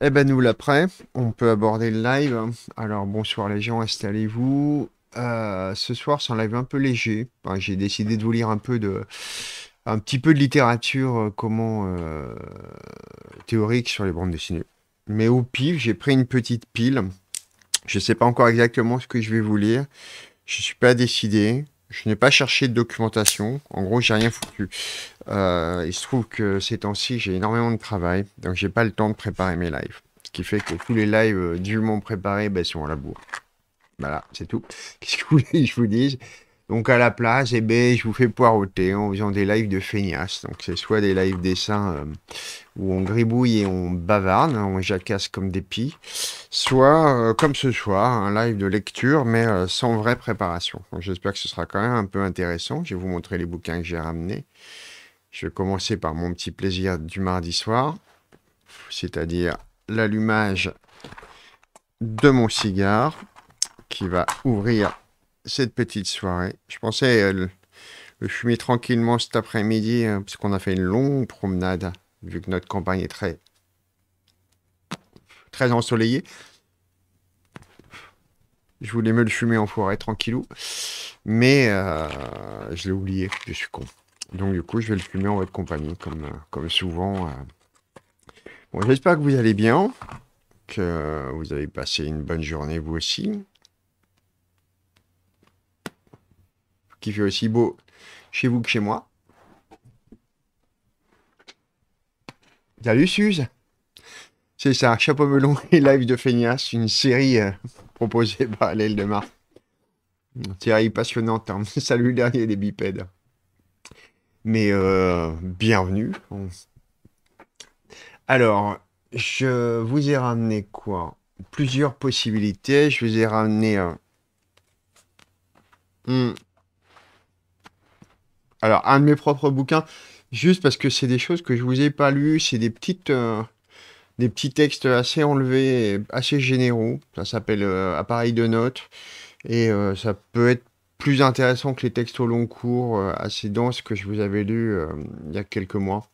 Eh ben nous l'après, on peut aborder le live. Alors bonsoir les gens, installez-vous. Euh, ce soir c'est un live un peu léger. J'ai décidé de vous lire un peu de, un petit peu de littérature, euh, comment euh, théorique sur les bandes dessinées. Mais au pif, j'ai pris une petite pile. Je ne sais pas encore exactement ce que je vais vous lire. Je suis pas décidé. Je n'ai pas cherché de documentation. En gros, j'ai rien foutu. Euh, il se trouve que ces temps-ci, j'ai énormément de travail, donc j'ai pas le temps de préparer mes lives. Ce qui fait que tous les lives euh, dûment préparés ben, sont à la bourre. Voilà, c'est tout. Qu'est-ce que vous voulez que je vous dise? Donc à la place, eh ben, je vous fais poireauter en faisant des lives de feignasse. Donc c'est soit des lives dessins euh, où on gribouille et on bavarde, hein, on jacasse comme des pies, soit euh, comme ce soir, un live de lecture, mais euh, sans vraie préparation. J'espère que ce sera quand même un peu intéressant. Je vais vous montrer les bouquins que j'ai ramenés. Je vais commencer par mon petit plaisir du mardi soir, c'est-à-dire l'allumage de mon cigare qui va ouvrir cette petite soirée. Je pensais euh, le, fumer tranquillement cet après-midi, euh, parce qu'on a fait une longue promenade, vu que notre campagne est très, très ensoleillée. Je voulais me le fumer en forêt tranquillou, mais euh, je l'ai oublié, je suis con. Donc du coup, je vais le fumer en votre compagnie, comme, comme souvent. Bon, j'espère que vous allez bien, que vous avez passé une bonne journée vous aussi. Qu'il fait aussi beau chez vous que chez moi. Salut Suze C'est ça, Chapeau melon et live de Feignas, une série euh, proposée par l'aile de Mars. Une série passionnante. hein. Salut le dernier des bipèdes. Mais euh, bienvenue. Alors, je vous ai ramené quoi? Plusieurs possibilités. Je vous ai ramené un... Hmm. Alors, un de mes propres bouquins, juste parce que c'est des choses que je vous ai pas lues, c'est des petites, euh, des petits textes assez enlevés, assez généraux. Ça s'appelle euh, Appareil de notes, et euh, ça peut être plus intéressant que les textes au long cours, assez denses que je vous avais lus il y a quelques mois.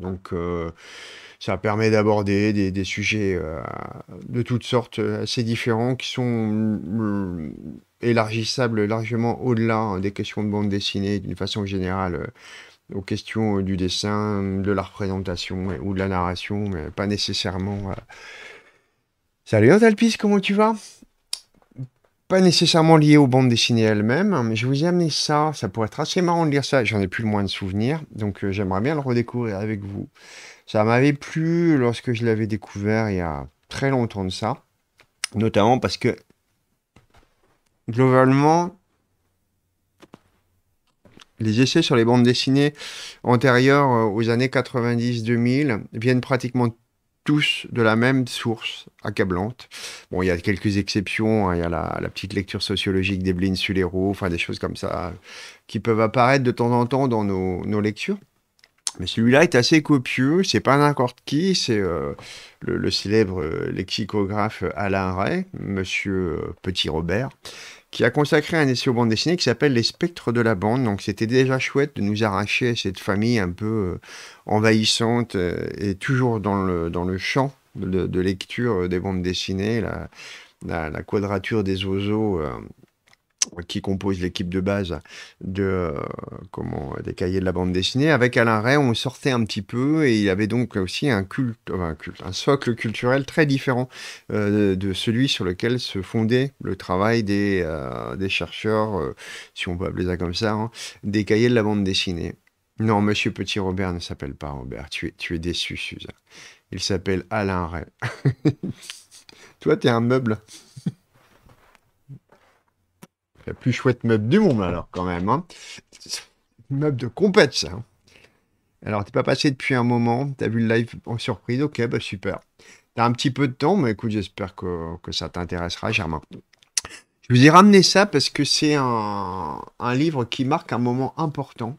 Donc, ça permet d'aborder des, sujets de toutes sortes, assez différents, qui sont élargissables largement au-delà hein, des questions de bande dessinée, d'une façon générale, euh, aux questions euh, du dessin, de la représentation ou de la narration, mais pas nécessairement. euh. Salut Antalpis, comment tu vas? Pas nécessairement lié aux bandes dessinées elles-mêmes, hein, mais je vous ai amené ça. Ça pourrait être assez marrant de lire ça. J'en ai plus le moins de souvenirs, donc j'aimerais bien le redécouvrir avec vous. Ça m'avait plu lorsque je l'avais découvert il y a très longtemps de ça, notamment parce que globalement, les essais sur les bandes dessinées antérieures euh, aux années 90-2000 viennent pratiquement tous de la même source accablante. Bon, il y a quelques exceptions, hein, il y a la, petite lecture sociologique d'Evelyn Sulero, enfin des choses comme ça, qui peuvent apparaître de temps en temps dans nos lectures. Mais celui-là est assez copieux, c'est pas n'importe qui, c'est euh, le, célèbre euh, lexicographe Alain Ray, monsieur euh, Petit Robert, qui a consacré un essai aux bandes dessinées qui s'appelle Les spectres de la bande. Donc c'était déjà chouette de nous arracher à cette famille un peu envahissante et toujours dans le, dans le champ de, lecture des bandes dessinées, la, quadrature des oiseaux qui compose l'équipe de base de euh, comment des cahiers de la bande dessinée. Avec Alain Ray, on sortait un petit peu et il avait donc aussi un culte, enfin, un, culte, un socle culturel très différent euh, de celui sur lequel se fondait le travail des, euh, des chercheurs, si on peut appeler ça comme ça, hein, des cahiers de la bande dessinée. Non, Monsieur Petit Robert ne s'appelle pas Robert. Tu es, tu es déçu, Suzanne. Il s'appelle Alain Ray. Toi, t'es un meuble. Le plus chouette meuble du monde, alors, quand même. Hein. Meuble de compète, ça. hein. Alors, t'es pas passé depuis un moment. T'as vu le live en surprise. Ok, bah super. T'as un petit peu de temps, mais écoute, j'espère que, que ça t'intéressera, Germain. Je vous ai ramené ça parce que c'est un, un livre qui marque un moment important.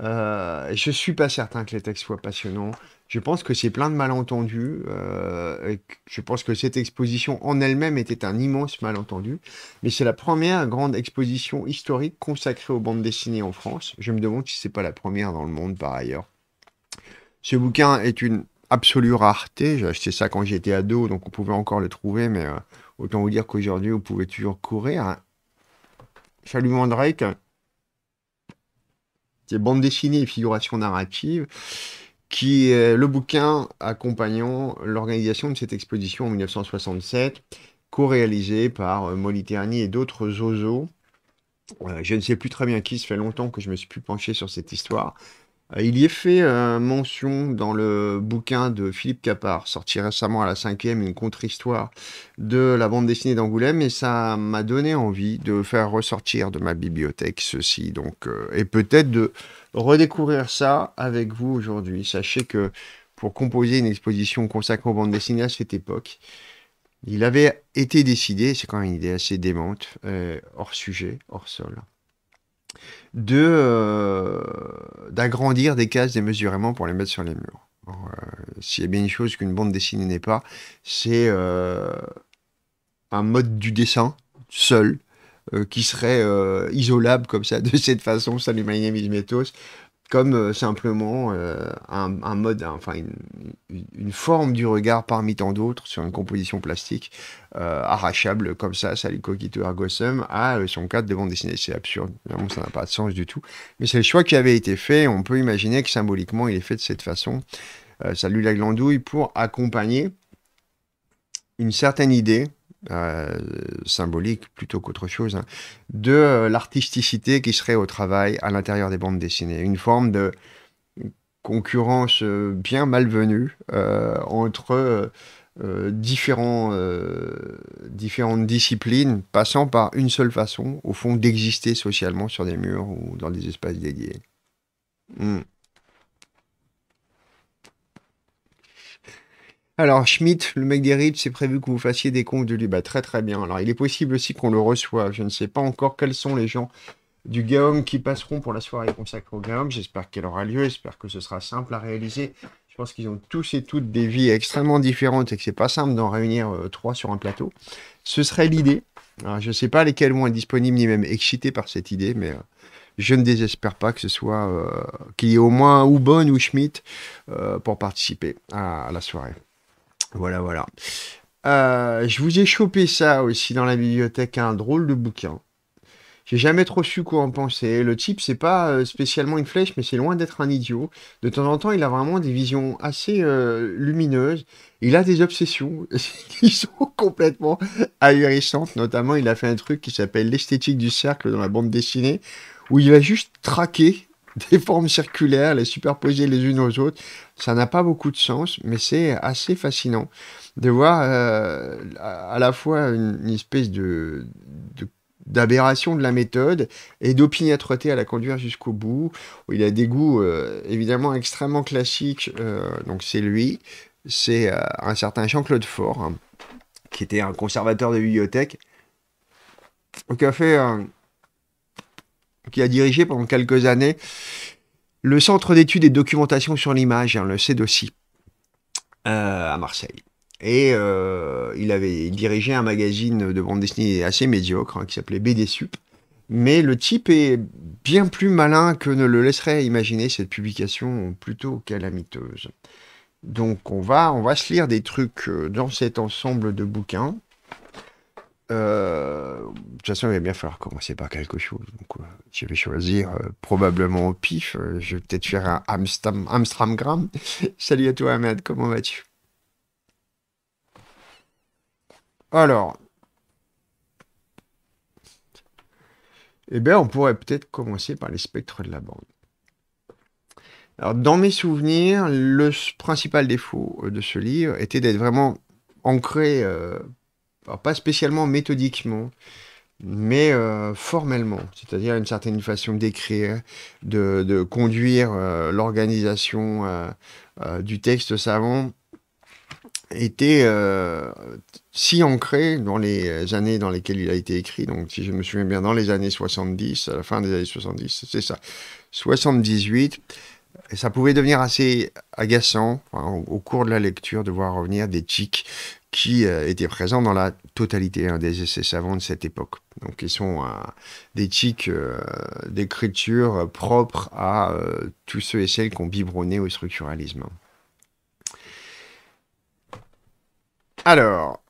Euh, je suis pas certain que les textes soient passionnants. Je pense que c'est plein de malentendus. euh, je pense que cette exposition en elle-même était un immense malentendu. Mais c'est la première grande exposition historique consacrée aux bandes dessinées en France. Je me demande si c'est pas la première dans le monde par ailleurs. Ce bouquin est une absolue rareté. J'ai acheté ça quand j'étais ado, donc on pouvait encore le trouver, mais euh, autant vous dire qu'aujourd'hui, vous pouvez toujours courir. Salut Mandrake. C'est bande dessinée et figuration narrative, qui est le bouquin accompagnant l'organisation de cette exposition en 1967, co-réalisé par euh, Molly Terny et d'autres zozos. Euh, je ne sais plus très bien qui, ça fait longtemps que je me suis plus penché sur cette histoire. Euh, il y est fait mention dans le bouquin de Philippe Capard, sorti récemment à la cinquième, une contre-histoire de la bande dessinée d'Angoulême, et ça m'a donné envie de faire ressortir de ma bibliothèque ceci, donc, et peut-être de redécouvrir ça avec vous aujourd'hui. Sachez que pour composer une exposition consacrée aux bandes dessinées à cette époque, il avait été décidé, c'est quand même une idée assez démente, hors sujet, hors sol, euh, d'agrandir des cases démesurément pour les mettre sur les murs. Euh, s'il y a bien une chose qu'une bande dessinée n'est pas, c'est euh, un mode du dessin seul qui serait isolable comme ça de cette façon. Salut, my name is comme euh, simplement euh, un, mode, enfin une, forme du regard parmi tant d'autres sur une composition plastique euh, arrachable comme ça, salut Coquito Argosum, à son cadre de bande dessinée. C'est absurde, vraiment ça n'a pas de sens du tout. Mais c'est le choix qui avait été fait, on peut imaginer que symboliquement il est fait de cette façon. salut la glandouille pour accompagner une certaine idée euh, symbolique plutôt qu'autre chose, hein, de euh, l'artisticité qui serait au travail à l'intérieur des bandes dessinées. Une forme de concurrence euh, bien malvenue entre différents, différentes disciplines passant par une seule façon, au fond, d'exister socialement sur des murs ou dans des espaces dédiés. Hmm. Alors, Schmidt, le mec des rites, c'est prévu que vous fassiez des comptes de lui. Bah, très très bien. Alors, il est possible aussi qu'on le reçoive. Je ne sais pas encore quels sont les gens du Gaum qui passeront pour la soirée consacrée au Gaum. J'espère qu'elle aura lieu. J'espère que ce sera simple à réaliser. Je pense qu'ils ont tous et toutes des vies extrêmement différentes et que c'est pas simple d'en réunir euh, trois sur un plateau. Ce serait l'idée. Je ne sais pas lesquels vont être disponibles ni même excités par cette idée, mais euh, je ne désespère pas que ce soit euh, qu'il y ait au moins ou Bonne ou Schmidt pour participer à la soirée. Voilà, voilà. Euh, je vous ai chopé ça aussi dans la bibliothèque, un drôle de bouquin. J'ai jamais trop su quoi en penser. Le type, c'est pas euh, spécialement une flèche, mais c'est loin d'être un idiot. De temps en temps, il a vraiment des visions assez euh, lumineuses. Il a des obsessions qui sont complètement ahurissantes. Notamment, il a fait un truc qui s'appelle l'esthétique du cercle dans la bande dessinée, où il va juste traquer des formes circulaires, les superposer les unes aux autres. Ça n'a pas beaucoup de sens, mais c'est assez fascinant de voir euh, à la fois une, espèce de, d'aberration de la méthode et d'opiniâtreté à la conduire jusqu'au bout. Il a des goûts euh, évidemment extrêmement classiques. Euh, donc c'est lui, c'est un certain Jean-Claude Faure, hein, qui était un conservateur de bibliothèque, qui a fait qui a dirigé pendant quelques années le Centre d'études et documentation sur l'image, hein, le CEDOCI, euh, à Marseille. Et euh, il avait dirigé un magazine de bande dessinée assez médiocre hein, qui s'appelait BD Sup. Mais le type est bien plus malin que ne le laisserait imaginer cette publication plutôt calamiteuse. Donc on va, on va se lire des trucs euh, dans cet ensemble de bouquins. Euh, de toute façon, il va bien falloir commencer par quelque chose. Euh, je vais choisir euh, probablement au pif. je vais peut-être faire un Amstram, Amstramgram. Salut à toi, Ahmed. Comment vas-tu? Alors. Eh bien, on pourrait peut-être commencer par les spectres de la bande. Alors, dans mes souvenirs, le principal défaut de ce livre était d'être vraiment ancré pas spécialement méthodiquement, mais euh, formellement, c'est-à-dire une certaine façon d'écrire, de, conduire euh, l'organisation euh, du texte savant, était si ancré dans les années dans lesquelles il a été écrit, donc si je me souviens bien, dans les années 70, à la fin des années 70, c'est ça, 78, et ça pouvait devenir assez agaçant au cours de la lecture de voir revenir des tics qui euh, étaient présents dans la totalité hein, des essais savants de cette époque. Donc ils sont euh, des tics euh, d'écriture propres à tous ceux et celles qui ont biberonné au structuralisme. Alors,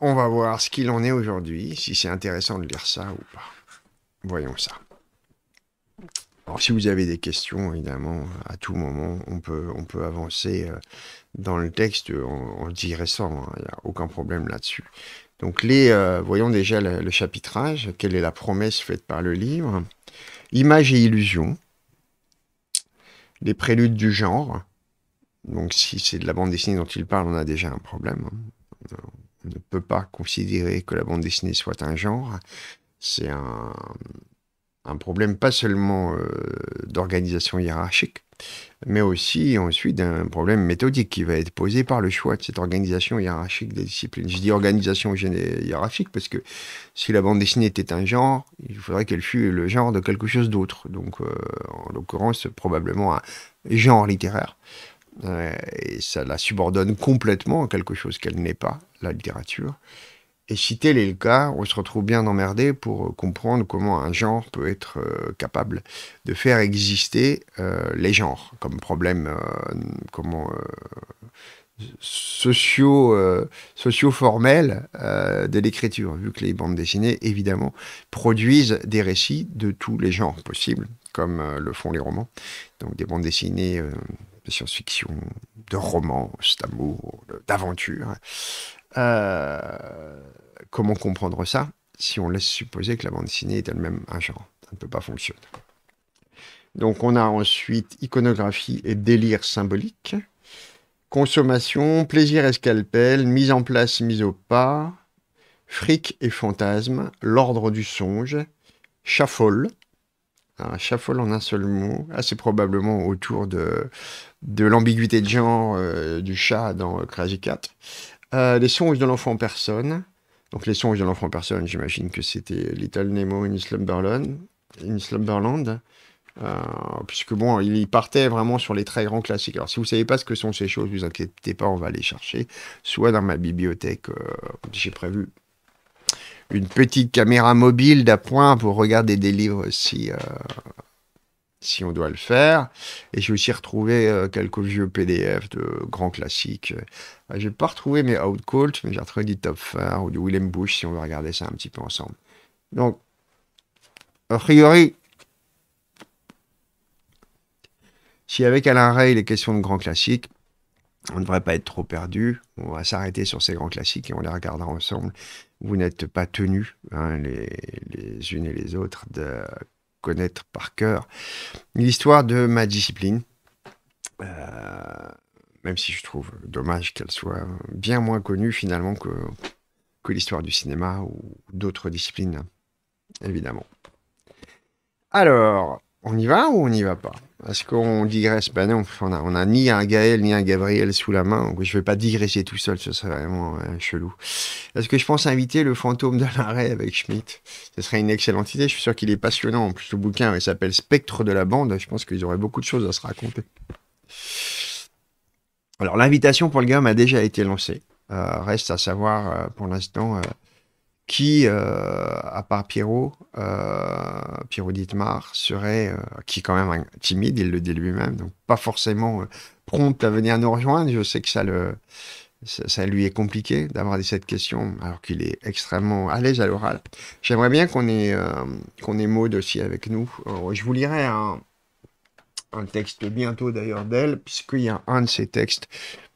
on va voir ce qu'il en est aujourd'hui, si c'est intéressant de lire ça ou pas. Voyons ça. Alors, si vous avez des questions, évidemment, à tout moment, on peut, on peut avancer euh, dans le texte en, en digressant. hein. Il n'y a aucun problème là-dessus. Donc, les, euh, voyons déjà le, le chapitrage. Quelle est la promesse faite par le livre? Images et illusions. Les préludes du genre. Donc, si c'est de la bande dessinée dont il parle, on a déjà un problème. hein. On ne peut pas considérer que la bande dessinée soit un genre. C'est un, un problème pas seulement euh, d'organisation hiérarchique, mais aussi ensuite d'un problème méthodique qui va être posé par le choix de cette organisation hiérarchique des disciplines. Je dis organisation hiérarchique parce que si la bande dessinée était un genre, il faudrait qu'elle fût le genre de quelque chose d'autre. Donc, euh, en l'occurrence, probablement un genre littéraire. Euh, et ça la subordonne complètement à quelque chose qu'elle n'est pas, la littérature. Et si tel est le cas, on se retrouve bien emmerdé pour euh, comprendre comment un genre peut être euh, capable de faire exister euh, les genres comme problème euh, euh, socio, euh, de l'écriture, vu que les bandes dessinées, évidemment, produisent des récits de tous les genres possibles, comme le font les romans. Donc des bandes dessinées de science-fiction, de romans, d'amour, d'aventure. Euh, comment comprendre ça si on laisse supposer que la bande dessinée est elle-même un genre? Ça ne peut pas fonctionner. Donc on a ensuite iconographie et délire symbolique, consommation, plaisir et scalpel, mise en place, mise au pas, fric et fantasme, l'ordre du songe, chaffol, un en un seul mot, ah, c'est probablement autour de, l'ambiguïté de genre euh, du chat dans Crazy Cat. Euh, les songes de l'enfant personne. Donc les songes de l'enfant personne, j'imagine que c'était Little Nemo in Slumberland. In Slumberland. Euh, puisque bon, il partait vraiment sur les très grands classiques. Alors si vous savez pas ce que sont ces choses, vous inquiétez pas, on va les chercher. Soit dans ma bibliothèque, euh, j'ai prévu une petite caméra mobile d'appoint pour regarder des livres si, si on doit le faire. Et j'ai aussi retrouvé euh, quelques vieux PDF de grands classiques. Euh, j'ai pas retrouvé mes Outcalt, mais j'ai retrouvé du Topfer ou du Willem Bush si on veut regarder ça un petit peu ensemble. Donc, a priori, si avec Alain Ray, les questions de grands classiques, on ne devrait pas être trop perdu. On va s'arrêter sur ces grands classiques et on les regardera ensemble. Vous n'êtes pas tenus, hein, les unes et les autres, de connaître par cœur l'histoire de ma discipline. Euh, même si je trouve dommage qu'elle soit bien moins connue finalement que, que l'histoire du cinéma ou d'autres disciplines, évidemment. Alors, on y va ou on n'y va pas? Est-ce qu'on digresse Ben non, on a, ni un Gaël ni un Gabriel sous la main, donc je ne vais pas digresser tout seul, ce serait vraiment euh, chelou. Est-ce que je pense inviter le fantôme de l'arrêt avec Schmitt Ce serait une excellente idée, je suis sûr qu'il est passionnant. En plus, le bouquin il s'appelle Spectre de la bande, je pense qu'ils auraient beaucoup de choses à se raconter. Alors, l'invitation pour le gars m'a déjà été lancée. Euh, reste à savoir euh, pour l'instant qui, euh, à part Pierrot, euh, Pierrot Dietmar, serait, euh, qui est quand même timide, il le dit lui-même, donc pas forcément euh, prompt à venir nous rejoindre. Je sais que ça, le, ça, lui est compliqué d'avoir cette question, alors qu'il est extrêmement à l'aise à l'oral. J'aimerais bien qu'on ait, qu'on ait Maud aussi avec nous. Je vous lirai un, un texte bientôt d'ailleurs d'elle, puisqu'il y a un de ces textes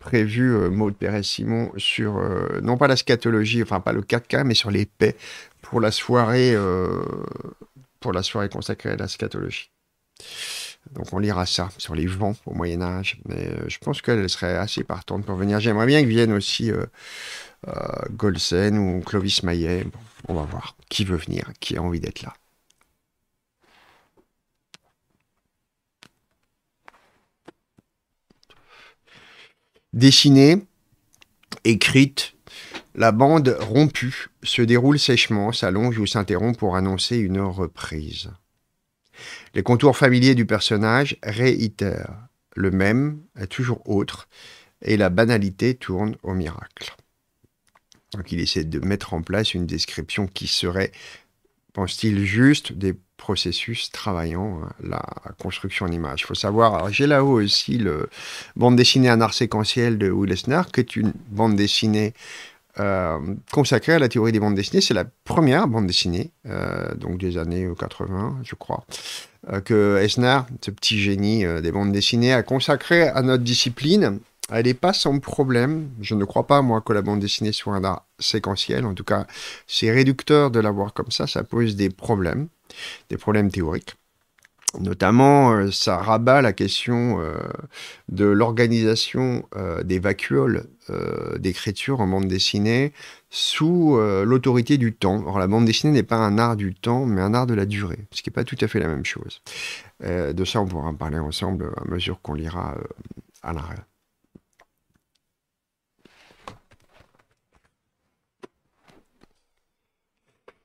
prévu, euh, Maud Pérez-Simon, sur, euh, non pas la scatologie, enfin pas le 4K, mais sur les paix, pour la soirée, euh, pour la soirée consacrée à la scatologie. Donc on lira ça sur les vents au Moyen Âge, mais euh, je pense qu'elle serait assez partante pour venir. J'aimerais bien que viennent aussi Golsen ou Clovis Maillet. Bon, on va voir qui veut venir, qui a envie d'être là. Dessinée, écrite, la bande rompue se déroule sèchement, s'allonge ou s'interrompt pour annoncer une reprise. Les contours familiers du personnage réitèrent le même, est toujours autre, et la banalité tourne au miracle. Donc il essaie de mettre en place une description qui serait, pense-t-il, juste des processus travaillant euh, la construction en image. Il faut savoir, j'ai là-haut aussi le bande dessinée en art séquentiel de Will Eisner, qui est une bande dessinée euh, consacrée à la théorie des bandes dessinées. C'est la première bande dessinée, euh, donc des années 80, je crois, que Eisner, ce petit génie des bandes dessinées, a consacré à notre discipline. Elle n'est pas sans problème. Je ne crois pas, moi, que la bande dessinée soit un art séquentiel. En tout cas, c'est réducteur de l'avoir comme ça. Ça pose des problèmes des problèmes théoriques. Notamment, euh, ça rabat la question euh, de l'organisation euh, des vacuoles d'écriture en bande dessinée sous l'autorité du temps. Or, la bande dessinée n'est pas un art du temps, mais un art de la durée, ce qui n'est pas tout à fait la même chose. de ça, on pourra en parler ensemble à mesure qu'on lira à l'arrêt.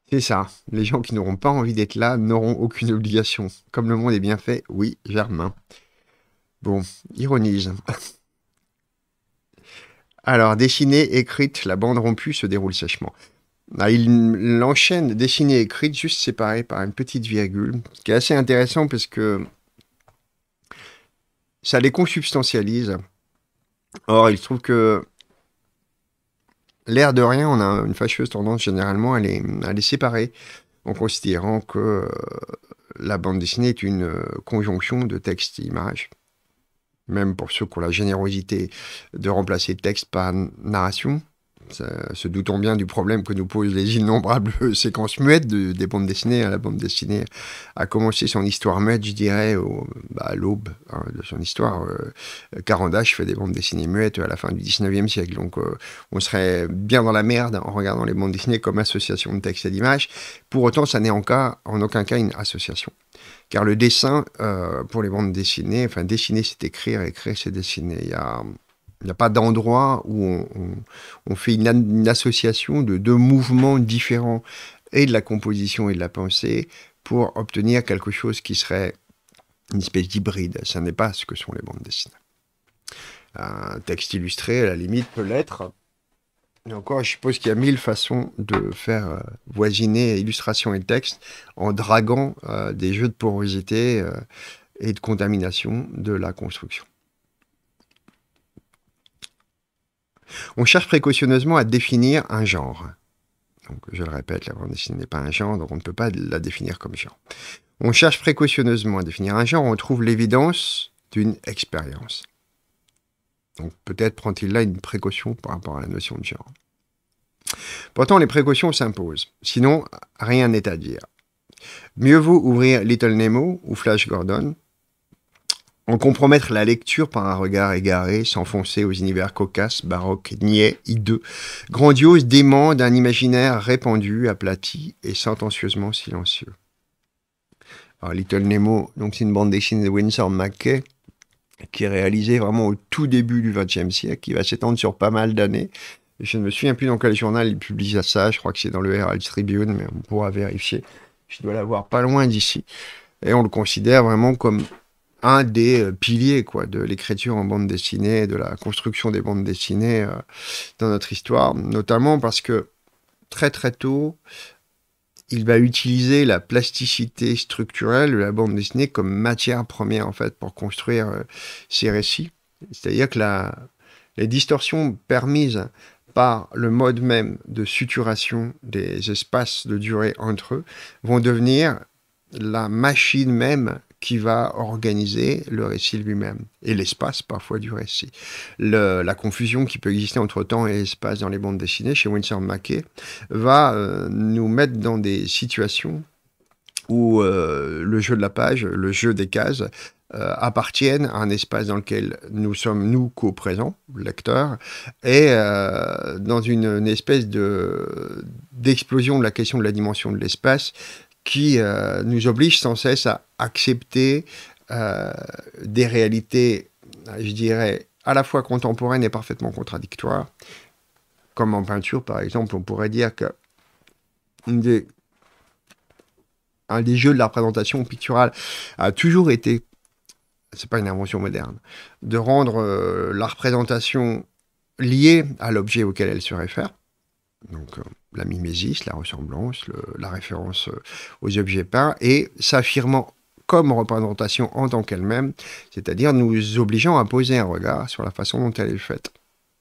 C'est ça. Les gens qui n'auront pas envie d'être là n'auront aucune obligation. Comme le monde est bien fait, oui, Germain. Bon, ironise. Alors, dessinée, écrite, la bande rompue se déroule sèchement. Ah, il enchaîne dessinée, écrite, juste séparée par une petite virgule, ce qui est assez intéressant parce que ça les consubstantialise. Or, il se trouve que l'air de rien, on a une fâcheuse tendance généralement à les, séparer en considérant que euh, la bande dessinée est une euh, conjonction de texte et image. Même pour ceux qui ont la générosité de remplacer texte par narration, se doutant bien du problème que nous posent les innombrables séquences muettes des bandes dessinées. La bande dessinée a commencé son histoire muette, je dirais, bah, à l'aube hein, de son histoire. Euh, Carandache fait des bandes dessinées muettes à la fin du 19e siècle. Donc euh, on serait bien dans la merde en regardant les bandes dessinées comme association de texte et d'image. Pour autant, ça n'est en, en aucun cas une association. Car le dessin, euh, pour les bandes dessinées, enfin dessiner c'est écrire, écrire c'est dessiner. Il y a il n'y a pas d'endroit où on, fait une, association de deux mouvements différents et de la composition et de la pensée pour obtenir quelque chose qui serait une espèce d'hybride. Ce n'est pas ce que sont les bandes dessinées. Un texte illustré, à la limite, peut l'être. Et encore, je suppose qu'il y a mille façons de faire euh, voisiner illustration et texte en draguant euh, des jeux de porosité euh, et de contamination de la construction. On cherche précautionneusement à définir un genre. Je le répète, la bande dessinée n'est pas un genre, donc on ne peut pas la définir comme genre. On cherche précautionneusement à définir un genre, on trouve l'évidence d'une expérience. Donc peut-être prend-il là une précaution par rapport à la notion de genre. Pourtant, les précautions s'imposent. Sinon, rien n'est à dire. Mieux vaut ouvrir Little Nemo ou Flash Gordon en compromettre la lecture par un regard égaré, s'enfoncer aux univers cocasses, baroques, niais, hideux, grandiose, dément d'un imaginaire répandu, aplati et sentencieusement silencieux. Little Nemo, donc c'est une bande dessinée de Winsor McKay, qui est réalisée vraiment au tout début du XXe siècle, qui va s'étendre sur pas mal d'années. Je ne me souviens plus dans quel journal il publie ça, je crois que c'est dans le Herald Tribune, mais on pourra vérifier. Je dois l'avoir pas loin d'ici. Et on le considère vraiment comme un des euh, piliers quoi, de l'écriture en bande dessinée, de la construction des bandes dessinées euh, dans notre histoire, notamment parce que très très tôt, il va utiliser la plasticité structurelle de la bande dessinée comme matière première en fait pour construire euh, ses récits. C'est-à-dire que la, les distorsions permises par le mode même de suturation des espaces de durée entre eux vont devenir la machine même qui va organiser le récit lui-même et l'espace parfois du récit. la confusion qui peut exister entre temps et espace dans les bandes dessinées chez Winsor McKay va euh, nous mettre dans des situations où euh, le jeu de la page, le jeu des cases, euh, appartiennent à un espace dans lequel nous sommes, nous, co-présents, lecteurs, et dans une, une espèce de, d'explosion de la question de la dimension de l'espace qui euh, nous oblige sans cesse à accepter euh, des réalités, je dirais, à la fois contemporaines et parfaitement contradictoires. Comme en peinture, par exemple, on pourrait dire que des, un des jeux de la représentation picturale a toujours été, c'est pas une invention moderne, de rendre euh, la représentation liée à l'objet auquel elle se réfère. Donc euh, la mimésis, la ressemblance, la référence euh, aux objets peints, et s'affirmant comme représentation en tant qu'elle-même, c'est-à-dire nous obligeant à poser un regard sur la façon dont elle est faite.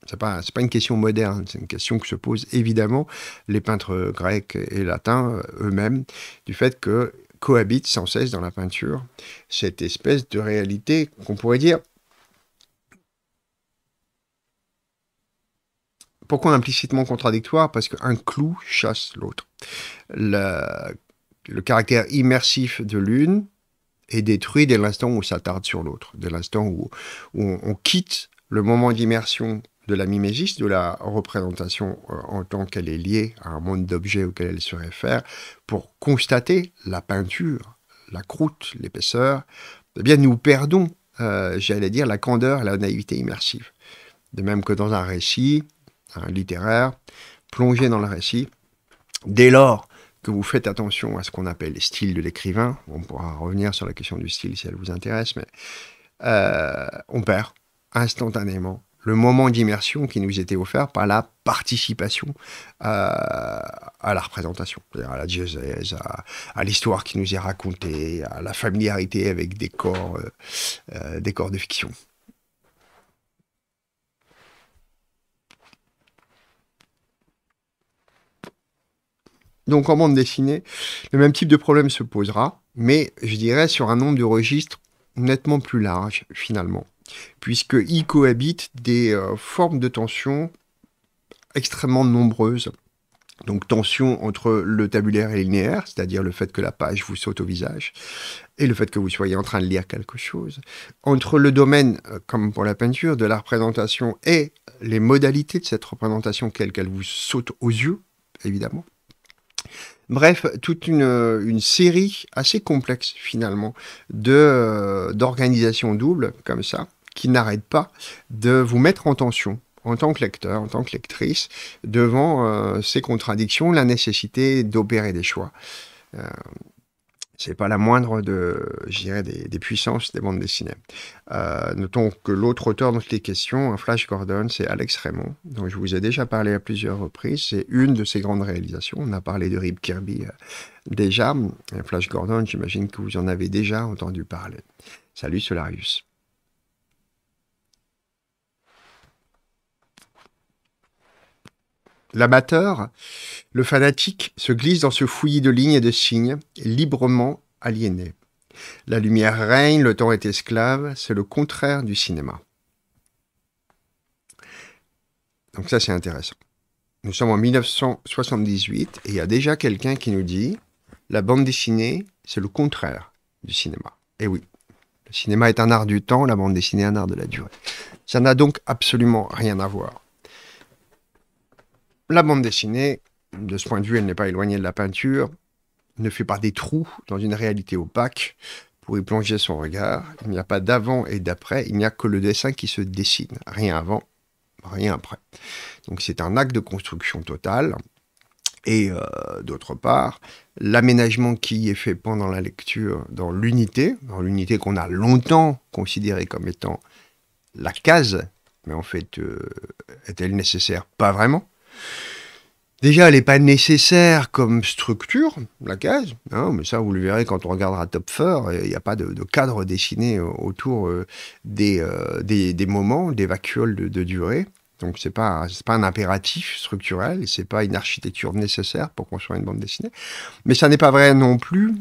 Ce n'est pas, pas une question moderne, c'est une question que se posent évidemment les peintres grecs et latins euh, eux-mêmes, du fait que cohabite sans cesse dans la peinture cette espèce de réalité qu'on pourrait dire Pourquoi implicitement contradictoire? Parce qu'un clou chasse l'autre. Le, caractère immersif de l'une est détruit dès l'instant où ça tarde sur l'autre, dès l'instant où, on, quitte le moment d'immersion de la mimésis, de la représentation euh, en tant qu'elle est liée à un monde d'objets auquel elle se réfère, pour constater la peinture, la croûte, l'épaisseur, eh bien nous perdons, euh, j'allais dire, la candeur, la naïveté immersive. De même que dans un récit, littéraire, plongé dans le récit. Dès lors que vous faites attention à ce qu'on appelle les styles de l'écrivain, on pourra revenir sur la question du style si elle vous intéresse, mais euh, on perd instantanément le moment d'immersion qui nous était offert par la participation euh, à la représentation, à la diocèse, à, l'histoire qui nous est racontée, à la familiarité avec des corps, euh, des corps de fiction. Donc en bande dessinée, le même type de problème se posera, mais je dirais sur un nombre de registres nettement plus large finalement, puisque y cohabitent des euh, formes de tension extrêmement nombreuses. Donc tension entre le tabulaire et linéaire, c'est-à-dire le fait que la page vous saute au visage, et le fait que vous soyez en train de lire quelque chose. Entre le domaine, euh, comme pour la peinture, de la représentation et les modalités de cette représentation, quelle qu'elle vous saute aux yeux, évidemment. Bref, toute une, série assez complexe finalement de euh, d'organisations doubles comme ça, qui n'arrêtent pas de vous mettre en tension en tant que lecteur, en tant que lectrice, devant euh, ces contradictions, la nécessité d'opérer des choix. Euh, c'est pas la moindre de, des, puissances des bandes dessinées. Euh, notons que l'autre auteur dont il est question, Flash Gordon, c'est Alex Raymond, dont je vous ai déjà parlé à plusieurs reprises. C'est une de ses grandes réalisations. On a parlé de Rip Kirby euh, déjà. Flash Gordon, j'imagine que vous en avez déjà entendu parler. Salut Solarius. L'amateur, le fanatique, se glisse dans ce fouillis de lignes et de signes, librement aliéné. La lumière règne, le temps est esclave, c'est le contraire du cinéma. Donc ça c'est intéressant. Nous sommes en 1978 et il y a déjà quelqu'un qui nous dit la bande dessinée, c'est le contraire du cinéma. Et oui, le cinéma est un art du temps, la bande dessinée un art de la durée. Ça n'a donc absolument rien à voir. La bande dessinée, de ce point de vue, elle n'est pas éloignée de la peinture, ne fait pas des trous dans une réalité opaque pour y plonger son regard. Il n'y a pas d'avant et d'après, il n'y a que le dessin qui se dessine. Rien avant, rien après. Donc c'est un acte de construction totale. Et euh, d'autre part, l'aménagement qui est fait pendant la lecture dans l'unité, dans l'unité qu'on a longtemps considérée comme étant la case, mais en fait, euh, est-elle nécessaire? Pas vraiment. Déjà, elle n'est pas nécessaire comme structure, la case, hein, mais ça, vous le verrez quand on regardera Topfer, il n'y a pas de, cadre dessiné autour euh, euh, des, moments, des vacuoles de, durée. Donc, ce n'est pas, pas un impératif structurel, ce n'est pas une architecture nécessaire pour construire une bande dessinée. Mais ça n'est pas vrai non plus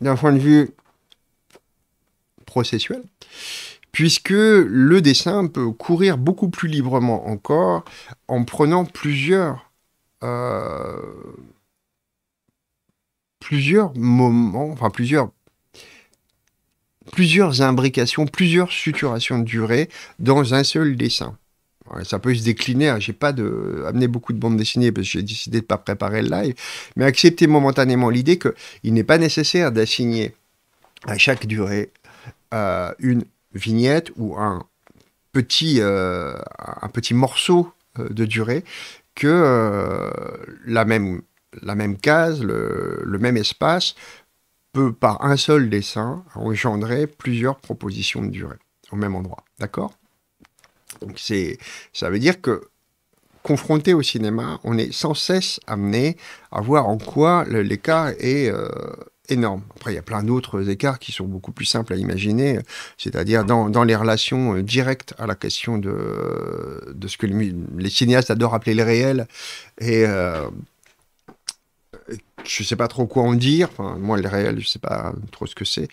d'un point de vue processuel puisque le dessin peut courir beaucoup plus librement encore en prenant plusieurs, euh, plusieurs moments, enfin plusieurs, plusieurs imbrications, plusieurs suturations de durée dans un seul dessin. ça peut se décliner. Hein. J'ai pas de, amené beaucoup de bandes dessinées parce que j'ai décidé de pas préparer le live, mais accepter momentanément l'idée qu'il n'est pas nécessaire d'assigner à chaque durée euh, une vignette ou un petit, euh, un petit morceau euh, de durée que euh, la, même, la même case, le, même espace peut par un seul dessin engendrer plusieurs propositions de durée au même endroit. D'accord? Donc c'est, ça veut dire que confronté au cinéma, on est sans cesse amené à voir en quoi l'écart est énorme. Après, il y a plein d'autres écarts qui sont beaucoup plus simples à imaginer, c'est-à-dire dans, les relations euh, directes à la question de, ce que les, cinéastes adorent appeler le réel et euh, je sais pas trop quoi en dire. Moi, le réel, je sais pas trop ce que c'est.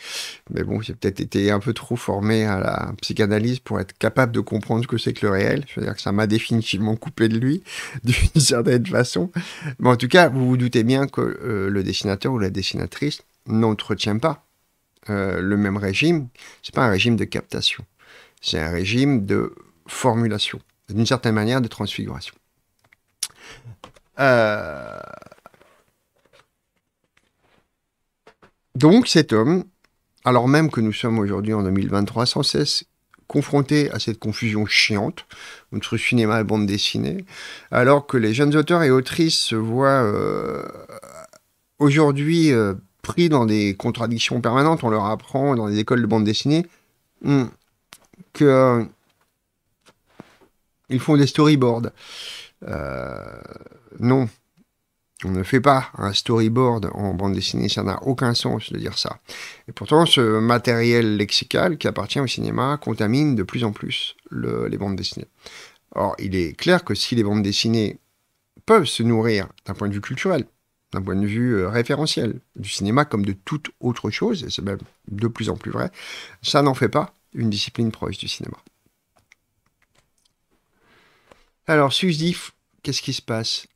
Mais bon, j'ai peut-être été un peu trop formé à la psychanalyse pour être capable de comprendre ce que c'est que le réel. Je veux dire que ça m'a définitivement coupé de lui, d'une certaine façon. Mais en tout cas, vous vous doutez bien que euh, le dessinateur ou la dessinatrice n'entretient pas euh, le même régime. C'est pas un régime de captation. C'est un régime de formulation, d'une certaine manière de transfiguration. Euh, Donc cet homme, alors même que nous sommes aujourd'hui en 2023 sans cesse confrontés à cette confusion chiante entre cinéma et bande dessinée, alors que les jeunes auteurs et autrices se voient euh, aujourd'hui euh, pris dans des contradictions permanentes, on leur apprend dans les écoles de bande dessinée hmm, que euh, font des storyboards. non, on ne fait pas un storyboard en bande dessinée, ça n'a aucun sens de dire ça. Et pourtant, ce matériel lexical qui appartient au cinéma contamine de plus en plus les bandes dessinées. Or, il est clair que si les bandes dessinées peuvent se nourrir d'un point de vue culturel, d'un point de vue euh, référentiel, du cinéma comme de toute autre chose, et c'est même de plus en plus vrai, ça n'en fait pas une discipline proche du cinéma. Alors, Susdif, qu'est-ce qui se passe?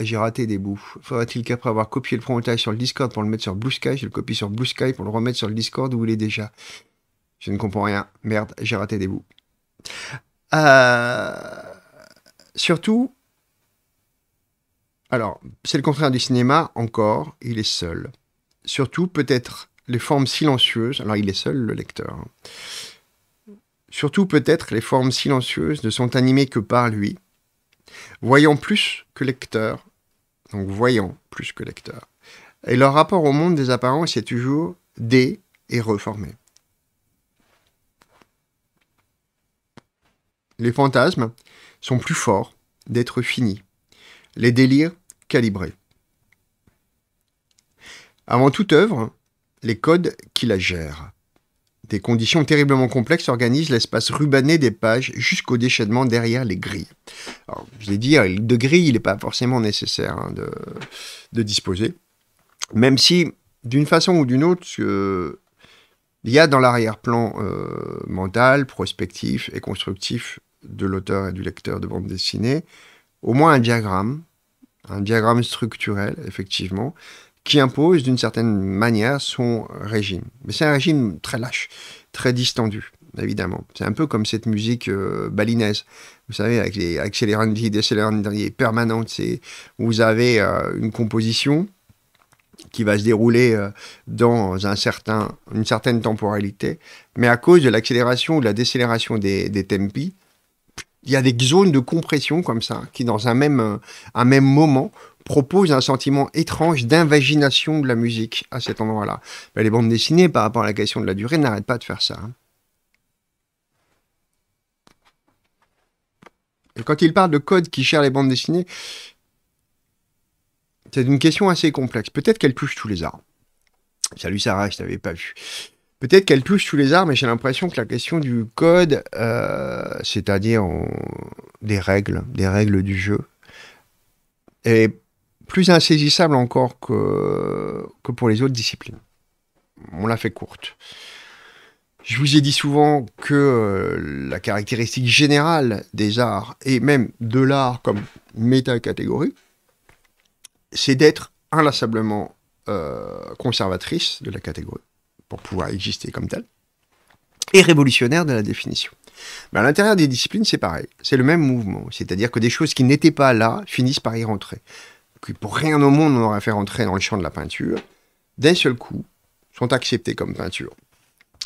J'ai raté des bouts. Faudrait-il qu'après avoir copié le frontal sur le Discord pour le mettre sur Blue Sky, je le copie sur Blue Sky pour le remettre sur le Discord où il est déjà? Je ne comprends rien. Merde, j'ai raté des bouts. Euh, surtout, alors, c'est le contraire du cinéma, encore, il est seul. Surtout, peut-être les formes silencieuses, alors il est seul, le lecteur. Surtout, peut-être les formes silencieuses ne sont animées que par lui, voyant plus que lecteur, donc voyant plus que lecteur. Et leur rapport au monde des apparences est toujours dé et reformé. Les fantasmes sont plus forts d'être finis, les délires calibrés. Avant toute œuvre, les codes qui la gèrent. Des conditions terriblement complexes organisent l'espace rubané des pages jusqu'au déchaînement derrière les grilles. Je l'ai dit, de grilles, il n'est pas forcément nécessaire hein, de, disposer. Même si, d'une façon ou d'une autre, il y a dans l'arrière-plan euh, mental, prospectif et constructif de l'auteur et du lecteur de bande dessinée, au moins un diagramme, un diagramme structurel, effectivement, qui impose d'une certaine manière son régime. Mais c'est un régime très lâche, très distendu, évidemment. C'est un peu comme cette musique euh, balinaise, vous savez, avec les accélérantes, décélérantes permanentes. Vous avez euh, une composition qui va se dérouler euh, dans un certain, une certaine temporalité, mais à cause de l'accélération ou de la décélération des, des tempi, il y a des zones de compression comme ça, qui dans un même, un même moment propose un sentiment étrange d'invagination de la musique à cet endroit-là. Les bandes dessinées, par rapport à la question de la durée, n'arrêtent pas de faire ça. Hein. Et quand il parle de code qui gère les bandes dessinées, c'est une question assez complexe. Peut-être qu'elle touche tous les arts. Salut Sarah, je t'avais pas vu. Peut-être qu'elle touche tous les arts, mais j'ai l'impression que la question du code, euh, c'est-à-dire des règles, des règles du jeu, est plus insaisissable encore que, pour les autres disciplines. On l'a fait courte. Je vous ai dit souvent que euh, la caractéristique générale des arts, et même de l'art comme méta-catégorie, c'est d'être inlassablement euh, conservatrice de la catégorie, pour pouvoir exister comme telle, et révolutionnaire de la définition. Mais à l'intérieur des disciplines, c'est pareil. C'est le même mouvement. C'est-à-dire que des choses qui n'étaient pas là finissent par y rentrer pour rien au monde on aurait fait rentrer dans le champ de la peinture, d'un seul coup, sont acceptés comme peinture.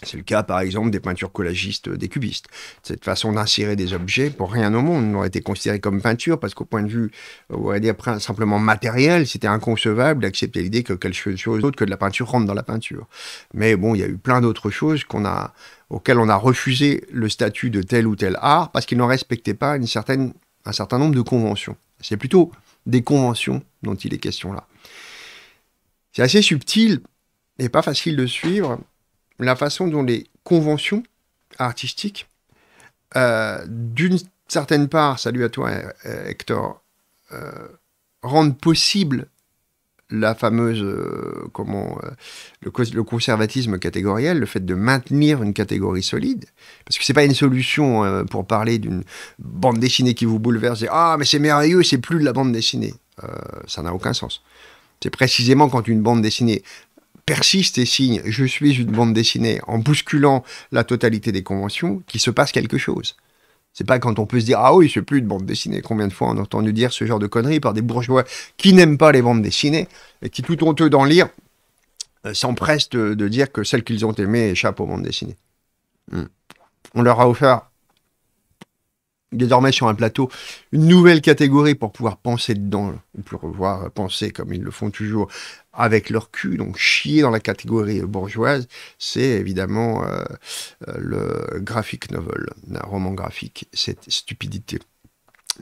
C'est le cas, par exemple, des peintures collagistes, des cubistes. Cette façon d'insérer des objets, pour rien au monde, n'aurait été considéré comme peinture, parce qu'au point de vue, on va dire, simplement matériel, c'était inconcevable d'accepter l'idée que quelque chose d'autre que de la peinture rentre dans la peinture. Mais bon, il y a eu plein d'autres choses qu'on a, auxquelles on a refusé le statut de tel ou tel art, parce qu'ils n'en respectaient pas une certaine un certain nombre de conventions. C'est plutôt des conventions dont il est question là. C'est assez subtil et pas facile de suivre la façon dont les conventions artistiques, euh, d'une certaine part, salut à toi Hector, euh, rendent possible la fameuse euh, comment euh, le, conservatisme catégoriel, le fait de maintenir une catégorie solide, parce que c'est pas une solution euh, pour parler d'une bande dessinée qui vous bouleverse. Et, ah mais c'est merveilleux, c'est plus de la bande dessinée. Ça n'a aucun sens. C'est précisément quand une bande dessinée persiste et signe je suis une bande dessinée en bousculant la totalité des conventions qu'il se passe quelque chose. C'est pas quand on peut se dire ah oui c'est plus de bande dessinée. Combien de fois on a entendu dire ce genre de conneries par des bourgeois qui n'aiment pas les bandes dessinées et qui tout honteux d'en lire euh, s'empressent de, dire que celles qu'ils ont aimées échappent aux bandes dessinées. Hmm. On leur a offert désormais sur un plateau une nouvelle catégorie pour pouvoir penser dedans, ou pour pouvoir penser comme ils le font toujours avec leur cul, donc chier dans la catégorie bourgeoise, c'est évidemment euh, euh, le graphic novel, un roman graphique, cette stupidité.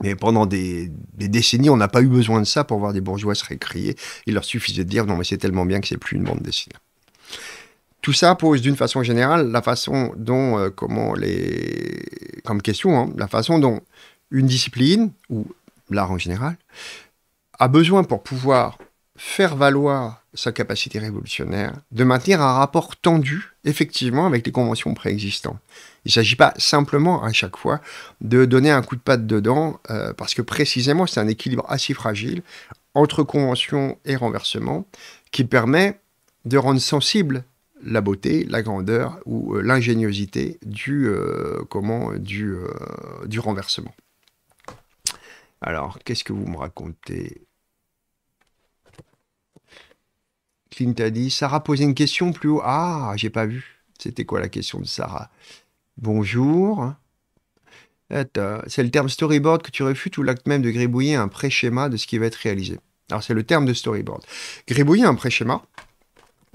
Mais pendant des, décennies, on n'a pas eu besoin de ça pour voir des bourgeois se récrier. Il leur suffisait de dire non mais c'est tellement bien que c'est plus une bande dessinée. Tout ça pose d'une façon générale la façon dont, euh, comment les, comme question, hein, la façon dont une discipline, ou l'art en général, a besoin pour pouvoir faire valoir sa capacité révolutionnaire de maintenir un rapport tendu, effectivement, avec les conventions préexistantes. Il ne s'agit pas simplement, à chaque fois, de donner un coup de patte dedans, euh, parce que précisément, c'est un équilibre assez fragile entre convention et renversement qui permet de rendre sensible la beauté, la grandeur ou euh, l'ingéniosité du, euh, comment, du, euh, du renversement. Alors, qu'est-ce que vous me racontez? Clint a dit, Sarah posait une question plus haut. Ah, j'ai pas vu. C'était quoi la question de Sarah? Bonjour. C'est le terme storyboard que tu réfutes ou l'acte même de gribouiller un pré-schéma de ce qui va être réalisé? Alors, c'est le terme de storyboard. Gribouiller un pré-schéma,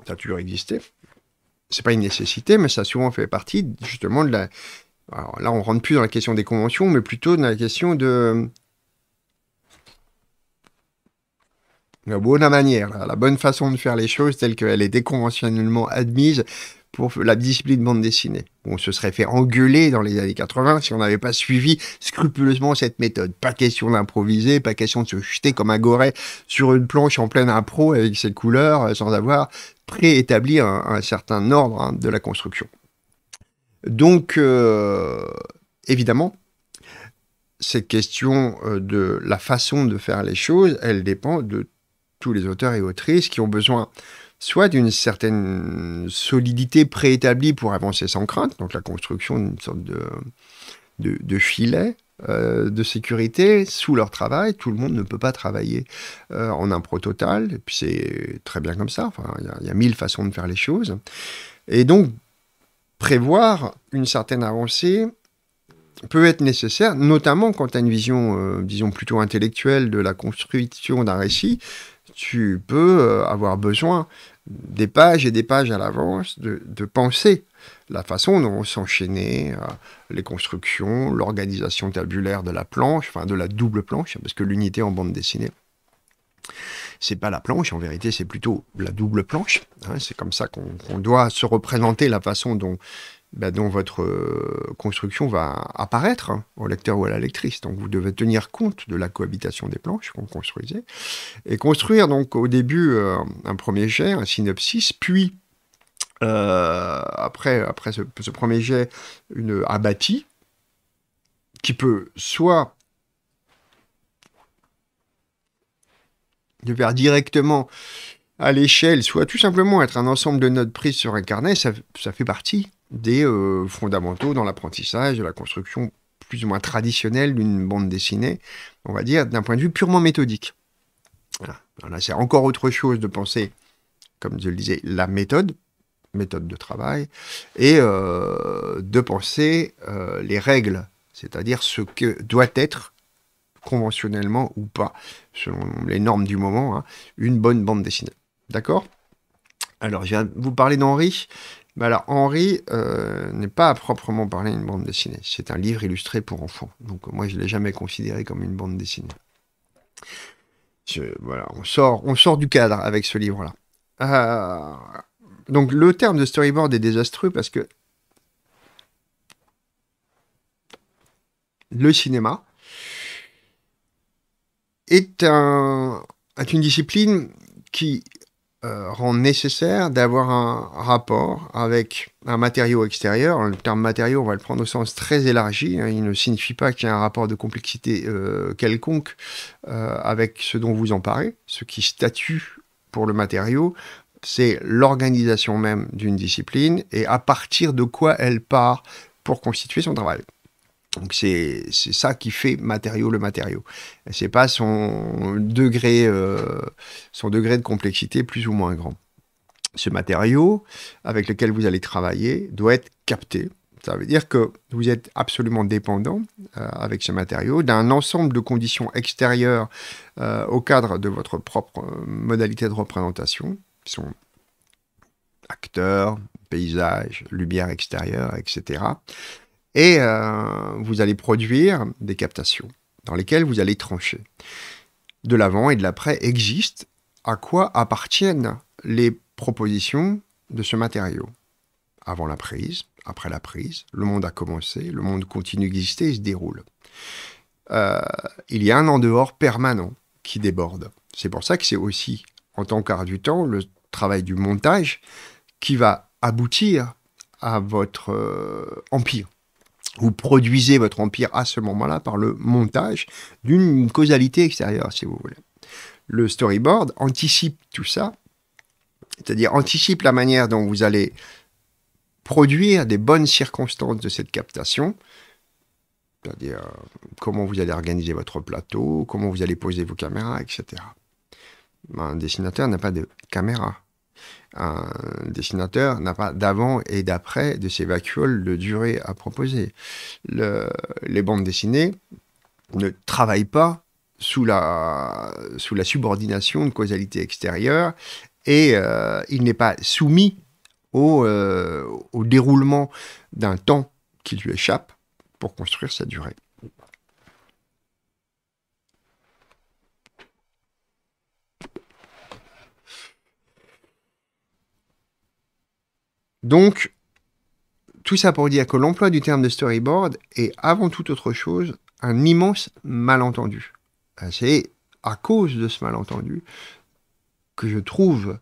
ça a toujours existé c'est pas une nécessité, mais ça souvent fait partie justement de la. Alors là, on rentre plus dans la question des conventions, mais plutôt dans la question de la bonne manière, la bonne façon de faire les choses telle qu'elle est déconventionnellement admise pour la discipline bande dessinée. On se serait fait engueuler dans les années 80 si on n'avait pas suivi scrupuleusement cette méthode. Pas question d'improviser, pas question de se jeter comme un goret sur une planche en pleine impro avec ses couleurs euh, sans avoir préétabli un, certain ordre hein, de la construction. Donc, euh, évidemment, cette question euh, de la façon de faire les choses, elle dépend de tous les auteurs et autrices qui ont besoin soit d'une certaine solidité préétablie pour avancer sans crainte, donc la construction d'une sorte de, de, filet euh, de sécurité sous leur travail. Tout le monde ne peut pas travailler euh, en impro total, et puis c'est très bien comme ça, enfin, il y, a mille façons de faire les choses. Et donc, prévoir une certaine avancée peut être nécessaire, notamment quand tu as une vision, euh, disons, plutôt intellectuelle de la construction d'un récit, tu peux avoir besoin des pages et des pages à l'avance de, penser la façon dont s'enchaîner euh, les constructions, l'organisation tabulaire de la planche, enfin de la double planche, parce que l'unité en bande dessinée, c'est pas la planche, en vérité, c'est plutôt la double planche. Hein. c'est comme ça qu'on doit se représenter la façon dont bah, dont votre euh, construction va apparaître hein, au lecteur ou à la lectrice. Donc vous devez tenir compte de la cohabitation des planches qu'on construisait et construire donc au début euh, un premier jet, un synopsis, puis euh, après, après ce, premier jet, une abatie qui peut soit de faire directement à l'échelle, soit tout simplement être un ensemble de notes prises sur un carnet, ça, ça fait partie des euh, fondamentaux dans l'apprentissage, de la construction plus ou moins traditionnelle d'une bande dessinée, on va dire, d'un point de vue purement méthodique. Voilà. c'est encore autre chose de penser, comme je le disais, la méthode, méthode de travail, et euh, de penser euh, les règles, c'est-à-dire ce que doit être conventionnellement ou pas, selon les normes du moment, hein, une bonne bande dessinée. D'accord? Alors, je viens vous parler d'Henri. Mais alors, Henri euh, n'est pas à proprement parler une bande dessinée. C'est un livre illustré pour enfants. Donc, moi, je ne l'ai jamais considéré comme une bande dessinée. voilà, on sort, on sort du cadre avec ce livre-là. Euh, donc, le terme de storyboard est désastreux parce que le cinéma est, un, est une discipline qui euh, rend nécessaire d'avoir un rapport avec un matériau extérieur. Le terme matériau, on va le prendre au sens très élargi. Hein. Il ne signifie pas qu'il y a un rapport de complexité euh, quelconque euh, avec ce dont vous emparez. Ce qui statue pour le matériau, c'est l'organisation même d'une discipline et à partir de quoi elle part pour constituer son travail. Donc c'est ça qui fait matériau le matériau. C'est pas son degré, euh, son degré de complexité plus ou moins grand. Ce matériau avec lequel vous allez travailler doit être capté. Ça veut dire que vous êtes absolument dépendant euh, avec ce matériau d'un ensemble de conditions extérieures euh, au cadre de votre propre modalité de représentation, qui sont acteurs, paysages, lumière extérieure, etc. Et euh, vous allez produire des captations dans lesquelles vous allez trancher. De l'avant et de l'après existent. À quoi appartiennent les propositions de ce matériau Avant la prise, après la prise, le monde a commencé, le monde continue d'exister et se déroule. Euh, il y a un en dehors permanent qui déborde. C'est pour ça que c'est aussi, en tant qu'art du temps, le travail du montage qui va aboutir à votre euh, empire. Vous produisez votre empire à ce moment-là par le montage d'une causalité extérieure, si vous voulez. Le storyboard anticipe tout ça, c'est-à-dire anticipe la manière dont vous allez produire des bonnes circonstances de cette captation, c'est-à-dire euh, comment vous allez organiser votre plateau, comment vous allez poser vos caméras, etc. Un dessinateur n'a pas de caméra un dessinateur n'a pas d'avant et d'après de ses vacuoles de durée à proposer. les bandes dessinées ne travaillent pas sous la, subordination de causalité extérieure et euh, il n'est pas soumis au, euh, au déroulement d'un temps qui lui échappe pour construire sa durée. Donc, tout ça pour dire que l'emploi du terme de storyboard est avant toute autre chose un immense malentendu. Euh, c'est à cause de ce malentendu que je trouve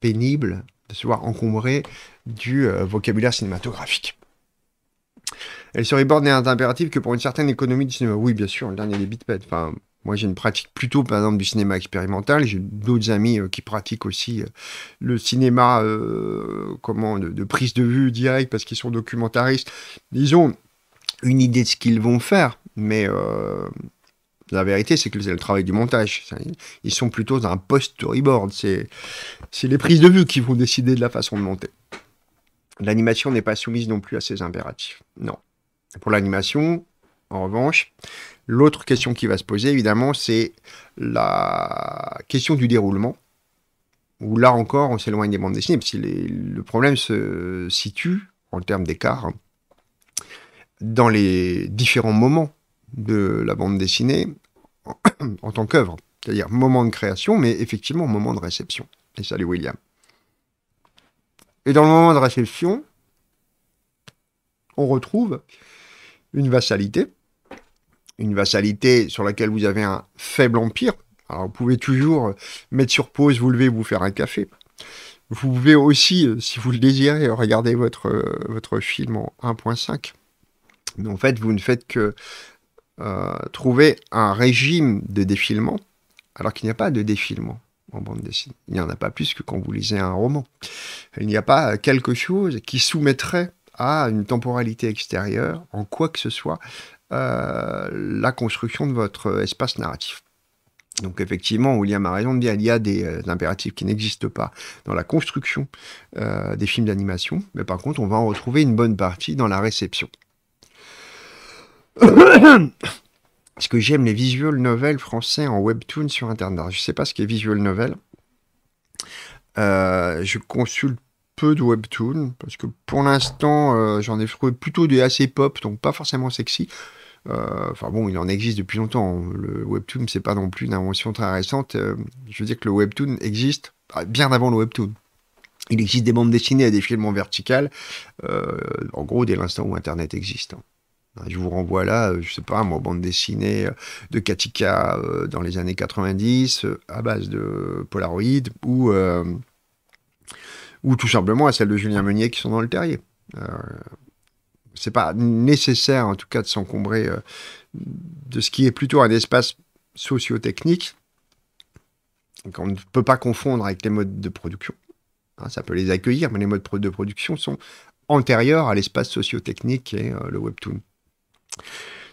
pénible de se voir encombré du euh, vocabulaire cinématographique. Et le storyboard n'est un impératif que pour une certaine économie du cinéma. Oui, bien sûr, le dernier des bitped. Enfin, moi, j'ai une pratique plutôt, par exemple, du cinéma expérimental. J'ai d'autres amis euh, qui pratiquent aussi euh, le cinéma euh, comment, de, prise de vue direct parce qu'ils sont documentaristes. Ils ont une idée de ce qu'ils vont faire, mais la vérité, c'est que c'est le travail du montage. Ils sont plutôt dans un post-storyboard. C'est les prises de vue qui vont décider de la façon de monter. L'animation n'est pas soumise non plus à ces impératifs. Non. Pour l'animation, en revanche, L'autre question qui va se poser, évidemment, c'est la question du déroulement. Où là encore, on s'éloigne des bandes dessinées, parce que le problème se situe, en termes d'écart, dans les différents moments de la bande dessinée en, tant qu'œuvre. C'est-à-dire moment de création, mais effectivement moment de réception. Et salut William. Et dans le moment de réception, on retrouve une vassalité, une vassalité sur laquelle vous avez un faible empire. Alors vous pouvez toujours mettre sur pause, vous lever, vous faire un café. Vous pouvez aussi, euh, si vous le désirez, regarder votre, euh, film en 1.5. Mais en fait, vous ne faites que euh, trouver un régime de défilement, alors qu'il n'y a pas de défilement en bande dessinée. Il n'y en a pas plus que quand vous lisez un roman. Il n'y a pas quelque chose qui soumettrait à une temporalité extérieure, en quoi que ce soit, euh, la construction de votre espace narratif. Donc effectivement, William a raison de dire qu'il y a des euh, impératifs qui n'existent pas dans la construction euh, des films d'animation, mais par contre, on va en retrouver une bonne partie dans la réception. Parce que j'aime les visual novels français en webtoon sur Internet. je ne sais pas ce qu'est visual novel. je consulte peu de webtoon, parce que pour l'instant, euh, j'en ai trouvé plutôt des assez pop, donc pas forcément sexy. Euh, enfin bon, il en existe depuis longtemps. Le webtoon, c'est pas non plus une invention très récente. Euh, je veux dire que le webtoon existe bien avant le webtoon. Il existe des bandes dessinées et des films en vertical, en gros, dès l'instant où Internet existe. Hein. Je vous renvoie là, je sais pas, moi, bande dessinée de Katika dans les années 90, à base de Polaroid, ou ou tout simplement à celles de Julien Meunier qui sont dans le terrier. C'est pas nécessaire, en tout cas, de s'encombrer euh, de ce qui est plutôt un espace socio-technique qu'on ne peut pas confondre avec les modes de production. Hein, ça peut les accueillir, mais les modes de production sont antérieurs à l'espace socio-technique et euh, le webtoon.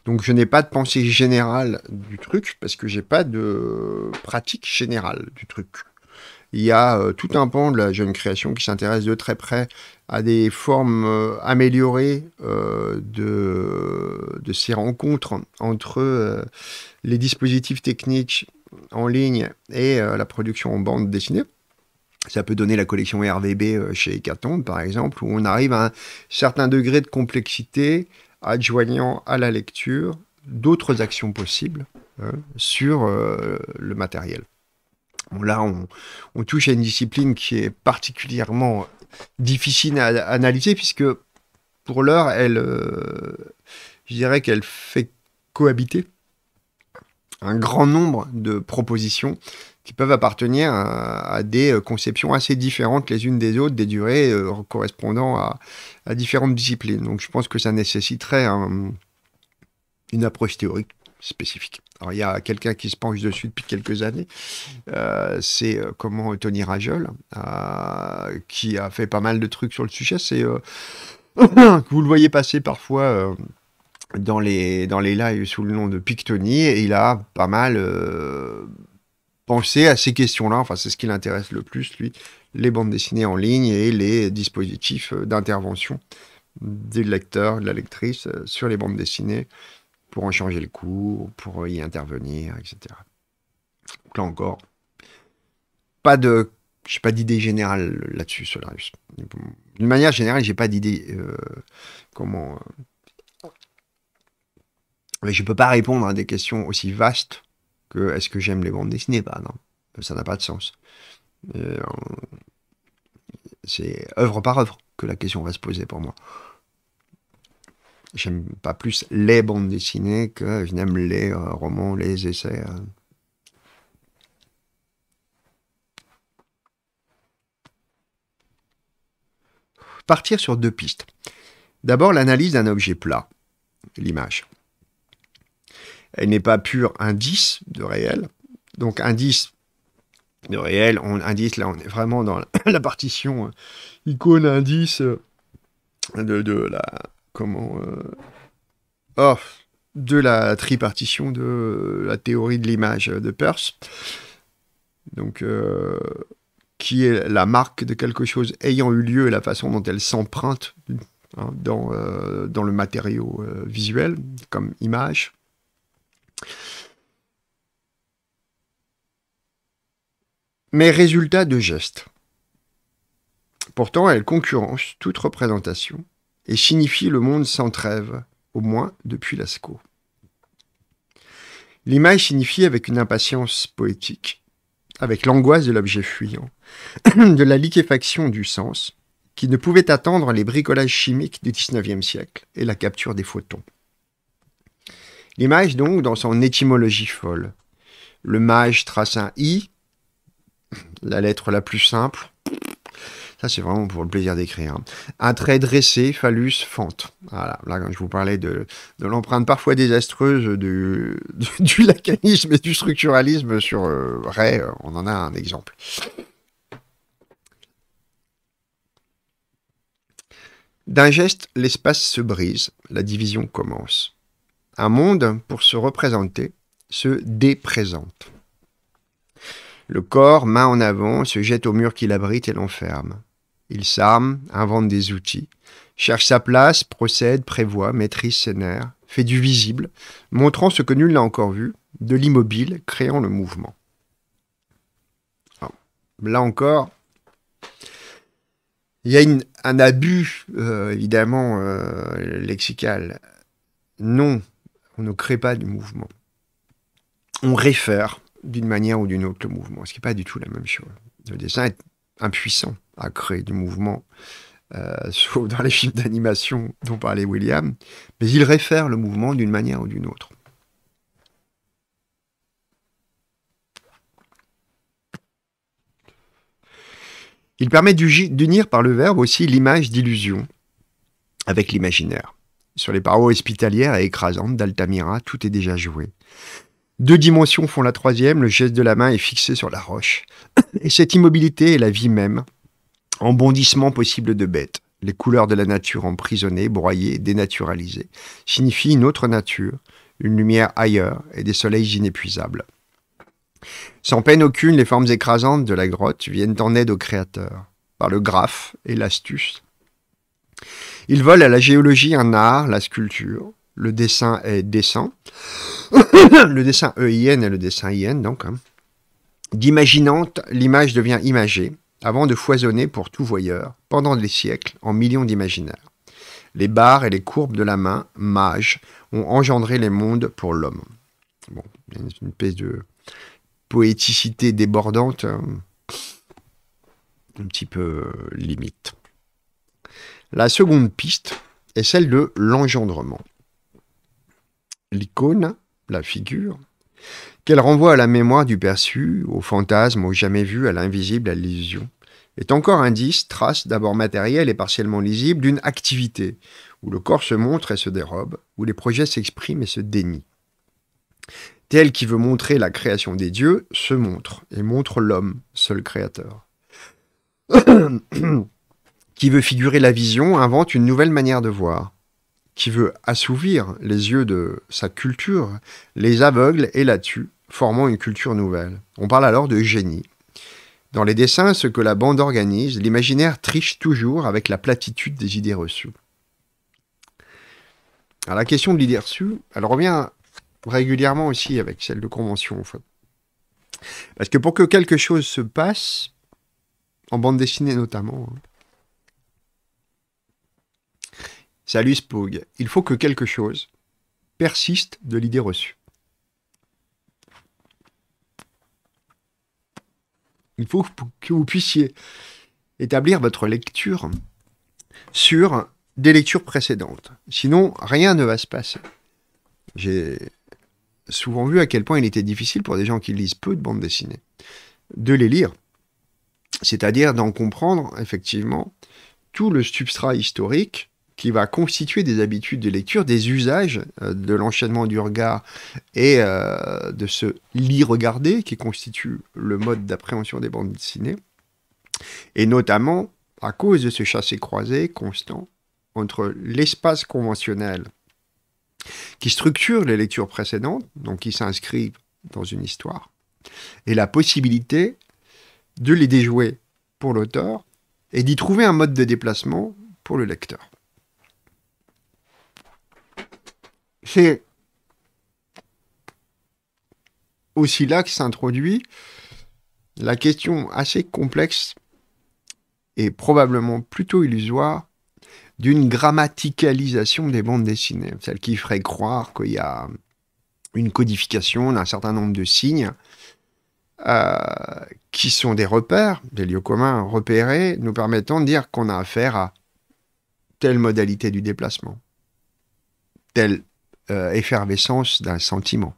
Donc je n'ai pas de pensée générale du truc parce que j'ai pas de pratique générale du truc il y a euh, tout un pan de la jeune création qui s'intéresse de très près à des formes euh, améliorées euh, de, ces rencontres entre les dispositifs techniques en ligne et la production en bande dessinée. Ça peut donner la collection RVB chez Hecatombe, par exemple, où on arrive à un certain degré de complexité adjoignant à la lecture d'autres actions possibles hein, sur le matériel là, on, touche à une discipline qui est particulièrement difficile à, analyser, puisque pour l'heure, elle, euh, je dirais qu'elle fait cohabiter un grand nombre de propositions qui peuvent appartenir à, des conceptions assez différentes les unes des autres, des durées euh, correspondant à, différentes disciplines. Donc je pense que ça nécessiterait une approche théorique spécifique. Alors, il y a quelqu'un qui se penche dessus depuis quelques années. Euh, c'est euh, comment Tony Rajol, euh, qui a fait pas mal de trucs sur le sujet. C'est vous le voyez passer parfois dans les dans les lives sous le nom de Pictony, et il a pas mal pensé à ces questions-là. Enfin, c'est ce qui l'intéresse le plus, lui, les bandes dessinées en ligne et les dispositifs d'intervention des lecteurs, de la lectrice sur les bandes dessinées pour en changer le cours, pour y intervenir, etc. Donc là encore, pas de, j'ai pas d'idée générale là-dessus, Solarius. D'une manière générale, j'ai pas d'idée euh, comment. Euh, mais je peux pas répondre à des questions aussi vastes que est-ce que j'aime les bandes dessinées Bah non, ça n'a pas de sens. Euh, c'est œuvre par œuvre que la question va se poser pour moi. J'aime pas plus les bandes dessinées que je n'aime les euh, romans, les essais. Euh. Partir sur deux pistes. D'abord, l'analyse d'un objet plat, l'image. Elle n'est pas pure indice de réel. Donc, indice de réel, on indice, là, on est vraiment dans la, partition euh, icône, indice de la comment oh, de la tripartition de la théorie de l'image de Peirce, donc euh, qui est la marque de quelque chose ayant eu lieu et la façon dont elle s'emprunte hein, dans, euh, dans le matériau visuel comme image. Mais résultat de geste. Pourtant, elle concurrence toute représentation et signifie le monde sans trêve, au moins depuis Lascaux. L'image signifie avec une impatience poétique, avec l'angoisse de l'objet fuyant, de la liquéfaction du sens, qui ne pouvait attendre les bricolages chimiques du XIXe siècle et la capture des photons. L'image donc dans son étymologie folle. Le mage trace un i, la lettre la plus simple, ça, c'est vraiment pour le plaisir d'écrire. Hein. Un trait dressé, phallus, fente. Voilà, là, quand je vous parlais de, l'empreinte parfois désastreuse du, lacanisme et du structuralisme sur euh, Ray, euh, on en a un exemple. D'un geste, l'espace se brise, la division commence. Un monde, pour se représenter, se déprésente. Le corps, main en avant, se jette au mur qui l'abrite et l'enferme. Il s'arme, invente des outils, cherche sa place, procède, prévoit, maîtrise ses nerfs, fait du visible, montrant ce que nul n'a encore vu, de l'immobile, créant le mouvement. là encore, Il y a un abus, euh, évidemment, euh, lexical. Non, on ne crée pas du mouvement. On réfère d'une manière ou d'une autre le mouvement, ce qui n'est pas du tout la même chose. Le dessin est impuissant à créer du mouvement, euh, sauf dans les films d'animation dont parlait William, mais il réfère le mouvement d'une manière ou d'une autre. Il permet d'unir par le verbe aussi l'image d'illusion avec l'imaginaire. Sur les parois hospitalières et écrasantes d'Altamira, tout est déjà joué. Deux dimensions font la troisième, le geste de la main est fixé sur la roche. Et cette immobilité est la vie même, en bondissement possible de bêtes. Les couleurs de la nature emprisonnées, broyées, dénaturalisées, signifient une autre nature, une lumière ailleurs et des soleils inépuisables. Sans peine aucune, les formes écrasantes de la grotte viennent en aide au créateur, par le graphe et l'astuce. Ils volent à la géologie un art, la sculpture. Le dessin est dessin. le dessin EIN et le dessin IN, donc. Hein. D'imaginante, l'image devient imagée, avant de foisonner pour tout voyeur, pendant des siècles, en millions d'imaginaires. Les barres et les courbes de la main, mages, ont engendré les mondes pour l'homme. Bon, une espèce de poéticité débordante, euh, un petit peu limite. La seconde piste est celle de l'engendrement. L'icône, la figure, qu'elle renvoie à la mémoire du perçu, au fantasme, au jamais vu, à l'invisible, à l'illusion, est encore indice, trace d'abord matérielle et partiellement lisible d'une activité, où le corps se montre et se dérobe, où les projets s'expriment et se dénient tel qui veut montrer la création des dieux, se montre, et montre l'homme, seul créateur. qui veut figurer la vision, invente une nouvelle manière de voir. Qui veut assouvir les yeux de sa culture, les aveugle et la tue, formant une culture nouvelle. On parle alors de génie. Dans les dessins, ce que la bande organise, l'imaginaire triche toujours avec la platitude des idées reçues. Alors la question de l'idée reçue, elle revient régulièrement aussi avec celle de convention. Parce que pour que quelque chose se passe, en bande dessinée notamment, hein, Salut Spoog, il faut que quelque chose persiste de l'idée reçue. Il faut que vous puissiez établir votre lecture sur des lectures précédentes. Sinon, rien ne va se passer. J'ai souvent vu à quel point il était difficile pour des gens qui lisent peu de bandes dessinées de les lire, c'est-à-dire d'en comprendre effectivement tout le substrat historique qui va constituer des habitudes de lecture, des usages euh, de l'enchaînement du regard et euh, de ce lit-regarder qui constitue le mode d'appréhension des bandes dessinées, et notamment à cause de ce chassé-croisé constant entre l'espace conventionnel qui structure les lectures précédentes, donc qui s'inscrivent dans une histoire, et la possibilité de les déjouer pour l'auteur et d'y trouver un mode de déplacement pour le lecteur. C'est aussi là que s'introduit la question assez complexe et probablement plutôt illusoire d'une grammaticalisation des bandes dessinées, celle qui ferait croire qu'il y a une codification d'un certain nombre de signes euh, qui sont des repères, des lieux communs repérés, nous permettant de dire qu'on a affaire à telle modalité du déplacement, telle euh, effervescence d'un sentiment,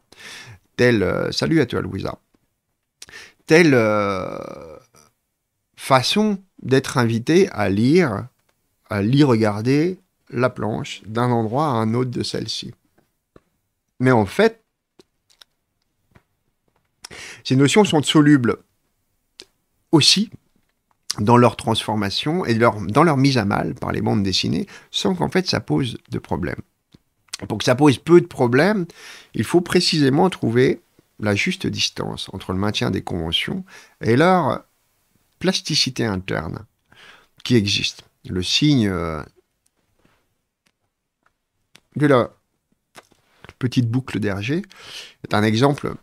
telle euh, salut à toi Louisa, telle façon d'être invité à lire à lire regarder la planche d'un endroit à un autre de celle-ci. Mais en fait, ces notions sont solubles aussi dans leur transformation et dans leur mise à mal par les bandes dessinées, sans qu'en fait ça pose de problème. Pour que ça pose peu de problèmes, il faut précisément trouver la juste distance entre le maintien des conventions et leur plasticité interne qui existe. Le signe euh, de la petite boucle d'Hergé est un exemple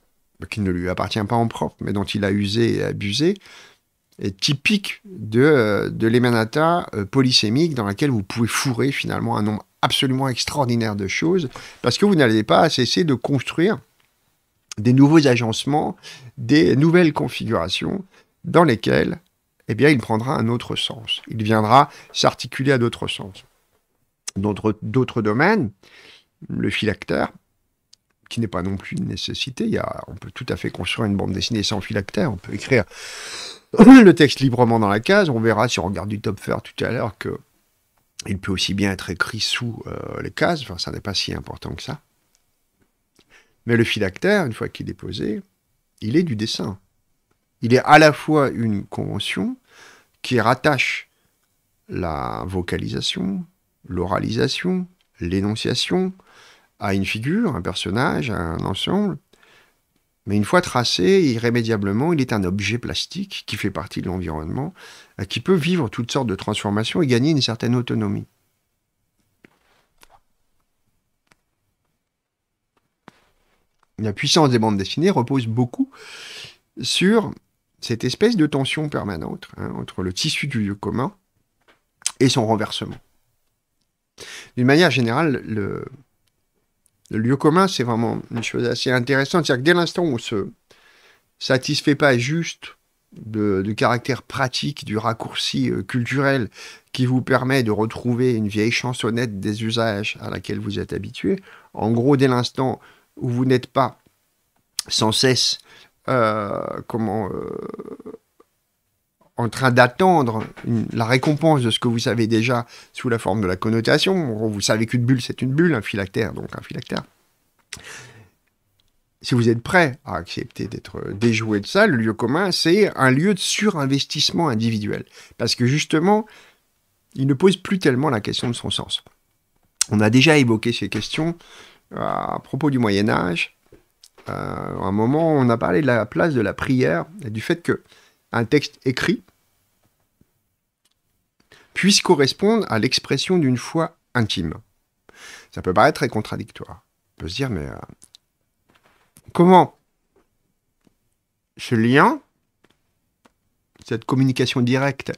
qui ne lui appartient pas en propre, mais dont il a usé et abusé, est typique de, euh, de l'émanata euh, polysémique dans laquelle vous pouvez fourrer finalement un nombre absolument extraordinaire de choses parce que vous n'allez pas cesser de construire des nouveaux agencements, des nouvelles configurations dans lesquelles eh bien, il prendra un autre sens. Il viendra s'articuler à d'autres sens. D'autres domaines, le phylactère, qui n'est pas non plus une nécessité. On peut tout à fait construire une bande dessinée sans phylactère. On peut écrire le texte librement dans la case. On verra si on regarde du top tout à l'heure que il peut aussi bien être écrit sous euh, les cases. Enfin, ça n'est pas si important que ça. Mais le phylactère, une fois qu'il est posé, il est du dessin. Il est à la fois une convention qui rattache la vocalisation, l'oralisation, l'énonciation à une figure, un personnage, un ensemble. Mais une fois tracé, irrémédiablement, il est un objet plastique qui fait partie de l'environnement, euh, qui peut vivre toutes sortes de transformations et gagner une certaine autonomie. La puissance des bandes dessinées repose beaucoup sur cette espèce de tension permanente hein, entre le tissu du lieu commun et son renversement. D'une manière générale, le, lieu commun, c'est vraiment une chose assez intéressante. C'est-à-dire que dès l'instant où on ne se satisfait pas juste du caractère pratique du raccourci euh, culturel qui vous permet de retrouver une vieille chansonnette des usages à laquelle vous êtes habitué, en gros, dès l'instant où vous n'êtes pas sans cesse euh, comment euh, en train d'attendre la récompense de ce que vous savez déjà sous la forme de la connotation. Vous savez qu'une bulle, c'est une bulle, un phylactère, donc un phylactère. Si vous êtes prêt à accepter d'être déjoué de ça, le lieu commun, c'est un lieu de surinvestissement individuel. Parce que justement, il ne pose plus tellement la question de son sens. On a déjà évoqué ces questions euh, à propos du Moyen Âge. Euh, à un moment, on a parlé de la place de la prière et du fait que un texte écrit puisse correspondre à l'expression d'une foi intime. Ça peut paraître très contradictoire. On peut se dire, mais euh, comment ce lien, cette communication directe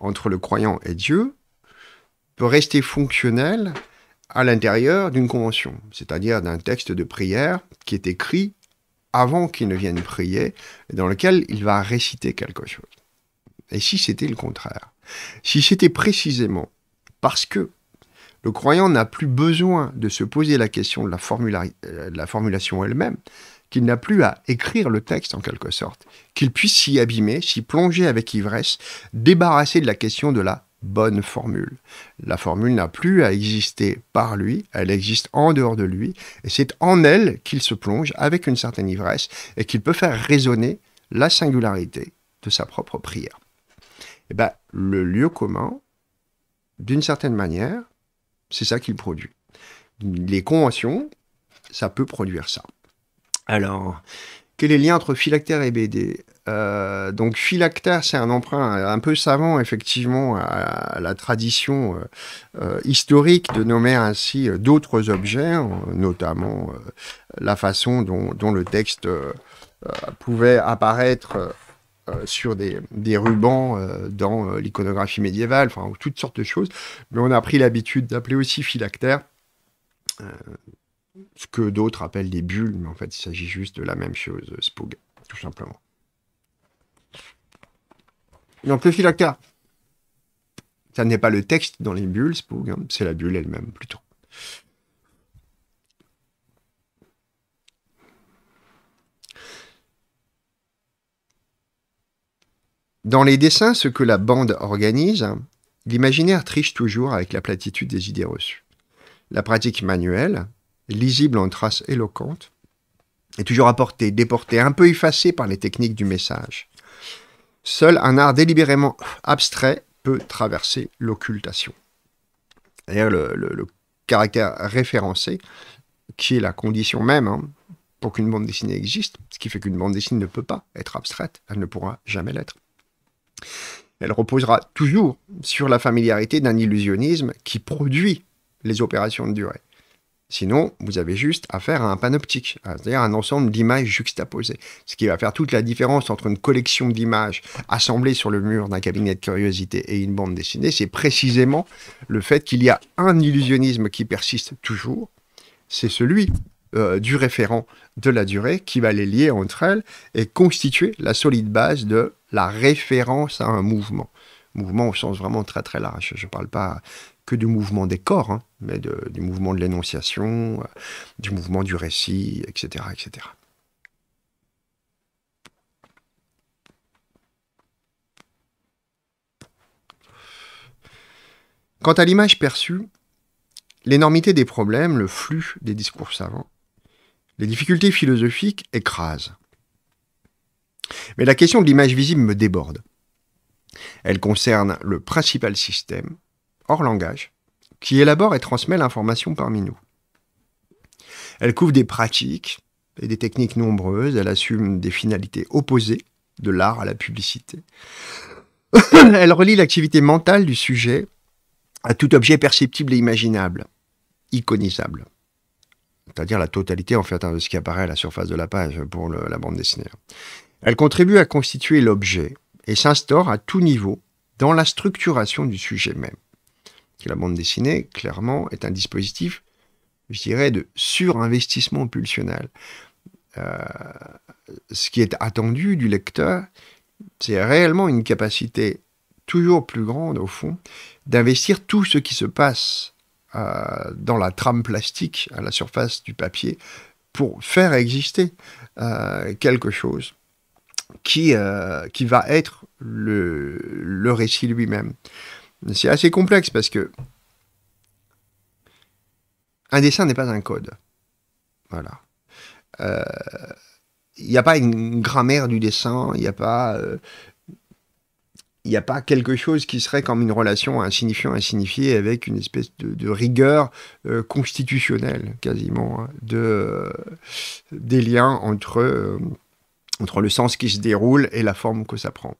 entre le croyant et Dieu, peut rester fonctionnel à l'intérieur d'une convention, c'est-à-dire d'un texte de prière qui est écrit avant qu'il ne vienne prier, dans lequel il va réciter quelque chose. Et si c'était le contraire? Si c'était précisément parce que le croyant n'a plus besoin de se poser la question de la, euh, de la formulation elle-même, qu'il n'a plus à écrire le texte en quelque sorte, qu'il puisse s'y abîmer, s'y plonger avec ivresse, débarrasser de la question de la bonne formule. La formule n'a plus à exister par lui, elle existe en dehors de lui, et c'est en elle qu'il se plonge avec une certaine ivresse et qu'il peut faire résonner la singularité de sa propre prière. Eh ben, le lieu commun, d'une certaine manière, c'est ça qu'il produit. Les conventions, ça peut produire ça. Alors, quel est entre phylactère et BD euh, donc phylactère, c'est un emprunt un peu savant effectivement à, la tradition euh, euh, historique de nommer ainsi d'autres objets, notamment la façon dont, le texte pouvait apparaître sur des, des rubans dans l'iconographie médiévale, enfin toutes sortes de choses. Mais on a pris l'habitude d'appeler aussi phylactère ce que d'autres appellent des bulles, mais en fait il s'agit juste de la même chose, Spoog, tout simplement. Donc le phylactère, ça n'est pas le texte dans les bulles, hein, c'est la bulle elle-même plutôt. Dans les dessins, ce que la bande organise, l'imaginaire triche toujours avec la platitude des idées reçues. La pratique manuelle, lisible en traces éloquentes, est toujours apportée, déportée, un peu effacée par les techniques du message. Seul un art délibérément abstrait peut traverser l'occultation. D'ailleurs, le, caractère référencé, qui est la condition même hein, pour qu'une bande dessinée existe, ce qui fait qu'une bande dessinée ne peut pas être abstraite, elle ne pourra jamais l'être. Elle reposera toujours sur la familiarité d'un illusionnisme qui produit les opérations de durée. Sinon, vous avez juste affaire à un panoptique, c'est-à-dire un ensemble d'images juxtaposées. Ce qui va faire toute la différence entre une collection d'images assemblées sur le mur d'un cabinet de curiosité et une bande dessinée, c'est précisément le fait qu'il y a un illusionnisme qui persiste toujours, c'est celui euh, du référent de la durée qui va les lier entre elles et constituer la solide base de la référence à un mouvement. Mouvement au sens vraiment très très large. Je ne parle pas que du mouvement des corps, hein, mais du mouvement de l'énonciation, euh, du mouvement du récit, etc. etc. Quant à l'image perçue, l'énormité des problèmes, le flux des discours savants, les difficultés philosophiques écrasent. Mais la question de l'image visible me déborde. Elle concerne le principal système, hors langage, qui élabore et transmet l'information parmi nous. Elle couvre des pratiques et des techniques nombreuses, elle assume des finalités opposées, de l'art à la publicité. elle relie l'activité mentale du sujet à tout objet perceptible et imaginable, iconisable. C'est-à-dire la totalité en fait hein, de ce qui apparaît à la surface de la page pour la bande dessinée. Elle contribue à constituer l'objet et s'instaure à tout niveau dans la structuration du sujet même la bande dessinée, clairement, est un dispositif, je dirais, de surinvestissement pulsionnel. Euh, ce qui est attendu du lecteur, c'est réellement une capacité toujours plus grande, au fond, d'investir tout ce qui se passe euh, dans la trame plastique à la surface du papier pour faire exister euh, quelque chose qui, qui va être le récit lui-même. C'est assez complexe parce que un dessin n'est pas un code. Voilà. Il euh, n'y a pas une grammaire du dessin, il n'y a pas. il euh, n'y a pas quelque chose qui serait comme une relation insignifiant-insignifié avec une espèce de, rigueur euh, constitutionnelle, quasiment, hein, de, des liens entre, entre le sens qui se déroule et la forme que ça prend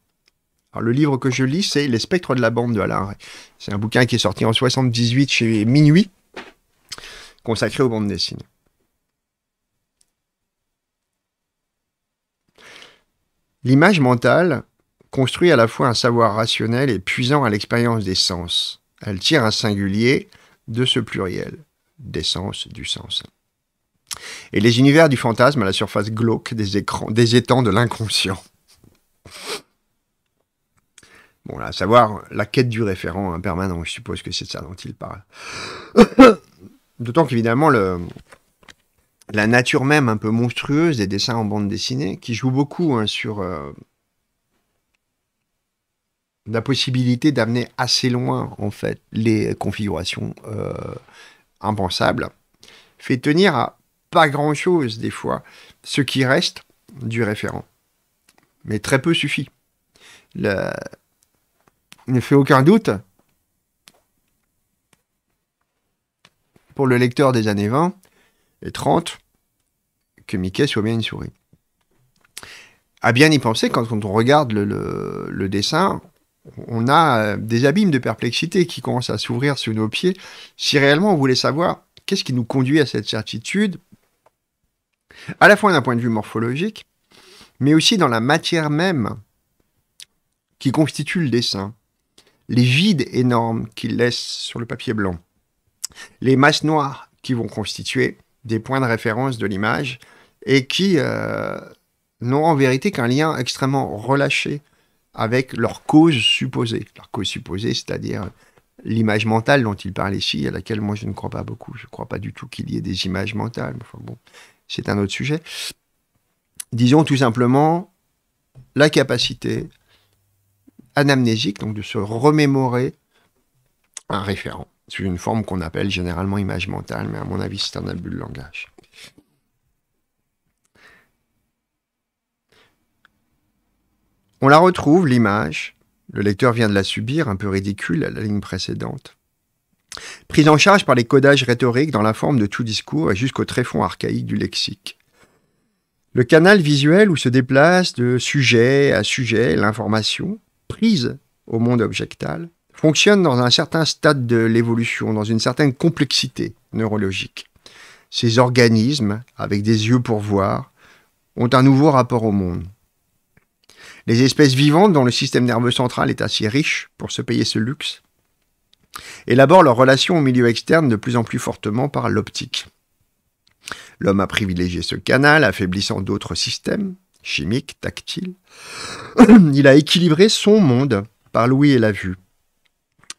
le livre que je lis, c'est Les spectres de la bande de Alain. C'est un bouquin qui est sorti en 78 chez Minuit, consacré aux bandes dessinées. L'image mentale construit à la fois un savoir rationnel et puisant à l'expérience des sens. Elle tire un singulier de ce pluriel, des sens, du sens. Et les univers du fantasme à la surface glauque des étangs de l'inconscient. Bon, à savoir la quête du référent permanent, je suppose que c'est de ça dont il parle. D'autant qu'évidemment, la nature même un peu monstrueuse des dessins en bande dessinée, qui joue beaucoup hein, sur euh, la possibilité d'amener assez loin, en fait, les configurations euh, impensables, fait tenir à pas grand-chose, des fois, ce qui reste du référent. Mais très peu suffit. Ne fait aucun doute pour le lecteur des années 20 et 30 que Mickey soit bien une souris. À bien y penser, quand on regarde le, dessin, on a euh, des abîmes de perplexité qui commencent à s'ouvrir sous nos pieds. Si réellement on voulait savoir qu'est-ce qui nous conduit à cette certitude, à la fois d'un point de vue morphologique, mais aussi dans la matière même qui constitue le dessin les vides énormes qu'il laisse sur le papier blanc, les masses noires qui vont constituer des points de référence de l'image et qui euh, n'ont en vérité qu'un lien extrêmement relâché avec leur cause supposée. Leur cause supposée, c'est-à-dire l'image mentale dont il parle ici, à laquelle moi je ne crois pas beaucoup. Je ne crois pas du tout qu'il y ait des images mentales. Enfin bon, c'est un autre sujet. Disons tout simplement la capacité anamnésique, donc de se remémorer un référent, sous une forme qu'on appelle généralement image mentale, mais à mon avis c'est un abus de langage. On la retrouve, l'image, le lecteur vient de la subir, un peu ridicule à la ligne précédente. Prise en charge par les codages rhétoriques dans la forme de tout discours et jusqu'au tréfonds archaïque du lexique. Le canal visuel où se déplace de sujet à sujet l'information, au monde objectal fonctionne dans un certain stade de l'évolution, dans une certaine complexité neurologique. ces organismes, avec des yeux pour voir, ont un nouveau rapport au monde. Les espèces vivantes dont le système nerveux central est assez riche pour se payer ce luxe élaborent leur relation au milieu externe de plus en plus fortement par l'optique. L'homme a privilégié ce canal, affaiblissant d'autres systèmes, chimiques, tactiles. Il a équilibré son monde par l'ouïe et la vue.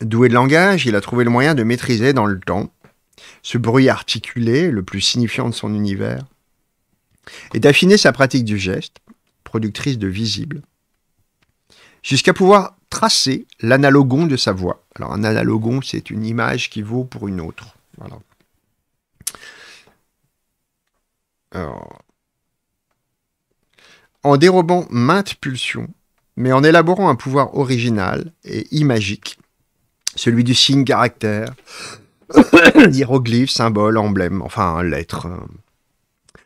Doué de langage, il a trouvé le moyen de maîtriser dans le temps ce bruit articulé, le plus signifiant de son univers, et d'affiner sa pratique du geste, productrice de visibles, jusqu'à pouvoir tracer l'analogon de sa voix. Alors un analogon, c'est une image qui vaut pour une autre. Voilà. En dérobant maintes pulsions, mais en élaborant un pouvoir original et imagique, celui du signe caractère, hiéroglyphe, symbole, emblème, enfin lettre.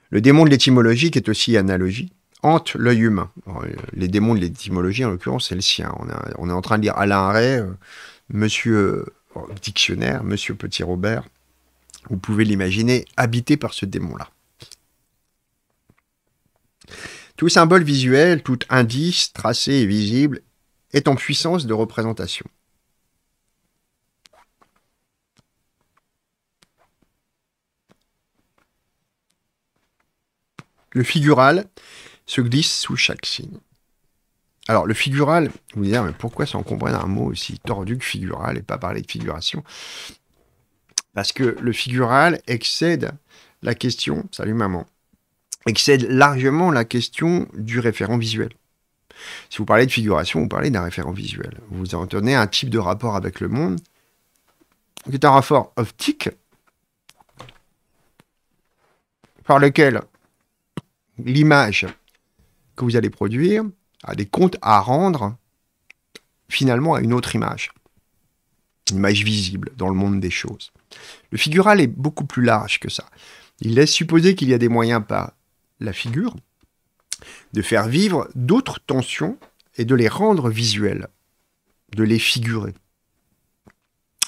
Le démon de l'étymologie, qui est aussi analogie, hante l'œil humain. les démons de l'étymologie, en l'occurrence, c'est le sien. On, est en train de lire Alain Ray, euh, Monsieur euh, Dictionnaire, Monsieur Petit Robert. Vous pouvez l'imaginer habité par ce démon-là. Tout symbole visuel, tout indice tracé et visible est en puissance de représentation. Le figural se glisse sous chaque signe. Alors, le figural, vous me direz, mais pourquoi s'encombrer d'un mot aussi tordu que figural et pas parler de figuration? Parce que le figural excède la question, salut maman, excède largement la question du référent visuel. Si vous parlez de figuration, vous parlez d'un référent visuel. Vous en tenez un type de rapport avec le monde qui est un rapport optique par lequel l'image que vous allez produire a des comptes à rendre finalement à une autre image. Une image visible dans le monde des choses. Le figural est beaucoup plus large que ça. Il laisse supposer qu'il y a des moyens par la figure de faire vivre d'autres tensions et de les rendre visuelles, de les figurer.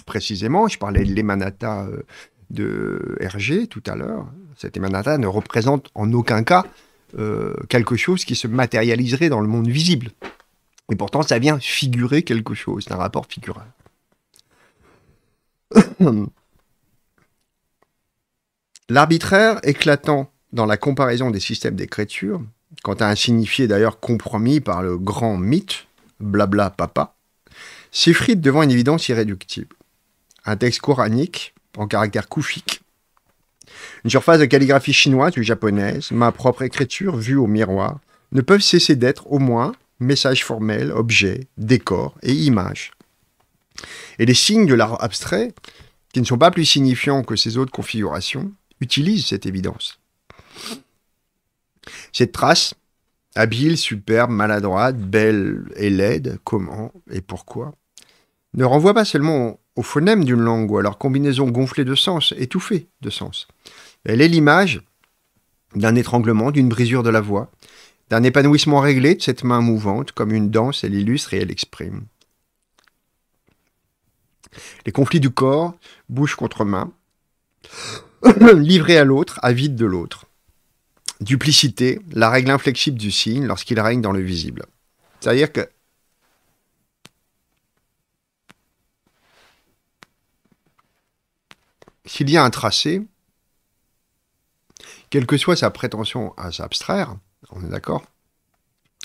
Précisément, je parlais de l'émanata euh, de Hergé tout à l'heure. Cet émanata ne représente en aucun cas euh, quelque chose qui se matérialiserait dans le monde visible. Et pourtant, ça vient figurer quelque chose, c'est un rapport figural. L'arbitraire éclatant dans la comparaison des systèmes d'écriture, quant à un signifié d'ailleurs compromis par le grand mythe, blabla papa, s'effrite devant une évidence irréductible. Un texte coranique, en caractère koufique, une surface de calligraphie chinoise ou japonaise, ma propre écriture vue au miroir, ne peuvent cesser d'être au moins messages formels, objets, décors et images. Et les signes de l'art abstrait, qui ne sont pas plus signifiants que ces autres configurations, utilisent cette évidence. Cette trace, habile, superbe, maladroite, belle et laide, comment et pourquoi, ne renvoie pas seulement au phonème d'une langue ou à leur combinaison gonflée de sens, étouffée de sens. Elle est l'image d'un étranglement, d'une brisure de la voix, d'un épanouissement réglé de cette main mouvante, comme une danse, elle illustre et elle exprime. Les conflits du corps, bouche contre main, livrés à l'autre, avide de l'autre. Duplicité, la règle inflexible du signe lorsqu'il règne dans le visible. C'est-à-dire que s'il y a un tracé, quelle que soit sa prétention à s'abstraire, on est d'accord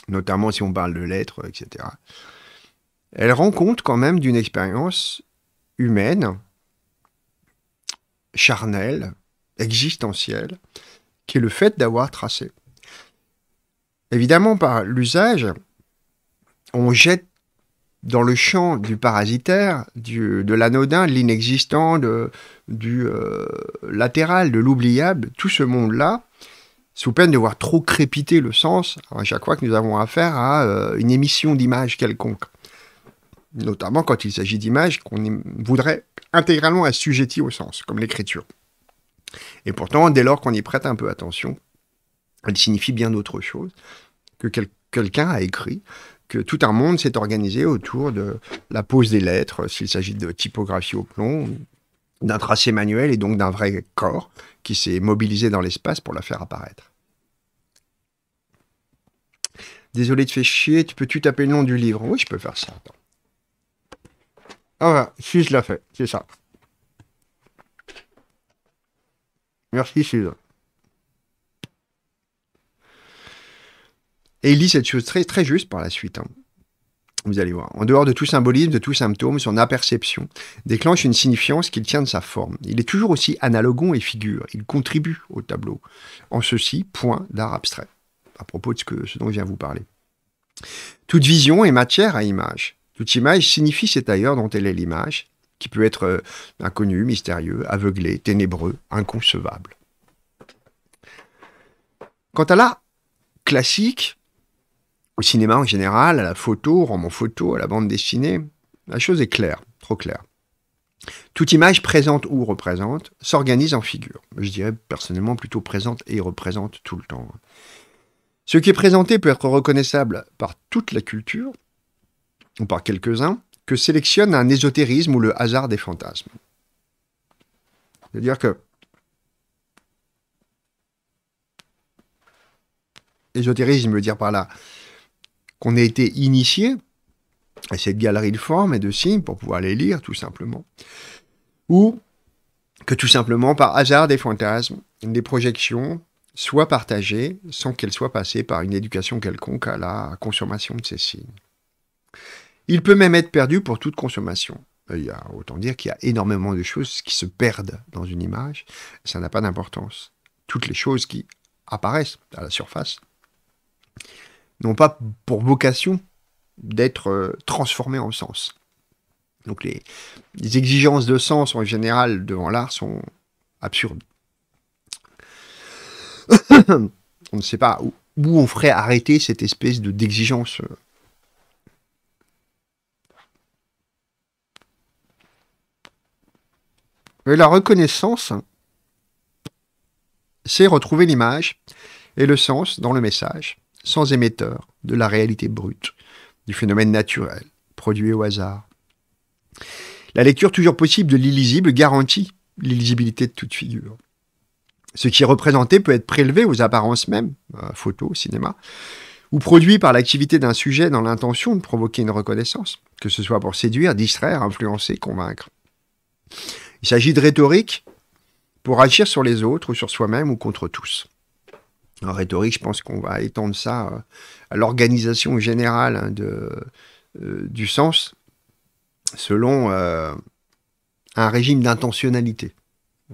Notamment si on parle de lettres, etc. Elle rend compte quand même d'une expérience humaine, charnelle, existentielle, qui est le fait d'avoir tracé. Évidemment, par l'usage, on jette dans le champ du parasitaire, de l'anodin, de l'inexistant, du euh, latéral, de l'oubliable, tout ce monde-là, sous peine de voir trop crépiter le sens à chaque fois que nous avons affaire à euh, une émission d'images quelconque. Notamment quand il s'agit d'images qu'on voudrait intégralement assujettir au sens, comme l'écriture. Et pourtant, dès lors qu'on y prête un peu attention, elle signifie bien d'autres choses que quelqu'un a écrit que tout un monde s'est organisé autour de la pose des lettres, s'il s'agit de typographie au plomb, d'un tracé manuel et donc d'un vrai corps qui s'est mobilisé dans l'espace pour la faire apparaître. Désolé de faire chier, tu peux-tu taper le nom du livre? Oui, je peux faire ça. Ah voilà, si je l'ai fait, c'est ça. Merci. Et il dit cette chose très, juste par la suite. Hein. Vous allez voir. En dehors de tout symbolisme, de tout symptôme, son aperception déclenche une signifiance qu'il tient de sa forme. Il est toujours aussi analogon et figure. Il contribue au tableau. En ceci, point d'art abstrait. À propos de ce, ce dont je viens vous parler. Toute vision est matière à image. Toute image signifie cet ailleurs dont elle est l'image, qui peut être euh, inconnu, mystérieux, aveuglé, ténébreux, inconcevable. Quant à l'art classique, au cinéma en général, à la photo, au roman photo, à la bande dessinée, la chose est claire, trop claire. Toute image présente ou représente s'organise en figure. Je dirais personnellement plutôt présente et représente tout le temps. Ce qui est présenté peut être reconnaissable par toute la culture, ou par quelques-uns, que sélectionne un ésotérisme ou le hasard des fantasmes. C'est-à-dire que ésotérisme veut dire par là qu'on a été initié à cette galerie de formes et de signes pour pouvoir les lire, tout simplement. Ou que tout simplement, par hasard des fantasmes, des projections soient partagées sans qu'elles soient passées par une éducation quelconque à la consommation de ces signes. Il peut même être perdu pour toute consommation. Il y a, autant dire qu'il y a énormément de choses qui se perdent dans une image, ça n'a pas d'importance. Toutes les choses qui apparaissent à la surface n'ont pas pour vocation d'être euh, transformées en sens. Donc les, exigences de sens en général devant l'art sont absurdes. on ne sait pas où, on ferait arrêter cette espèce de La reconnaissance, c'est retrouver l'image et le sens dans le message sans émetteur, de la réalité brute, du phénomène naturel, produit au hasard. La lecture toujours possible de l'illisible garantit l'illisibilité de toute figure. Ce qui est représenté peut être prélevé aux apparences mêmes, euh, photo, cinéma, ou produit par l'activité d'un sujet dans l'intention de provoquer une reconnaissance, que ce soit pour séduire, distraire, influencer, convaincre. Il s'agit de rhétorique pour agir sur les autres ou sur soi-même ou contre tous en rhétorique, je pense qu'on va étendre ça euh, à l'organisation générale hein, euh, du sens selon euh, un régime d'intentionnalité.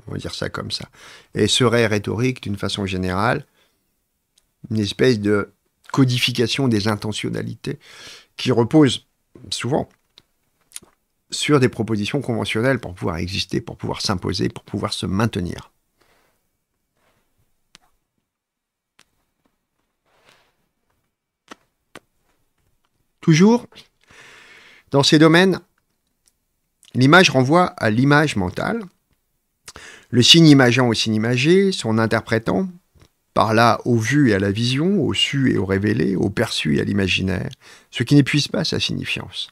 On va dire ça comme ça. Et serait rhétorique, d'une façon générale, une espèce de codification des intentionnalités qui repose souvent sur des propositions conventionnelles pour pouvoir exister, pour pouvoir s'imposer, pour pouvoir se maintenir. Toujours, dans ces domaines, l'image renvoie à l'image mentale, le signe imageant au signe imagé, son interprétant, par là au vu et à la vision, au su et au révélé, au perçu et à l'imaginaire, ce qui n'épuise pas sa signifiance.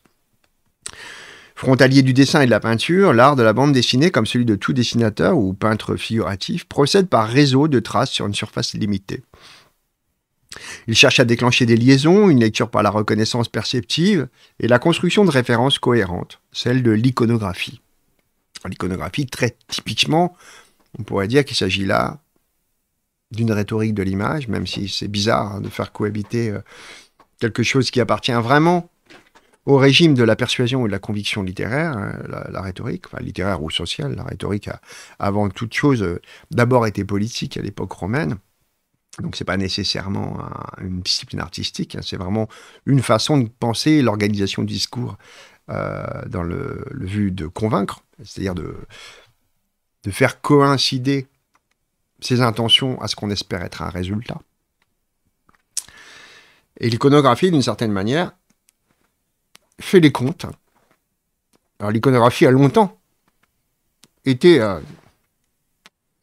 Frontalier du dessin et de la peinture, l'art de la bande dessinée, comme celui de tout dessinateur ou peintre figuratif, procède par réseau de traces sur une surface limitée. Il cherche à déclencher des liaisons, une lecture par la reconnaissance perceptive et la construction de références cohérentes, celle de l'iconographie. L'iconographie, très typiquement, on pourrait dire qu'il s'agit là d'une rhétorique de l'image, même si c'est bizarre de faire cohabiter euh, quelque chose qui appartient vraiment au régime de la persuasion et de la conviction littéraire, hein, la, rhétorique, enfin, littéraire ou sociale. La rhétorique a, avant toute chose, euh, d'abord été politique à l'époque romaine. Donc c'est pas nécessairement une discipline artistique, hein, c'est vraiment une façon de penser l'organisation du discours euh, dans le, le, but de convaincre, c'est-à-dire de, de faire coïncider ses intentions à ce qu'on espère être un résultat. Et l'iconographie, d'une certaine manière, fait les comptes. Alors l'iconographie a longtemps été euh,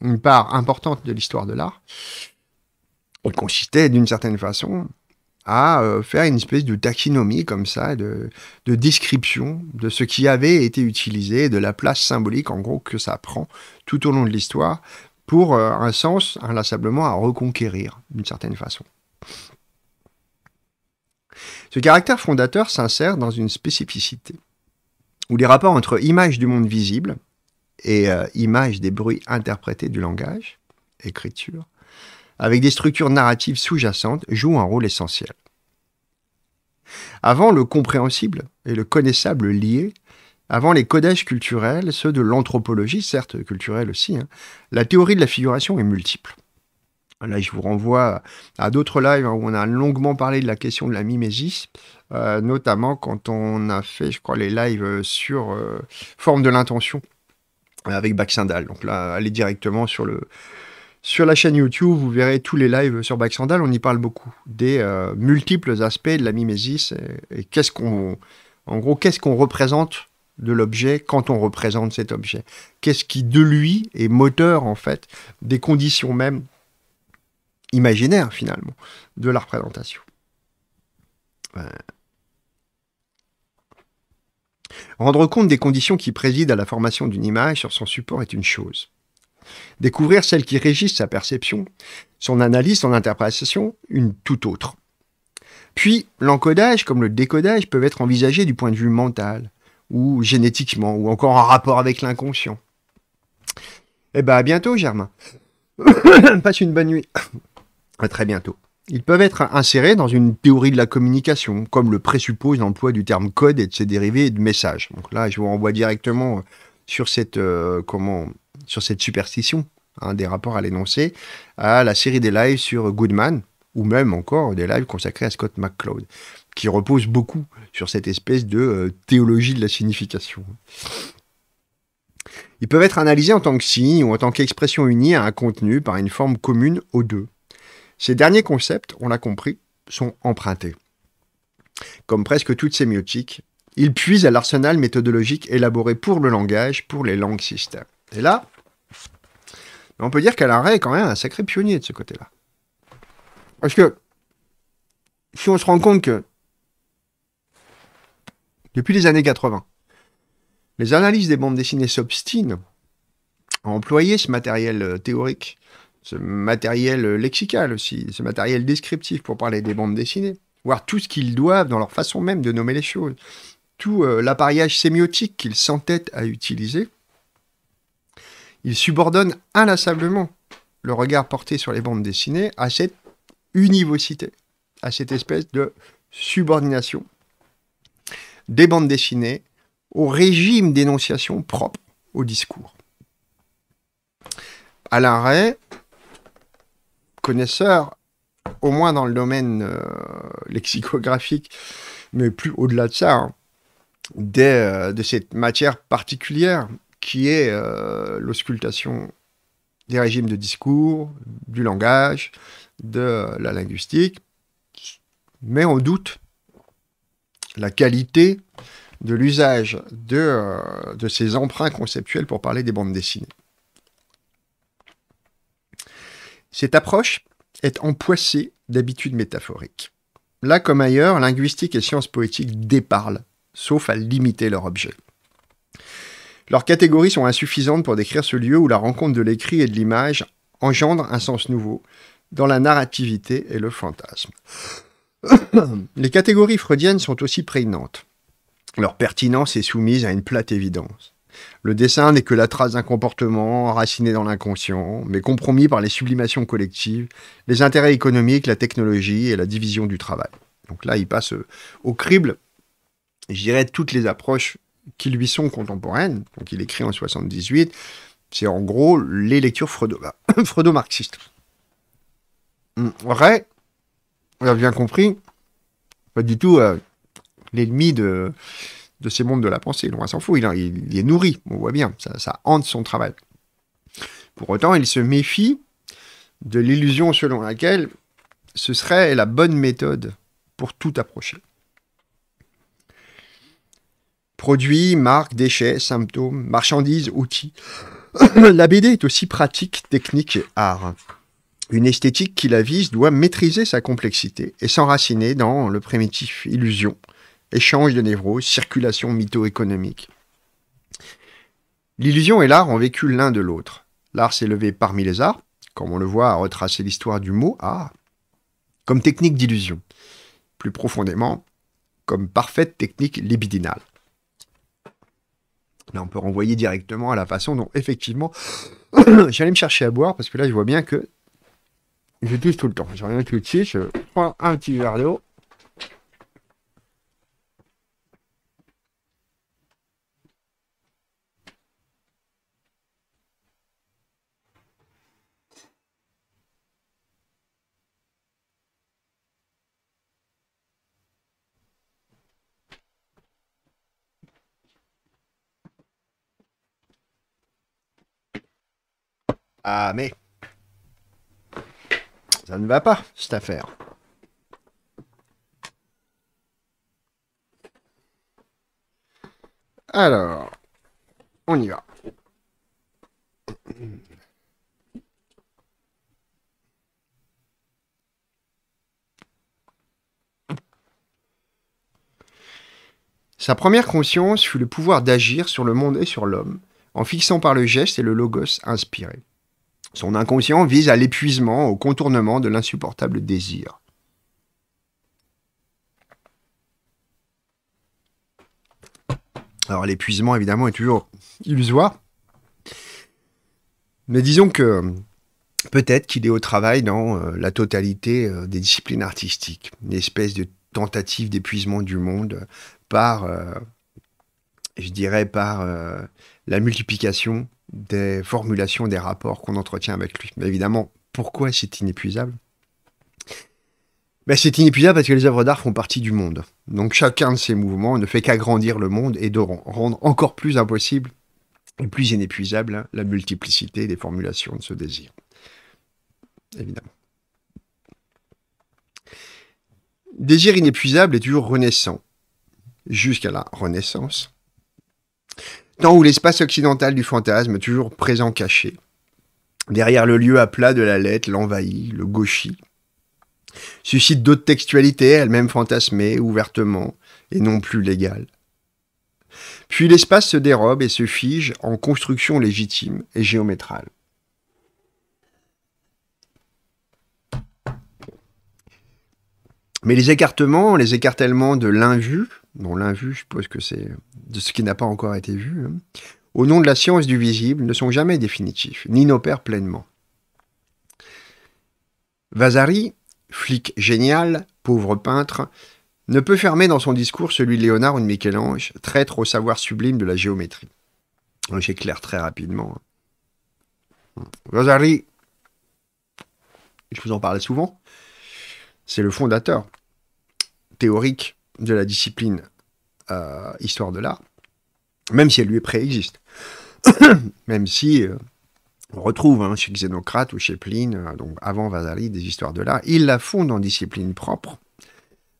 une part importante de l'histoire de l'art. Elle consistait d'une certaine façon à euh, faire une espèce de taxinomie comme ça, de, de, description de ce qui avait été utilisé, de la place symbolique en gros que ça prend tout au long de l'histoire pour euh, un sens inlassablement à reconquérir d'une certaine façon. Ce caractère fondateur s'insère dans une spécificité, où les rapports entre image du monde visible et euh, image des bruits interprétés du langage, écriture, avec des structures narratives sous-jacentes, jouent un rôle essentiel. Avant le compréhensible et le connaissable liés, avant les codages culturels, ceux de l'anthropologie, certes culturelle aussi, hein, la théorie de la figuration est multiple. Là, je vous renvoie à d'autres lives hein, où on a longuement parlé de la question de la mimésis, euh, notamment quand on a fait, je crois, les lives sur euh, forme de l'intention avec Baxendal. Donc là, allez directement sur le, sur la chaîne YouTube, vous verrez tous les lives sur Baxandal, on y parle beaucoup des euh, multiples aspects de la mimésis et, qu'est-ce qu'on, en gros, qu'est-ce qu'on représente de l'objet quand on représente cet objet? Qu'est-ce qui de lui est moteur en fait des conditions même imaginaires finalement de la représentation. Rendre compte des conditions qui président à la formation d'une image sur son support est une chose. Découvrir celles qui régissent sa perception, son analyse, son interprétation, une toute autre. Puis, l'encodage comme le décodage peuvent être envisagés du point de vue mental, ou génétiquement, ou encore en rapport avec l'inconscient. Eh bien, à bientôt, Germain. Passe une bonne nuit. Très bientôt. Ils peuvent être insérés dans une théorie de la communication, comme le présuppose l'emploi du terme code et de ses dérivés de message. Donc là, je vous renvoie directement sur cette, euh, comment, sur cette superstition hein, des rapports à l'énoncé, à la série des lives sur Goodman, ou même encore des lives consacrés à Scott McCloud, qui reposent beaucoup sur cette espèce de euh, théologie de la signification. Ils peuvent être analysés en tant que signe ou en tant qu'expression unie à un contenu par une forme commune aux deux. Ces derniers concepts, on l'a compris, sont empruntés. Comme presque toutes sémiotiques, ils puisent à l'arsenal méthodologique élaboré pour le langage, pour les langues systèmes. Et là, on peut dire qu'Alain Ray est quand même un sacré pionnier de ce côté-là. Parce que si on se rend compte que depuis les années 80, les analyses des bandes dessinées s'obstinent à employer ce matériel euh, théorique, ce matériel euh, lexical aussi, ce matériel descriptif pour parler des bandes dessinées, voir tout ce qu'ils doivent dans leur façon même de nommer les choses, tout euh, l'appareillage sémiotique qu'ils s'entêtent à utiliser, il subordonne inlassablement le regard porté sur les bandes dessinées à cette univocité, à cette espèce de subordination des bandes dessinées au régime d'énonciation propre au discours. Alain Ray, connaisseur, au moins dans le domaine euh, lexicographique, mais plus au-delà de ça, hein, euh, de cette matière particulière qui est euh, l'auscultation des régimes de discours, du langage, de la linguistique, met en doute la qualité de l'usage de, de ces emprunts conceptuels pour parler des bandes dessinées. Cette approche est empoissée d'habitudes métaphoriques. Là comme ailleurs, linguistique et sciences poétiques déparlent, sauf à limiter leur objet. Leurs catégories sont insuffisantes pour décrire ce lieu où la rencontre de l'écrit et de l'image engendre un sens nouveau dans la narrativité et le fantasme. Les catégories freudiennes sont aussi prégnantes. Leur pertinence est soumise à une plate évidence. Le dessin n'est que la trace d'un comportement enraciné dans l'inconscient, mais compromis par les sublimations collectives, les intérêts économiques, la technologie et la division du travail. Donc là, il passe au crible, je dirais, toutes les approches qui lui sont contemporaines, donc il écrit en 78, c'est en gros les lectures freudo-marxistes. Hum, Ray, on a bien compris, pas du tout euh, l'ennemi de, de ces mondes de la pensée, loin s'en fout, il, est nourri, on voit bien, ça, ça hante son travail. Pour autant, il se méfie de l'illusion selon laquelle ce serait la bonne méthode pour tout approcher. Produits, marques, déchets, symptômes, marchandises, outils. la BD est aussi pratique, technique et art. Une esthétique qui la vise doit maîtriser sa complexité et s'enraciner dans le primitif illusion, échange de névroses, circulation mytho-économique. L'illusion et l'art ont vécu l'un de l'autre. L'art s'est levé parmi les arts, comme on le voit à retracer l'histoire du mot art, comme technique d'illusion. Plus profondément, comme parfaite technique libidinale. Là, on peut renvoyer directement à la façon dont, effectivement, j'allais me chercher à boire, parce que là, je vois bien que je touche tout le temps. Tout de suite, je prends un petit verre d'eau. Ah mais ça ne va pas, cette affaire. Alors, on y va. Sa première conscience fut le pouvoir d'agir sur le monde et sur l'homme, en fixant par le geste et le logos inspiré. Son inconscient vise à l'épuisement, au contournement de l'insupportable désir. Alors l'épuisement, évidemment, est toujours illusoire. Mais disons que peut-être qu'il est au travail dans euh, la totalité euh, des disciplines artistiques. Une espèce de tentative d'épuisement du monde par, euh, je dirais, par la multiplication des formulations, des rapports qu'on entretient avec lui. Mais évidemment, pourquoi c'est inépuisable? Ben, C'est inépuisable parce que les œuvres d'art font partie du monde. Donc chacun de ces mouvements ne fait qu'agrandir le monde et de rendre encore plus impossible et plus inépuisable hein, la multiplicité des formulations de ce désir. Évidemment. Désir inépuisable est toujours renaissant, jusqu'à la Renaissance. Tant où l'espace occidental du fantasme, toujours présent caché, derrière le lieu à plat de la lettre, l'envahit, le gauchit, suscite d'autres textualités, elles-mêmes fantasmées, ouvertement, et non plus légales. Puis l'espace se dérobe et se fige en construction légitime et géométrale. Mais les écartements, les écartèlements de l'invu, Bon, l'invu, je suppose que c'est de ce qui n'a pas encore été vu, hein. au nom de la science du visible, ne sont jamais définitifs, ni n'opèrent pleinement. Vasari, flic génial, pauvre peintre, ne peut fermer dans son discours celui de Léonard ou de Michel-Ange, traître au savoir sublime de la géométrie. J'éclaire très rapidement. Hein. Vasari, je vous en parlais souvent, c'est le fondateur théorique de la discipline euh, histoire de l'art, même si elle lui préexiste. même si euh, on retrouve hein, chez Xénocrate ou chez Pline, euh, donc avant Vasari, des histoires de l'art, il la fonde en discipline propre,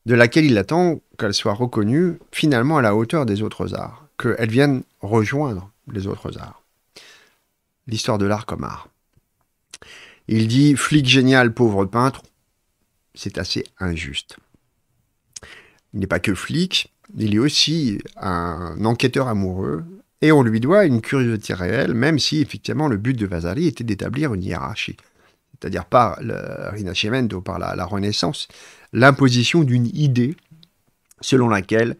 de laquelle il attend qu'elle soit reconnue finalement à la hauteur des autres arts, qu'elle vienne rejoindre les autres arts. L'histoire de l'art comme art. Il dit flic génial, pauvre peintre, c'est assez injuste. Il n'est pas que flic, il est aussi un enquêteur amoureux, et on lui doit une curiosité réelle, même si effectivement le but de Vasari était d'établir une hiérarchie. C'est-à-dire par le Rinascimento, par la, Renaissance, l'imposition d'une idée selon laquelle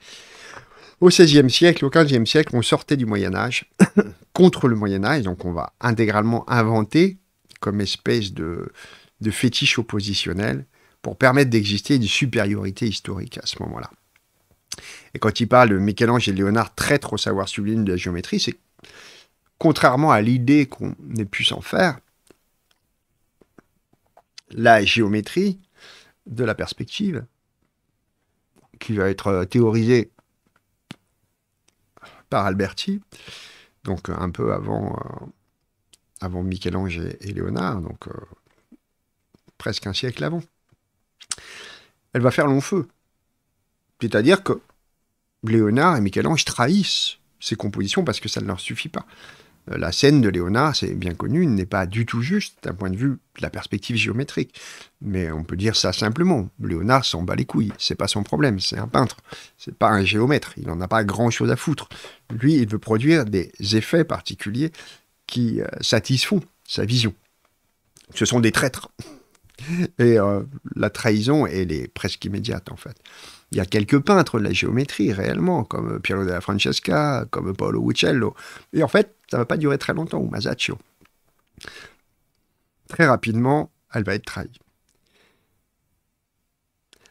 au XVIe siècle, au XVe siècle, on sortait du Moyen Âge contre le Moyen Âge, donc on va intégralement inventer comme espèce de, de fétiche oppositionnel pour permettre d'exister une supériorité historique à ce moment-là. Et quand il parle de Michel-Ange et Léonard traître au savoir sublime de la géométrie, c'est contrairement à l'idée qu'on ait pu s'en faire, la géométrie de la perspective, qui va être théorisée par Alberti, donc un peu avant, euh, avant Michel-Ange et, Léonard, donc euh, presque un siècle avant elle va faire long feu. C'est-à-dire que Léonard et Michel-Ange trahissent ces compositions parce que ça ne leur suffit pas. euh, la scène de Léonard, c'est bien connu, n'est pas du tout juste d'un point de vue de la perspective géométrique. Mais on peut dire ça simplement. Léonard s'en bat les couilles, c'est pas son problème, c'est un peintre, c'est pas un géomètre, il n'en a pas grand chose à foutre. Lui, il veut produire des effets particuliers qui euh, satisfont sa vision. Ce sont des traîtres. Et euh, la trahison, elle est presque immédiate en fait. Il y a quelques peintres de la géométrie réellement, comme Piero della Francesca, comme Paolo Uccello. Et en fait, ça ne va pas durer très longtemps, ou Masaccio. Très rapidement, elle va être trahie.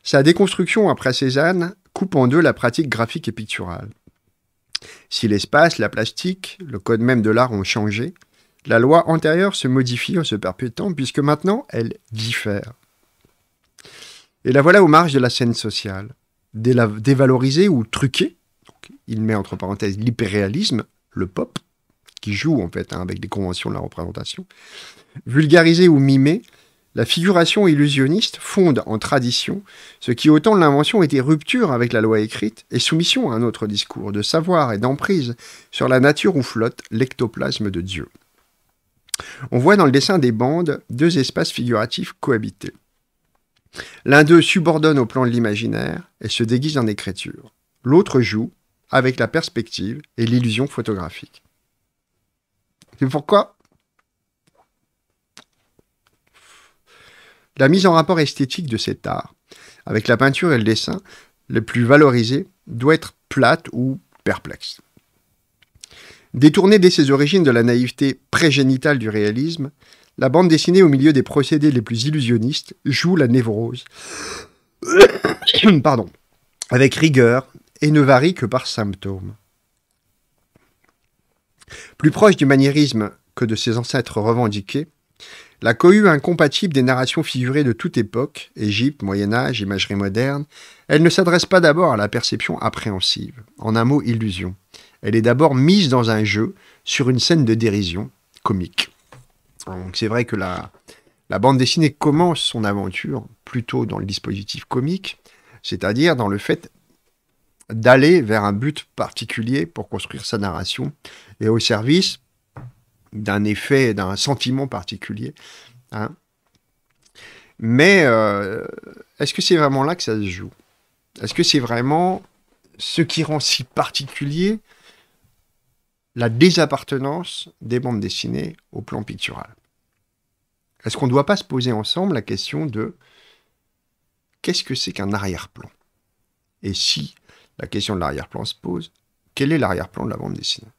Sa déconstruction après Cézanne coupe en deux la pratique graphique et picturale. Si l'espace, la plastique, le code même de l'art ont changé, la loi antérieure se modifie en se perpétuant puisque maintenant elle diffère. Et la voilà aux marges de la scène sociale, dévalorisée ou truquée. il met entre parenthèses l'hyperréalisme, le pop, qui joue en fait hein, avec les conventions de la représentation. Vulgarisée ou mimée, la figuration illusionniste fonde en tradition ce qui au temps de l'invention était rupture avec la loi écrite et soumission à un autre discours de savoir et d'emprise sur la nature où flotte l'ectoplasme de Dieu. On voit dans le dessin des bandes deux espaces figuratifs cohabiter. L'un d'eux subordonne au plan de l'imaginaire et se déguise en écriture. L'autre joue avec la perspective et l'illusion photographique. C'est pourquoi la mise en rapport esthétique de cet art, avec la peinture et le dessin, le plus valorisé, doit être plate ou perplexe. Détournée dès ses origines de la naïveté prégénitale du réalisme, la bande dessinée au milieu des procédés les plus illusionnistes joue la névrose. Avec rigueur et ne varie que par symptômes. Plus proche du maniérisme que de ses ancêtres revendiqués, la cohue incompatible des narrations figurées de toute époque, Égypte, Moyen Âge, imagerie moderne, elle ne s'adresse pas d'abord à la perception appréhensive, en un mot illusion, elle est d'abord mise dans un jeu sur une scène de dérision comique. C'est vrai que la, la bande dessinée commence son aventure plutôt dans le dispositif comique, c'est-à-dire dans le fait d'aller vers un but particulier pour construire sa narration et au service d'un effet, d'un sentiment particulier. Hein. Mais euh, est-ce que c'est vraiment là que ça se joue? Est-ce que c'est vraiment ce qui rend si particulier la désappartenance des bandes dessinées au plan pictural. Est-ce qu'on ne doit pas se poser ensemble la question de qu'est-ce que c'est qu'un arrière-plan? Et si la question de l'arrière-plan se pose, quel est l'arrière-plan de la bande dessinée?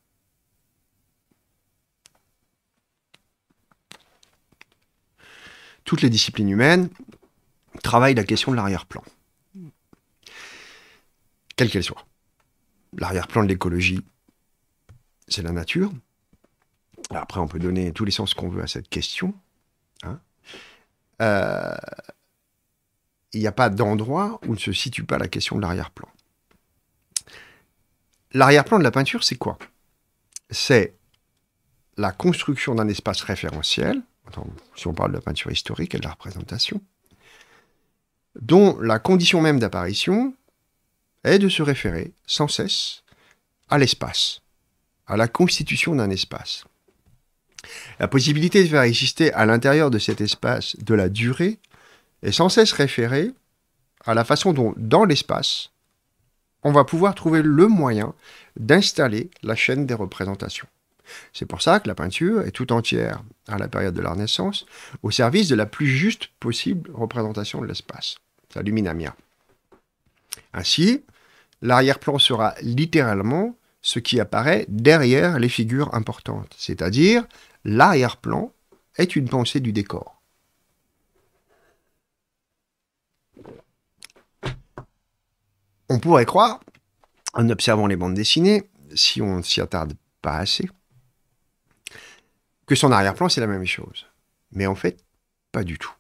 Toutes les disciplines humaines travaillent la question de l'arrière-plan, quelle qu'elle soit. L'arrière-plan de l'écologie, c'est la nature. Après, on peut donner tous les sens qu'on veut à cette question. Hein. Euh, il n'y a pas d'endroit où ne se situe pas la question de l'arrière-plan. L'arrière-plan de la peinture, c'est quoi? C'est la construction d'un espace référentiel, si on parle de la peinture historique et de la représentation, dont la condition même d'apparition est de se référer sans cesse à l'espace, à la constitution d'un espace. La possibilité de faire exister à l'intérieur de cet espace de la durée est sans cesse référée à la façon dont, dans l'espace, on va pouvoir trouver le moyen d'installer la chaîne des représentations. C'est pour ça que la peinture est tout entière, à la période de la Renaissance, au service de la plus juste possible représentation de l'espace. Luminamia. Ainsi, l'arrière-plan sera littéralement ce qui apparaît derrière les figures importantes, c'est-à-dire l'arrière-plan est une pensée du décor. On pourrait croire, en observant les bandes dessinées, si on ne s'y attarde pas assez, que son arrière-plan c'est la même chose. Mais en fait, pas du tout.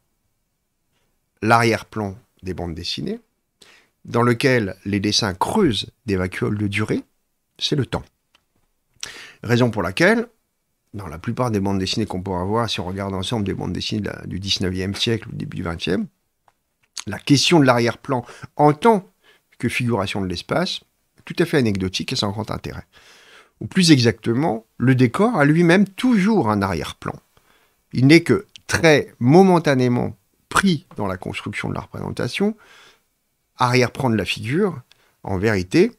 L'arrière-plan des bandes dessinées, dans lequel les dessins creusent des vacuoles de durée, c'est le temps. Raison pour laquelle, dans la plupart des bandes dessinées qu'on pourra voir, si on regarde ensemble des bandes dessinées du 19e siècle ou début du 20e, la question de l'arrière-plan en tant que figuration de l'espace, tout à fait anecdotique et sans grand intérêt. ou plus exactement, le décor a lui-même toujours un arrière-plan. Il n'est que très momentanément pris dans la construction de la représentation, arrière-plan de la figure, en vérité,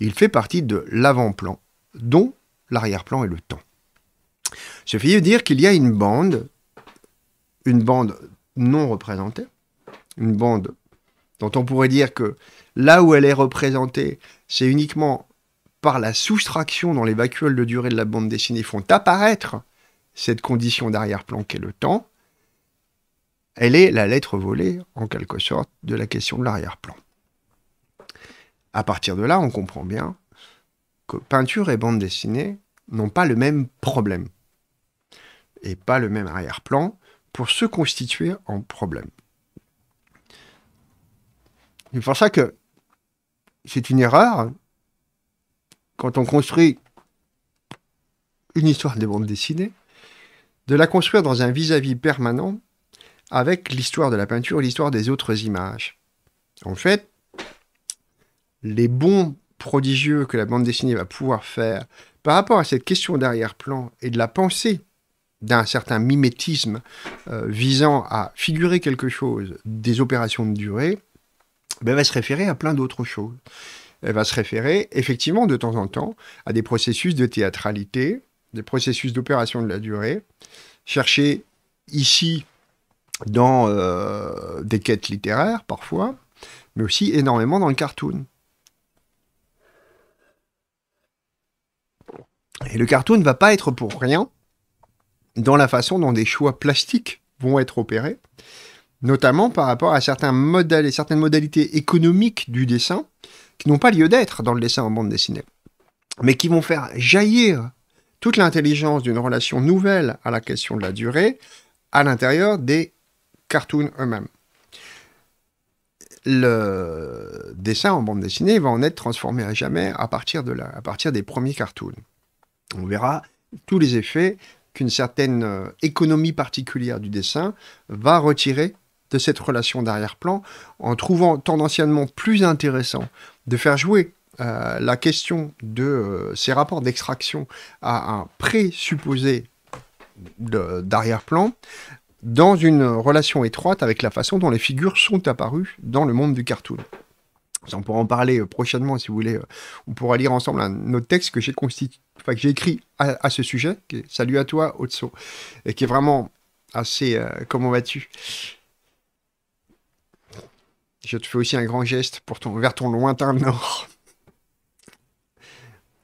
il fait partie de l'avant-plan, dont l'arrière-plan est le temps. Qui veut dire qu'il y a une bande, une bande non représentée, une bande dont on pourrait dire que là où elle est représentée, c'est uniquement par la soustraction dans les vacuoles de durée de la bande dessinée font apparaître cette condition d'arrière-plan qu'est le temps, elle est la lettre volée, en quelque sorte, de la question de l'arrière-plan. À partir de là, on comprend bien que peinture et bande dessinée n'ont pas le même problème et pas le même arrière-plan pour se constituer en problème. C'est pour ça que c'est une erreur quand on construit une histoire des bandes dessinées, de la construire dans un vis-à-vis permanent avec l'histoire de la peinture et l'histoire des autres images. En fait, les bons prodigieux que la bande dessinée va pouvoir faire par rapport à cette question d'arrière-plan et de la pensée d'un certain mimétisme euh, visant à figurer quelque chose des opérations de durée, ben, va se référer à plein d'autres choses. Elle va se référer effectivement de temps en temps à des processus de théâtralité, des processus d'opération de la durée, chercher ici dans euh, des quêtes littéraires parfois, mais aussi énormément dans le cartoon. Et le cartoon ne va pas être pour rien dans la façon dont des choix plastiques vont être opérés, notamment par rapport à certains modèles et certaines modalités économiques du dessin qui n'ont pas lieu d'être dans le dessin en bande dessinée, mais qui vont faire jaillir toute l'intelligence d'une relation nouvelle à la question de la durée à l'intérieur des cartoons eux-mêmes. Le dessin en bande dessinée va en être transformé à jamais à partir, de à partir des premiers cartoons. On verra tous les effets qu'une certaine euh, économie particulière du dessin va retirer de cette relation d'arrière-plan en trouvant tendanciellement plus intéressant de faire jouer euh, la question de euh, ces rapports d'extraction à un présupposé d'arrière-plan dans une relation étroite avec la façon dont les figures sont apparues dans le monde du cartoon. On pourra en parler euh, prochainement si vous voulez. On pourra lire ensemble un autre texte que j'ai écrit à, ce sujet. Salut à toi, Otso, et qui est vraiment assez. comment vas-tu? Je te fais aussi un grand geste pour ton, vers ton lointain nord.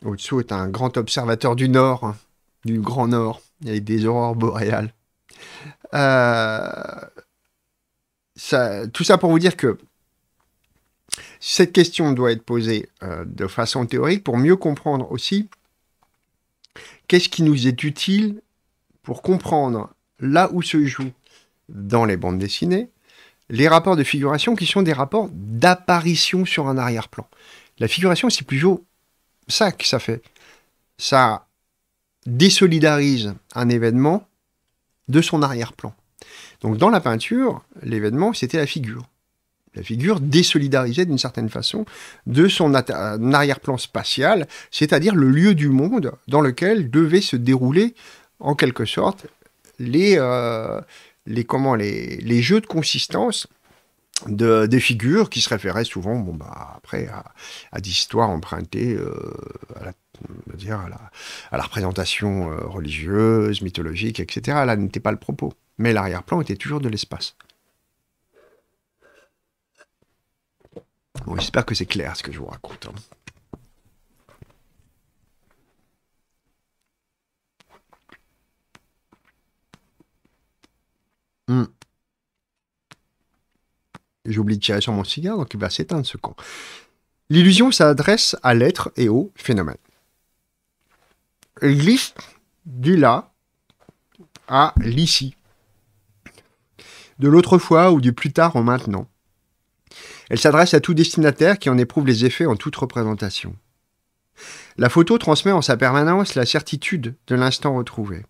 Otsu est un grand observateur du nord, hein, du grand nord, avec des aurores boréales. Euh, tout ça pour vous dire que cette question doit être posée euh, de façon théorique pour mieux comprendre aussi qu'est-ce qui nous est utile pour comprendre là où se joue dans les bandes dessinées les rapports de figuration qui sont des rapports d'apparition sur un arrière-plan. La figuration, c'est plutôt ça que ça fait. Ça désolidarise un événement de son arrière-plan. Donc dans la peinture, l'événement, c'était la figure. La figure désolidarisée d'une certaine façon de son arrière-plan spatial, c'est-à-dire le lieu du monde dans lequel devaient se dérouler, en quelque sorte, les, euh, comment, les, jeux de consistance de, des figures qui se référaient souvent, bon, bah, à, des histoires empruntées euh, à, la, dire, à, la, à la représentation euh, religieuse, mythologique, etc. Là n'était pas le propos. Mais l'arrière-plan était toujours de l'espace. Bon, J'espère que c'est clair ce que je vous raconte. Hein. Hmm. J'ai oublié de tirer sur mon cigare, donc il va s'éteindre ce con. L'illusion s'adresse à l'être et au phénomène. Elle glisse du là à l'ici, de l'autre fois ou du plus tard au maintenant. Elle s'adresse à tout destinataire qui en éprouve les effets en toute représentation. La photo transmet en sa permanence la certitude de l'instant retrouvé.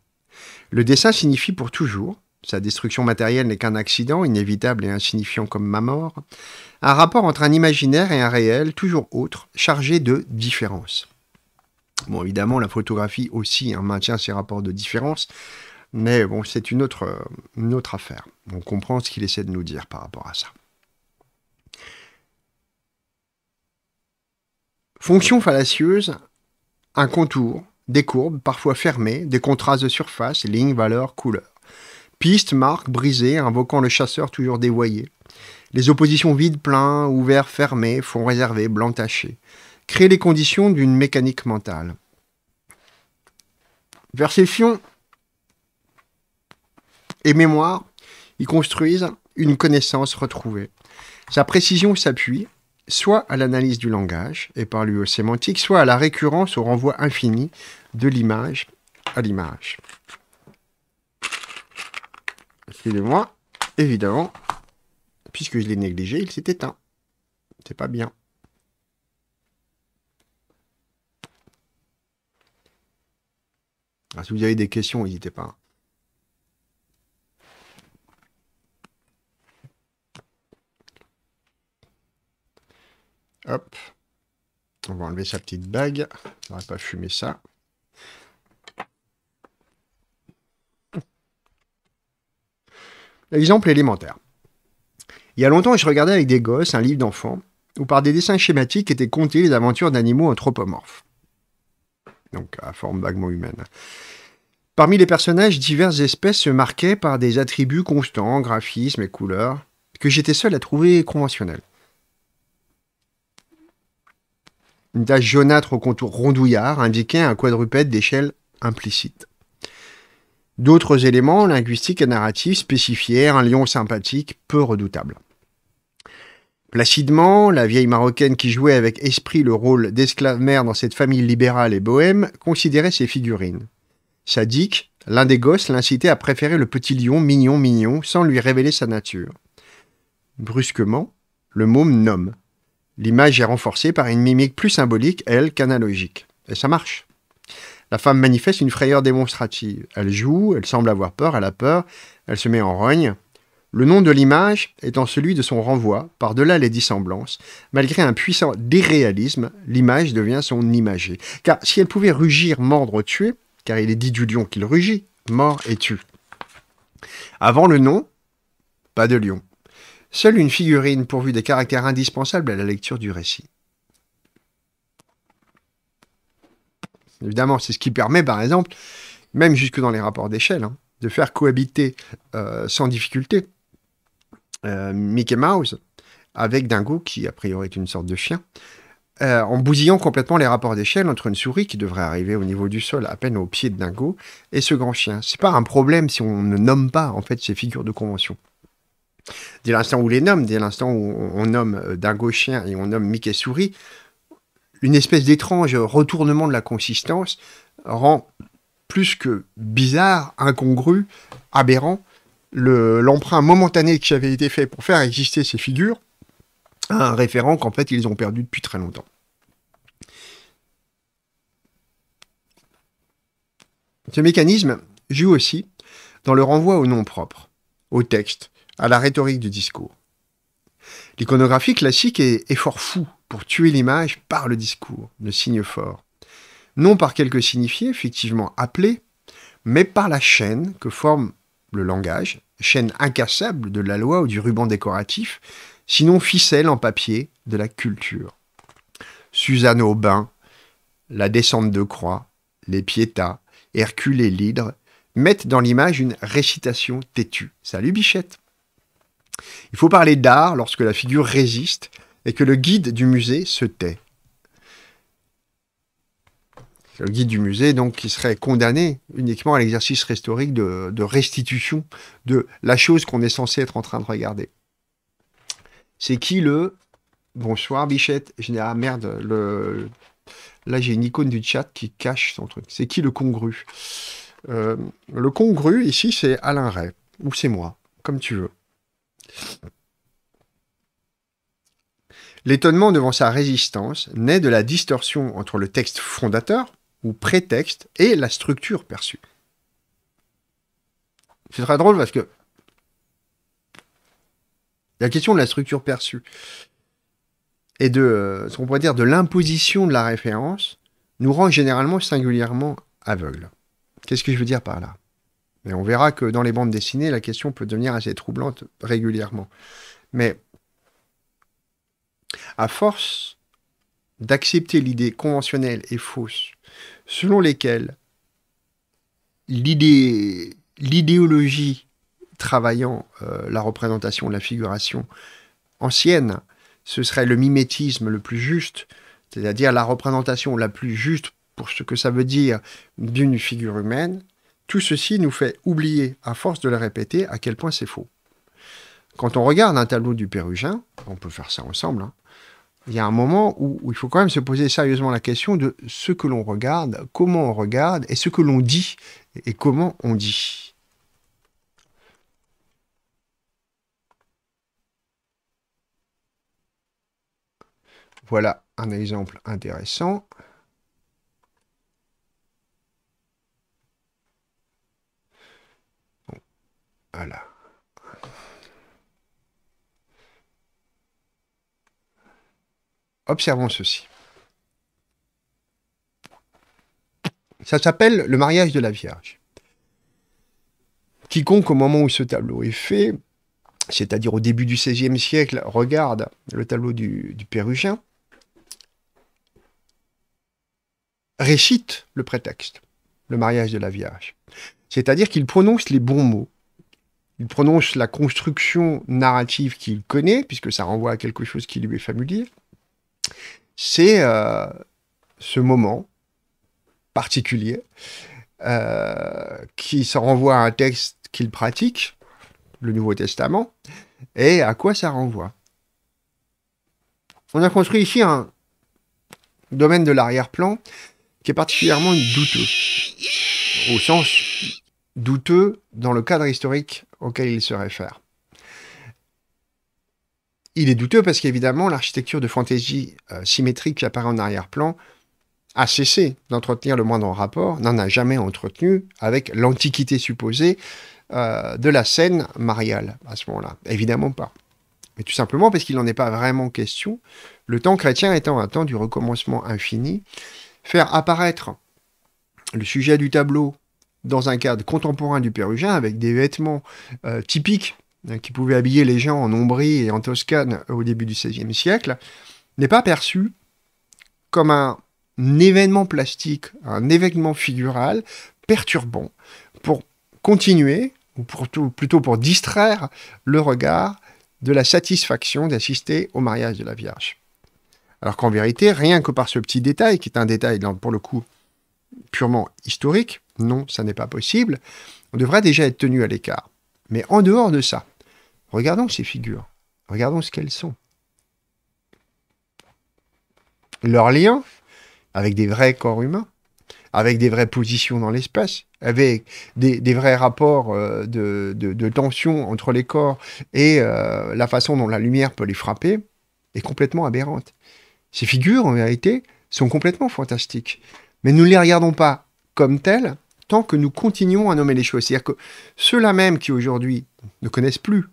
Le dessin signifie pour toujours, sa destruction matérielle n'est qu'un accident, inévitable et insignifiant comme ma mort, un rapport entre un imaginaire et un réel toujours autre, chargé de différence. Bon, évidemment, la photographie aussi hein, maintient ses rapports de différence, mais bon, c'est une autre affaire. On comprend ce qu'il essaie de nous dire par rapport à ça. Fonction fallacieuse, un contour, des courbes, parfois fermées, des contrastes de surface, lignes, valeurs, couleurs. Piste, marque, brisée, invoquant le chasseur toujours dévoyé. Les oppositions vides, pleins, ouverts, fermés, font réservés, blancs tachés. Créer les conditions d'une mécanique mentale. Perception et mémoire y construisent une connaissance retrouvée. Sa précision s'appuie soit à l'analyse du langage et par lui au sémantique, soit à la récurrence au renvoi infini de l'image à l'image. Excusez-moi, évidemment, puisque je l'ai négligé, il s'est éteint. C'est pas bien. Ah, si vous avez des questions, n'hésitez pas. Hop. On va enlever sa petite bague. On va pas fumer ça. Exemple élémentaire. Il y a longtemps, je regardais avec des gosses un livre d'enfants où par des dessins schématiques étaient contées les aventures d'animaux anthropomorphes. Donc à forme vaguement humaine. Parmi les personnages, diverses espèces se marquaient par des attributs constants, graphismes et couleurs, que j'étais seul à trouver conventionnels. Une tache jaunâtre au contour rondouillard indiquait un quadrupède d'échelle implicite. D'autres éléments linguistiques et narratifs spécifiaient un lion sympathique peu redoutable. Placidement, la vieille marocaine qui jouait avec esprit le rôle d'esclave-mère dans cette famille libérale et bohème considérait ses figurines. Sadique, l'un des gosses l'incitait à préférer le petit lion mignon mignon sans lui révéler sa nature. Brusquement, le môme nomme. L'image est renforcée par une mimique plus symbolique, elle, qu'analogique. Et ça marche. La femme manifeste une frayeur démonstrative. Elle joue, elle semble avoir peur, elle a peur, elle se met en rogne. Le nom de l'image étant celui de son renvoi, par-delà les dissemblances, malgré un puissant déréalisme, l'image devient son imagé. Car si elle pouvait rugir, mordre, tuer, car il est dit du lion qu'il rugit, mord et tue. Avant le nom, pas de lion. Seule une figurine pourvue des caractères indispensables à la lecture du récit. Évidemment, c'est ce qui permet, par exemple, même jusque dans les rapports d'échelle, hein, de faire cohabiter euh, sans difficulté euh, Mickey Mouse avec Dingo, qui a priori est une sorte de chien, euh, en bousillant complètement les rapports d'échelle entre une souris qui devrait arriver au niveau du sol, à peine au pied de Dingo, et ce grand chien. C'est pas un problème si on ne nomme pas en fait ces figures de convention. Dès l'instant où les nomme, dès l'instant où on nomme euh, Dingo chien et on nomme Mickey souris, une espèce d'étrange retournement de la consistance rend plus que bizarre, incongru, aberrant, l'emprunt momentané qui avait été fait pour faire exister ces figures à un référent qu'en fait ils ont perdu depuis très longtemps. Ce mécanisme joue aussi dans le renvoi au nom propre, au texte, à la rhétorique du discours. L'iconographie classique est, fort fou pour tuer l'image par le discours, le signe fort. Non par quelques signifiés, effectivement appelés, mais par la chaîne que forme le langage, chaîne incassable de la loi ou du ruban décoratif, sinon ficelle en papier de la culture. Suzanne Aubin, la descente de croix, les piétas, Hercule et l'hydre mettent dans l'image une récitation têtue. Salut Bichette il faut parler d'art lorsque la figure résiste et que le guide du musée se tait. Le guide du musée, donc, qui serait condamné uniquement à l'exercice historique de, restitution de la chose qu'on est censé être en train de regarder. C'est qui le... Bonsoir Bichette. Ah merde, le... là j'ai une icône du chat qui cache son truc. C'est qui le congru? Euh, Le congru, ici, c'est Alain Ray. Ou c'est moi, comme tu veux. L'étonnement devant sa résistance naît de la distorsion entre le texte fondateur, ou prétexte, et la structure perçue. C'est très drôle parce que la question de la structure perçue et de euh, ce pourrait dire de l'imposition de la référence nous rend généralement singulièrement aveugles. Qu'est-ce que je veux dire par là? On verra que dans les bandes dessinées, la question peut devenir assez troublante régulièrement. Mais à force d'accepter l'idée conventionnelle et fausse, selon lesquelles l'idéologie travaillant euh, la représentation, la figuration ancienne, ce serait le mimétisme le plus juste, c'est-à-dire la représentation la plus juste pour ce que ça veut dire d'une figure humaine, tout ceci nous fait oublier, à force de le répéter, à quel point c'est faux. Quand on regarde un tableau du Pérugin, on peut faire ça ensemble, hein, il y a un moment où, il faut quand même se poser sérieusement la question de ce que l'on regarde, comment on regarde, et ce que l'on dit, et comment on dit. Voilà un exemple intéressant. Voilà. Observons ceci. Ça s'appelle le mariage de la Vierge. Quiconque, au moment où ce tableau est fait, c'est-à-dire au début du XVIe siècle, regarde le tableau du, du Pérugin, récite le prétexte, le mariage de la Vierge. C'est-à-dire qu'il prononce les bons mots. Il prononce la construction narrative qu'il connaît, puisque ça renvoie à quelque chose qui lui est familier. C'est euh, ce moment particulier euh, qui se renvoie à un texte qu'il pratique, le Nouveau Testament, et à quoi ça renvoie? On a construit ici un domaine de l'arrière-plan qui est particulièrement douteux, au sens douteux dans le cadre historique auquel il se réfère. Il est douteux parce qu'évidemment, l'architecture de fantaisie euh, symétrique qui apparaît en arrière-plan a cessé d'entretenir le moindre rapport, n'en a jamais entretenu avec l'antiquité supposée euh, de la scène mariale à ce moment-là. Évidemment pas. Mais tout simplement parce qu'il n'en est pas vraiment question, le temps chrétien étant un temps du recommencement infini, faire apparaître le sujet du tableau dans un cadre contemporain du Pérugin, avec des vêtements euh, typiques hein, qui pouvaient habiller les gens en Ombrie et en Toscane au début du XVIe siècle, n'est pas perçu comme un événement plastique, un événement figural perturbant pour continuer, ou plutôt pour distraire le regard de la satisfaction d'assister au mariage de la Vierge. Alors qu'en vérité, rien que par ce petit détail, qui est un détail pour le coup purement historique, non, ça n'est pas possible, on devrait déjà être tenu à l'écart. Mais en dehors de ça, regardons ces figures, regardons ce qu'elles sont. Leur lien avec des vrais corps humains, avec des vraies positions dans l'espace, avec des, vrais rapports euh, de, tension entre les corps et euh, la façon dont la lumière peut les frapper, est complètement aberrante. Ces figures, en vérité, sont complètement fantastiques. Mais nous ne les regardons pas comme telles tant que nous continuons à nommer les choses. C'est-à-dire que ceux-là même qui aujourd'hui ne connaissent plus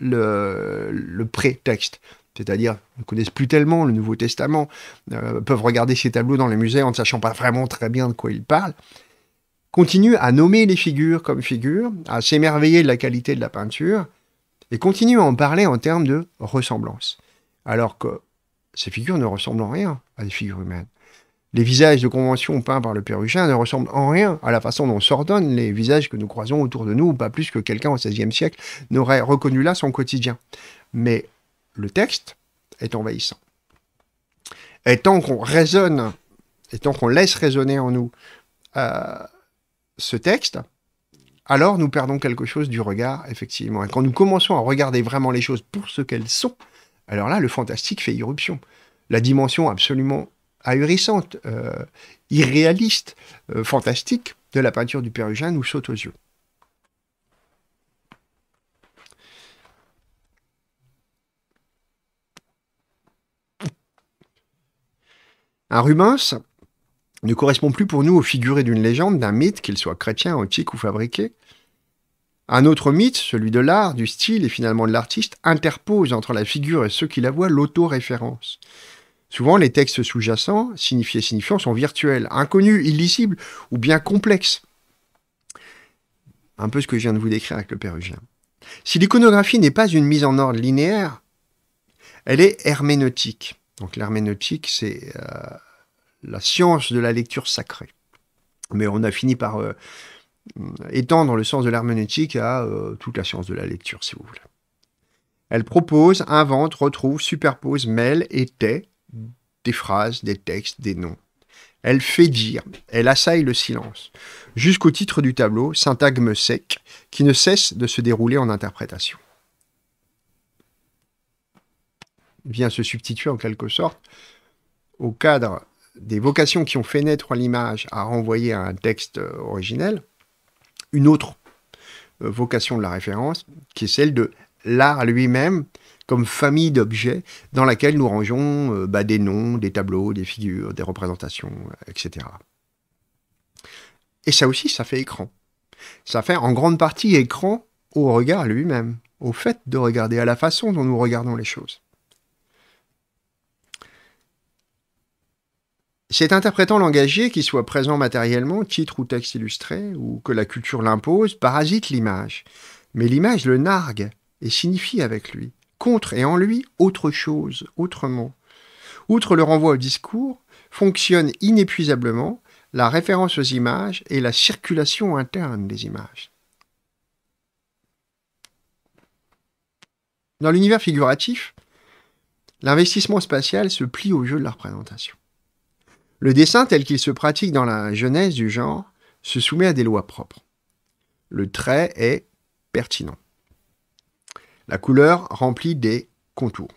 le, prétexte, c'est-à-dire ne connaissent plus tellement le Nouveau Testament, euh, peuvent regarder ces tableaux dans les musées en ne sachant pas vraiment très bien de quoi ils parlent, continuent à nommer les figures comme figures, à s'émerveiller de la qualité de la peinture, et continuent à en parler en termes de ressemblance. Alors que ces figures ne ressemblent en rien à des figures humaines. Les visages de convention peints par le Pérugin ne ressemblent en rien à la façon dont s'ordonnent les visages que nous croisons autour de nous, pas plus que quelqu'un au XVIe siècle n'aurait reconnu là son quotidien. Mais le texte est envahissant. Et tant qu'on raisonne, et tant qu'on laisse résonner en nous euh, ce texte, alors nous perdons quelque chose du regard, effectivement. Et quand nous commençons à regarder vraiment les choses pour ce qu'elles sont, alors là, le fantastique fait irruption. La dimension absolument ahurissante, euh, irréaliste, euh, fantastique de la peinture du Pérugin nous saute aux yeux. Un Rubens ne correspond plus pour nous aux figurés d'une légende, d'un mythe, qu'il soit chrétien, antique ou fabriqué, un autre mythe, celui de l'art, du style et finalement de l'artiste, interpose entre la figure et ceux qui la voient l'autoréférence. Souvent, les textes sous-jacents, signifiés signifiants, sont virtuels, inconnus, illisibles ou bien complexes. Un peu ce que je viens de vous décrire avec le pérugien. Si l'iconographie n'est pas une mise en ordre linéaire, elle est herméneutique. Donc l'herméneutique, c'est euh, la science de la lecture sacrée. Mais on a fini par euh, étendre le sens de l'herméneutique à euh, toute la science de la lecture, si vous voulez. Elle propose, invente, retrouve, superpose, mêle et tait des phrases, des textes, des noms. Elle fait dire, elle assaille le silence, jusqu'au titre du tableau, syntagme sec, qui ne cesse de se dérouler en interprétation. Vient se substituer en quelque sorte au cadre des vocations qui ont fait naître l'image à renvoyer à un texte originel, une autre euh, vocation de la référence, qui est celle de l'art lui-même comme famille d'objets dans laquelle nous rangeons euh, bah, des noms, des tableaux, des figures, des représentations, etc. Et ça aussi, ça fait écran. Ça fait en grande partie écran au regard lui-même, au fait de regarder, à la façon dont nous regardons les choses. Cet interprétant langagier, qui soit présent matériellement, titre ou texte illustré, ou que la culture l'impose, parasite l'image. Mais l'image le nargue et signifie avec lui, contre et en lui autre chose, autrement. Outre le renvoi au discours, fonctionne inépuisablement la référence aux images et la circulation interne des images. Dans l'univers figuratif, l'investissement spatial se plie au jeu de la représentation. Le dessin tel qu'il se pratique dans la genèse du genre se soumet à des lois propres. Le trait est pertinent. La couleur remplit des contours.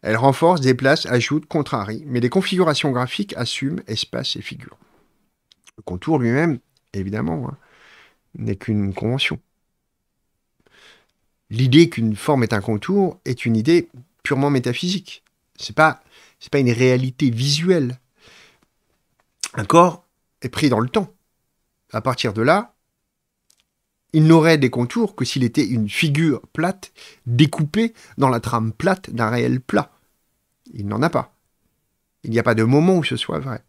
Elle renforce, déplace, ajoute, contrarie, mais les configurations graphiques assument espace et figure. Le contour lui-même, évidemment, hein, n'est qu'une convention. L'idée qu'une forme est un contour est une idée purement métaphysique. Ce n'est pas, pas une réalité visuelle. Un corps est pris dans le temps. À partir de là, il n'aurait des contours que s'il était une figure plate, découpée dans la trame plate d'un réel plat. Il n'en a pas. Il n'y a pas de moment où ce soit vrai.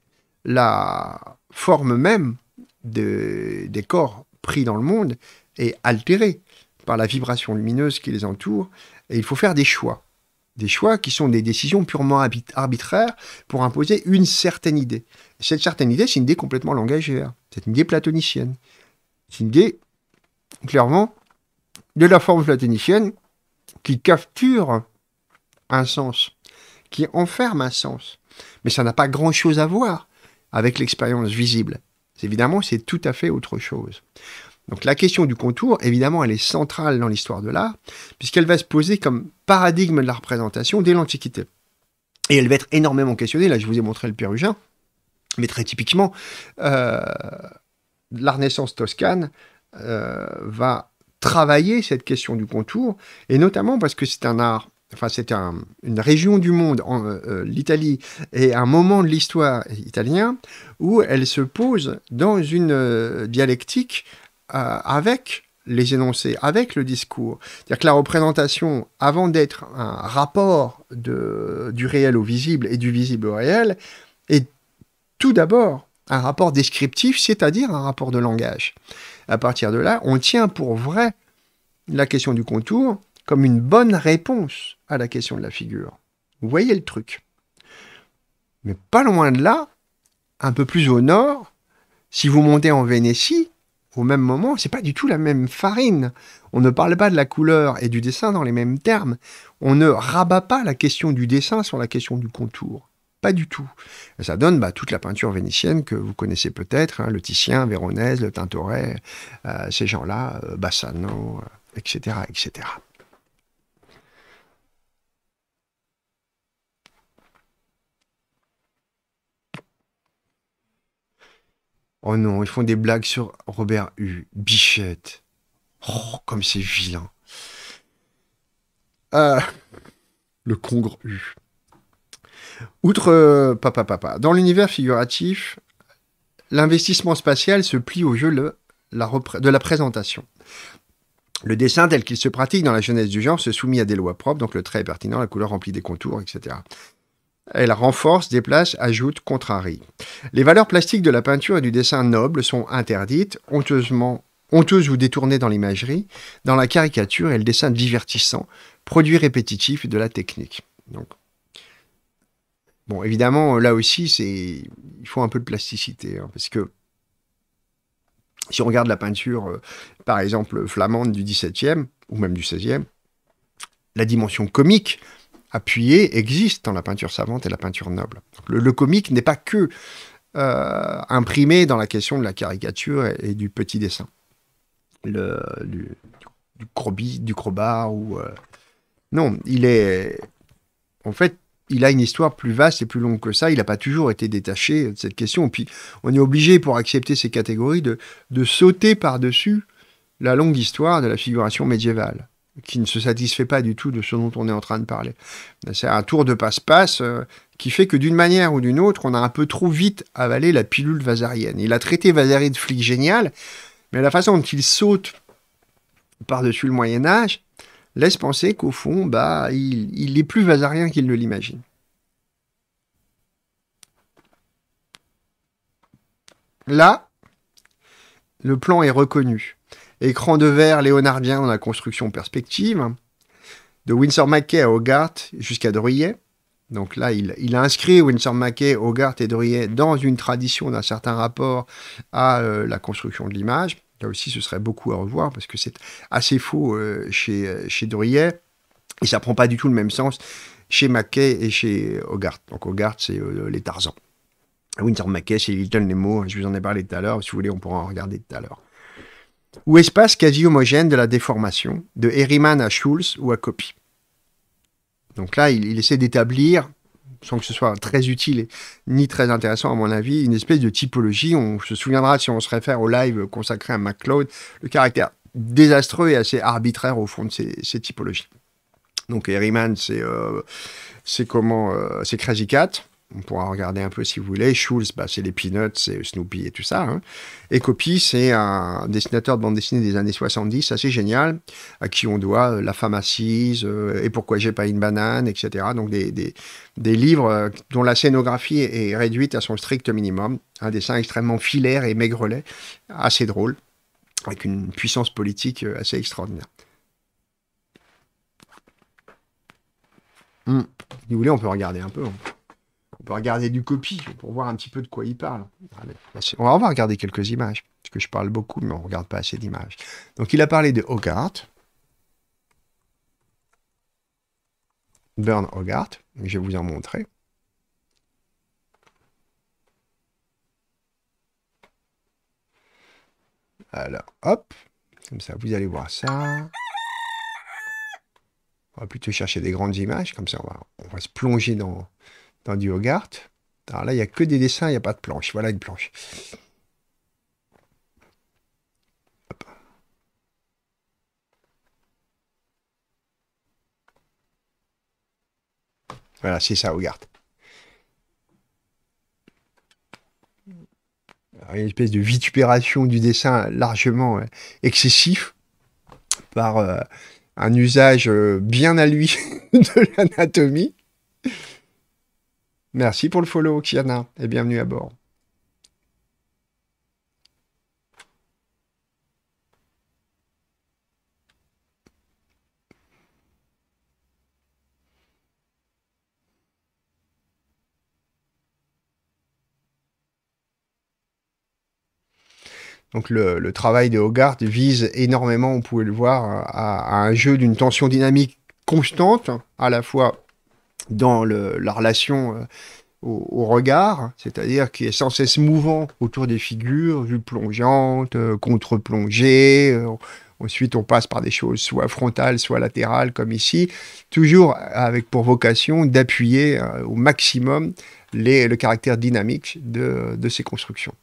La forme même des corps pris dans le monde est altérée par la vibration lumineuse qui les entoure, et il faut faire des choix. Des choix qui sont des décisions purement arbitraires pour imposer une certaine idée. Cette certaine idée, c'est une idée complètement langagère. C'est une idée platonicienne. C'est une idée clairement, de la forme platonicienne qui capture un sens, qui enferme un sens. Mais ça n'a pas grand-chose à voir avec l'expérience visible. Évidemment, c'est tout à fait autre chose. Donc la question du contour, évidemment, elle est centrale dans l'histoire de l'art, puisqu'elle va se poser comme paradigme de la représentation dès l'Antiquité. Et elle va être énormément questionnée. Là, je vous ai montré le Pérugin, mais très typiquement, euh, la Renaissance toscane va travailler cette question du contour, et notamment parce que c'est un art, enfin c'est une région du monde, euh, euh, l'Italie, et un moment de l'histoire italienne où elle se pose dans une dialectique avec les énoncés, avec le discours. C'est-à-dire que la représentation, avant d'être un rapport du réel au visible et du visible au réel, est tout d'abord un rapport descriptif, c'est-à-dire un rapport de langage à partir de là, on tient pour vrai la question du contour comme une bonne réponse à la question de la figure. Vous voyez le truc. Mais pas loin de là, un peu plus au nord, si vous montez en Vénétie, au même moment, c'est pas du tout la même farine. On ne parle pas de la couleur et du dessin dans les mêmes termes. On ne rabat pas la question du dessin sur la question du contour. Pas du tout. ça donne bah, toute la peinture vénitienne que vous connaissez peut-être, hein, le Titien, Véronèse, le Tintoret, euh, ces gens-là, euh, Bassano, etc., euh, etc. Oh non, ils font des blagues sur Robert Hue, Bichette. Oh, comme c'est vilain. le congre Hue. Outre euh, papa papa, dans l'univers figuratif, l'investissement spatial se plie au jeu de la présentation. Le dessin tel qu'il se pratique dans la jeunesse du genre se soumet à des lois propres, donc le trait est pertinent, la couleur remplit des contours, etc. Elle renforce, déplace, ajoute, contrarie. Les valeurs plastiques de la peinture et du dessin noble sont interdites, honteusement, honteuses ou détournées dans l'imagerie, dans la caricature et le dessin divertissant, produit répétitif de la technique. Donc, bon, évidemment, là aussi, c'est, il faut un peu de plasticité, hein, parce que si on regarde la peinture, euh, par exemple, flamande du XVIIe, ou même du XVIe, la dimension comique appuyée existe dans la peinture savante et la peinture noble. Le, comique n'est pas que euh, imprimé dans la question de la caricature et, du petit dessin. Du, du, ou... Euh, non, il est... En fait, il a une histoire plus vaste et plus longue que ça. Il n'a pas toujours été détaché de cette question. Puis, on est obligé, pour accepter ces catégories, de, de sauter par-dessus la longue histoire de la figuration médiévale, qui ne se satisfait pas du tout de ce dont on est en train de parler. C'est un tour de passe-passe euh, qui fait que d'une manière ou d'une autre, on a un peu trop vite avalé la pilule vasarienne. Il a traité Vasari de flic génial, mais la façon dont il saute par-dessus le Moyen Âge, laisse penser qu'au fond, bah, il, est plus vasarien qu'il ne l'imagine. Là, le plan est reconnu. Écran de verre léonardien dans la construction perspective, de Windsor Mackay à Hogarth jusqu'à Druyet. Donc là, il, a inscrit Windsor Mackay, Hogarth et Druyet dans une tradition d'un certain rapport à euh, la construction de l'image. Là aussi, ce serait beaucoup à revoir parce que c'est assez faux euh, chez, euh, chez et ça prend pas du tout le même sens chez Mackay et chez Hogarth. Donc Hogarth, c'est euh, les Tarzans. Winter Mackay, c'est Little Nemo. Je vous en ai parlé tout à l'heure. Si vous voulez, on pourra en regarder tout à l'heure. Ou espace quasi homogène de la déformation, de Herriman à Schulz ou à Copy. Donc là, il essaie d'établir sans que ce soit très utile ni très intéressant à mon avis, une espèce de typologie. On se souviendra, si on se réfère au live consacré à MacLeod, le caractère désastreux et assez arbitraire au fond de ces, typologies. Donc Herriman, c'est euh, euh, c'est Crazy Cat. On pourra regarder un peu si vous voulez. Schulz, bah, c'est les Peanuts, c'est Snoopy et tout ça. Hein. Et Copy, c'est un dessinateur de bande dessinée des années 70, assez génial, à qui on doit euh, La femme assise, euh, Et pourquoi j'ai pas une banane, etc. Donc des, livres euh, dont la scénographie est réduite à son strict minimum. Un dessin extrêmement filaire et maigrelet, assez drôle, avec une puissance politique assez extraordinaire. Hmm. Si vous voulez, on peut regarder un peu. Hein regarder du copie pour voir un petit peu de quoi il parle. on va regarder quelques images, parce que je parle beaucoup, mais on ne regarde pas assez d'images. Donc il a parlé de Hogarth. Burn Hogarth, je vais vous en montrer. Alors, hop, comme ça, vous allez voir ça. On va plutôt chercher des grandes images, comme ça on va, on va se plonger dans, dans du Hogarth. Alors là, il n'y a que des dessins, il n'y a pas de planche. Voilà une planche. Voilà, c'est ça, Hogarth. une espèce de vitupération du dessin largement euh, excessif par euh, un usage euh, bien à lui de l'anatomie. Merci pour le follow, Kiana, et bienvenue à bord. Donc le, travail de Hogarth vise énormément, on pouvait le voir, à un jeu d'une tension dynamique constante, à la fois dans la relation euh, au, regard, c'est-à-dire qui est sans cesse mouvant autour des figures, vue plongeante, euh, contre-plongée. Euh, ensuite, on passe par des choses soit frontales, soit latérales, comme ici, toujours avec pour vocation d'appuyer au maximum le caractère dynamique de, de ces constructions.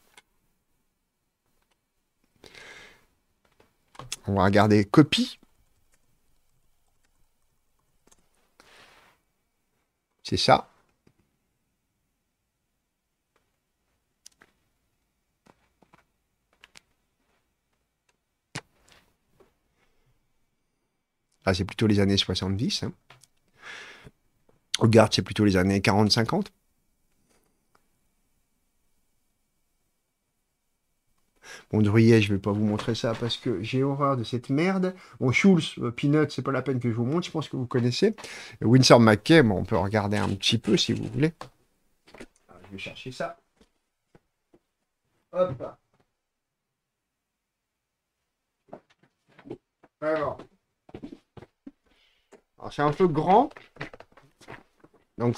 On va regarder copie. C'est ça. Ah, c'est plutôt les années 70. Hein. Regarde, c'est plutôt les années 40-50. Bon, Druyet, je vais pas vous montrer ça parce que j'ai horreur de cette merde. Bon, Schulz, euh, Peanut, c'est pas la peine que je vous montre, je pense que vous connaissez. Winsor McKay, on peut regarder un petit peu si vous voulez. je vais chercher ça. Hop. Alors. Alors c'est un peu grand. Donc.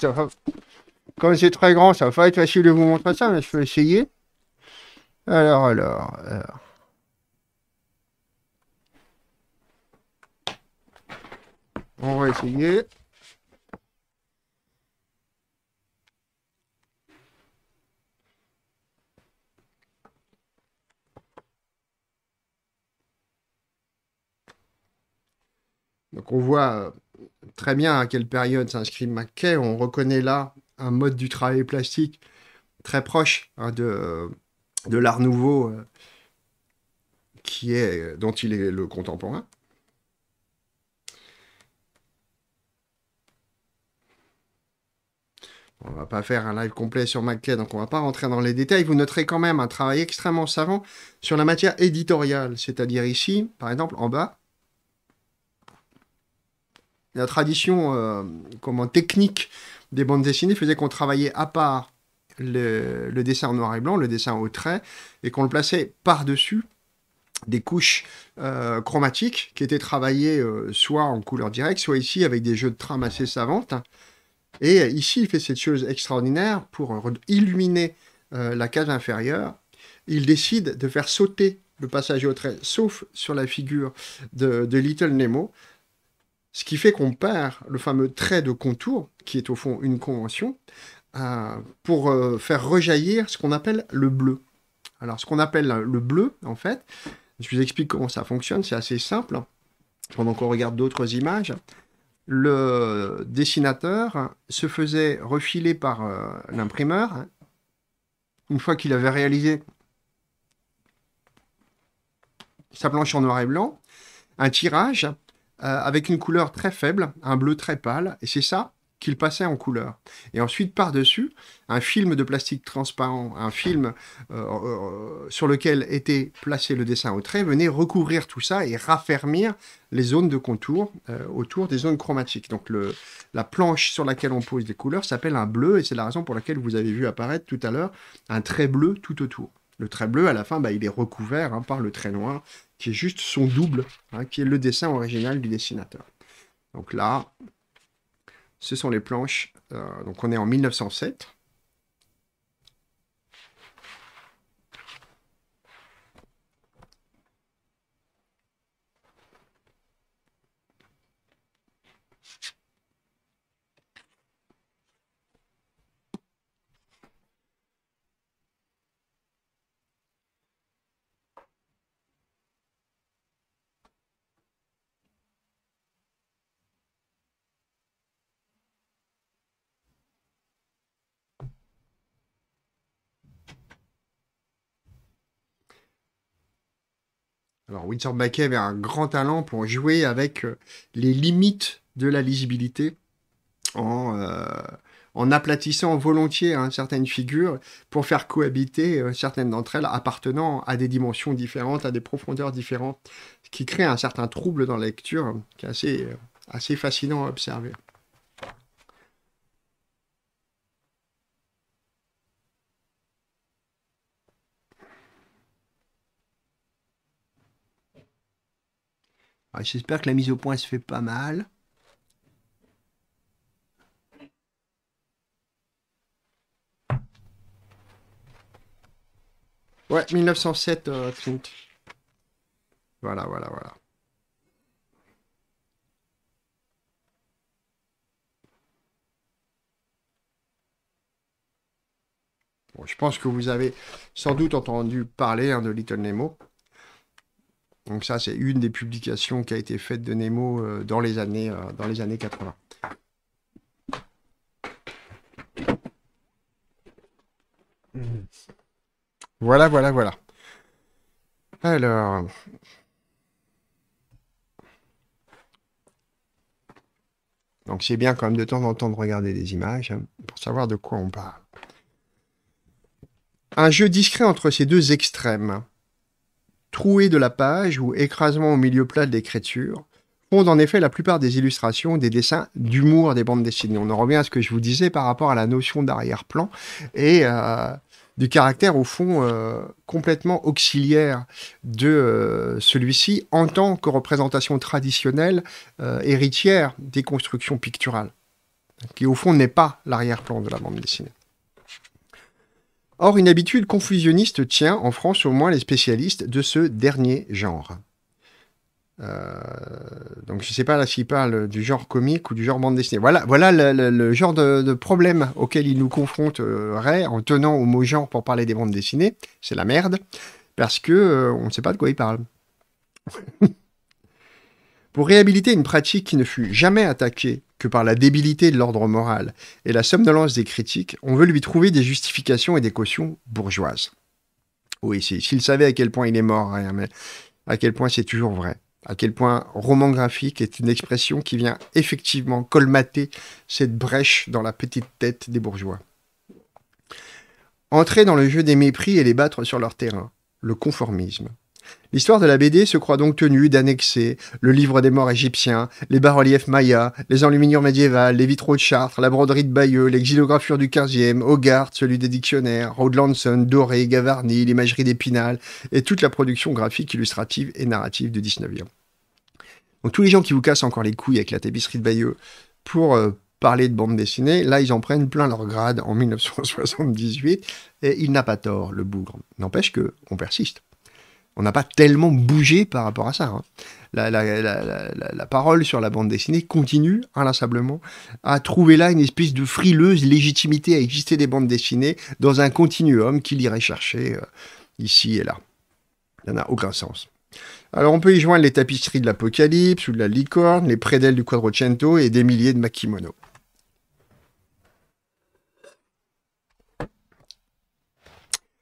Comme c'est très grand, ça va pas être facile de vous montrer ça, mais je peux essayer. Alors, alors, alors. On va essayer. Donc on voit euh, très bien à quelle période s'inscrit Mackay. On reconnaît là un mode du travail plastique très proche hein, de, de l'art nouveau euh, qui est, dont il est le contemporain. On va pas faire un live complet sur Mackay, donc on va pas rentrer dans les détails. Vous noterez quand même un travail extrêmement savant sur la matière éditoriale, c'est-à-dire ici, par exemple, en bas, la tradition euh, comment, technique des bandes dessinées faisait qu'on travaillait à part le, dessin en noir et blanc, le dessin au trait, et qu'on le plaçait par-dessus des couches euh, chromatiques qui étaient travaillées euh, soit en couleur directe, soit ici avec des jeux de trames assez savantes. Et ici, il fait cette chose extraordinaire pour illuminer la case inférieure. Il décide de faire sauter le passage au trait, sauf sur la figure de Little Nemo, ce qui fait qu'on perd le fameux trait de contour, qui est au fond une convention, euh, pour euh, faire rejaillir ce qu'on appelle le bleu. Alors ce qu'on appelle le bleu, en fait, je vous explique comment ça fonctionne, c'est assez simple. Pendant qu'on regarde d'autres images, le dessinateur se faisait refiler par euh, l'imprimeur, une fois qu'il avait réalisé sa planche en noir et blanc, un tirage euh, avec une couleur très faible, un bleu très pâle, et c'est ça qu'il passait en couleur. Et ensuite, par-dessus, un film de plastique transparent, un film euh, euh, sur lequel était placé le dessin au trait, venait recouvrir tout ça et raffermir les zones de contour autour des zones chromatiques. Donc le, la planche sur laquelle on pose des couleurs s'appelle un bleu, et c'est la raison pour laquelle vous avez vu apparaître tout à l'heure un trait bleu tout autour. Le trait bleu, à la fin, bah, il est recouvert hein, par le trait noir qui est juste son double, hein, qui est le dessin original du dessinateur. Donc là, ce sont les planches. Euh, donc on est en 1907. Alors, Winsor Baquet avait un grand talent pour jouer avec euh, les limites de la lisibilité en, euh, en aplatissant volontiers hein, certaines figures pour faire cohabiter euh, certaines d'entre elles appartenant à des dimensions différentes, à des profondeurs différentes, ce qui crée un certain trouble dans la lecture qui est assez fascinant à observer. J'espère que la mise au point se fait pas mal. Ouais, 1907, euh, Voilà, voilà, voilà. Bon, je pense que vous avez sans doute entendu parler hein, de Little Nemo. Donc ça, c'est une des publications qui a été faite de Nemo euh, dans, les années, euh, dans les années 80. Voilà, voilà, voilà. Alors... Donc c'est bien quand même de temps en temps de regarder des images hein, pour savoir de quoi on parle. Un jeu discret entre ces deux extrêmes, troué de la page ou écrasement au milieu plat de l'écriture, fondent en effet la plupart des illustrations, des dessins d'humour des bandes dessinées. On en revient à ce que je vous disais par rapport à la notion d'arrière-plan et euh, du caractère au fond euh, complètement auxiliaire de euh, celui-ci en tant que représentation traditionnelle héritière des constructions picturales, qui au fond n'est pas l'arrière-plan de la bande dessinée. Or, une habitude confusionniste tient, en France au moins, les spécialistes de ce dernier genre. Euh, donc je ne sais pas s'il parle du genre comique ou du genre bande dessinée. Voilà, voilà le, genre de, problème auquel il nous confronterait en tenant au mot genre pour parler des bandes dessinées. C'est la merde, parce que euh, on ne sait pas de quoi il parle. pour réhabiliter une pratique qui ne fut jamais attaquée que par la débilité de l'ordre moral et la somnolence des critiques, on veut lui trouver des justifications et des cautions bourgeoises. Oui, s'il savait à quel point il est mort, rien, mais à quel point c'est toujours vrai. À quel point roman graphique est une expression qui vient effectivement colmater cette brèche dans la petite tête des bourgeois. Entrer dans le jeu des mépris et les battre sur leur terrain, le conformisme. L'histoire de la BD se croit donc tenue d'annexer le livre des morts égyptiens, les bas-reliefs mayas, les enluminures médiévales, les vitraux de Chartres, la broderie de Bayeux, les xylographures du 15e, Hogarth, celui des dictionnaires, Rodlanson, Doré, Gavarni, l'imagerie d'Épinal et toute la production graphique, illustrative et narrative du 19e. Donc tous les gens qui vous cassent encore les couilles avec la tapisserie de Bayeux pour euh, parler de bande dessinée, là ils en prennent plein leur grade en 1978 et il n'a pas tort, le bougre. N'empêche que on persiste on n'a pas tellement bougé par rapport à ça. Hein. La, parole sur la bande dessinée continue inlassablement à trouver là une espèce de frileuse légitimité à exister des bandes dessinées dans un continuum qu'il irait chercher euh, ici et là. Ça n'a aucun sens. Alors on peut y joindre les tapisseries de l'Apocalypse ou de la licorne, les prédelles du Quadrocento et des milliers de makimono.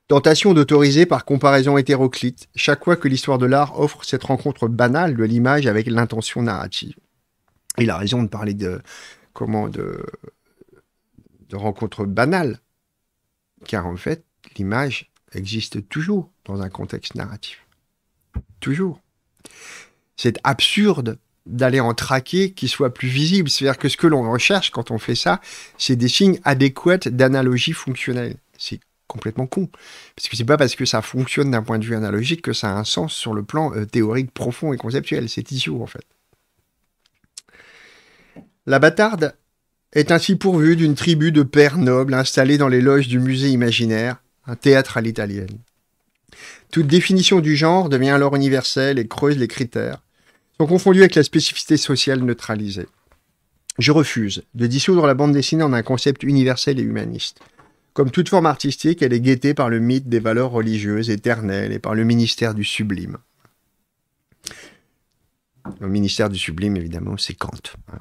Tentation d'autoriser par comparaison hétéroclite chaque fois que l'histoire de l'art offre cette rencontre banale de l'image avec l'intention narrative. Il a raison de parler de comment de, rencontre banale, car en fait, l'image existe toujours dans un contexte narratif. Toujours. C'est absurde d'aller en traquer qui soit plus visible. C'est-à-dire que ce que l'on recherche quand on fait ça, c'est des signes adéquats d'analogie fonctionnelle. C'est complètement con. Parce que c'est pas parce que ça fonctionne d'un point de vue analogique que ça a un sens sur le plan euh, théorique profond et conceptuel. C'est idiot, en fait. La bâtarde est ainsi pourvue d'une tribu de pères nobles installés dans les loges du musée imaginaire, un théâtre à l'italienne. Toute définition du genre devient alors universelle et creuse les critères, sont confondus avec la spécificité sociale neutralisée. Je refuse de dissoudre la bande dessinée en un concept universel et humaniste. Comme toute forme artistique, elle est guettée par le mythe des valeurs religieuses éternelles et par le ministère du sublime. Le ministère du sublime, évidemment, c'est Kant. Hein.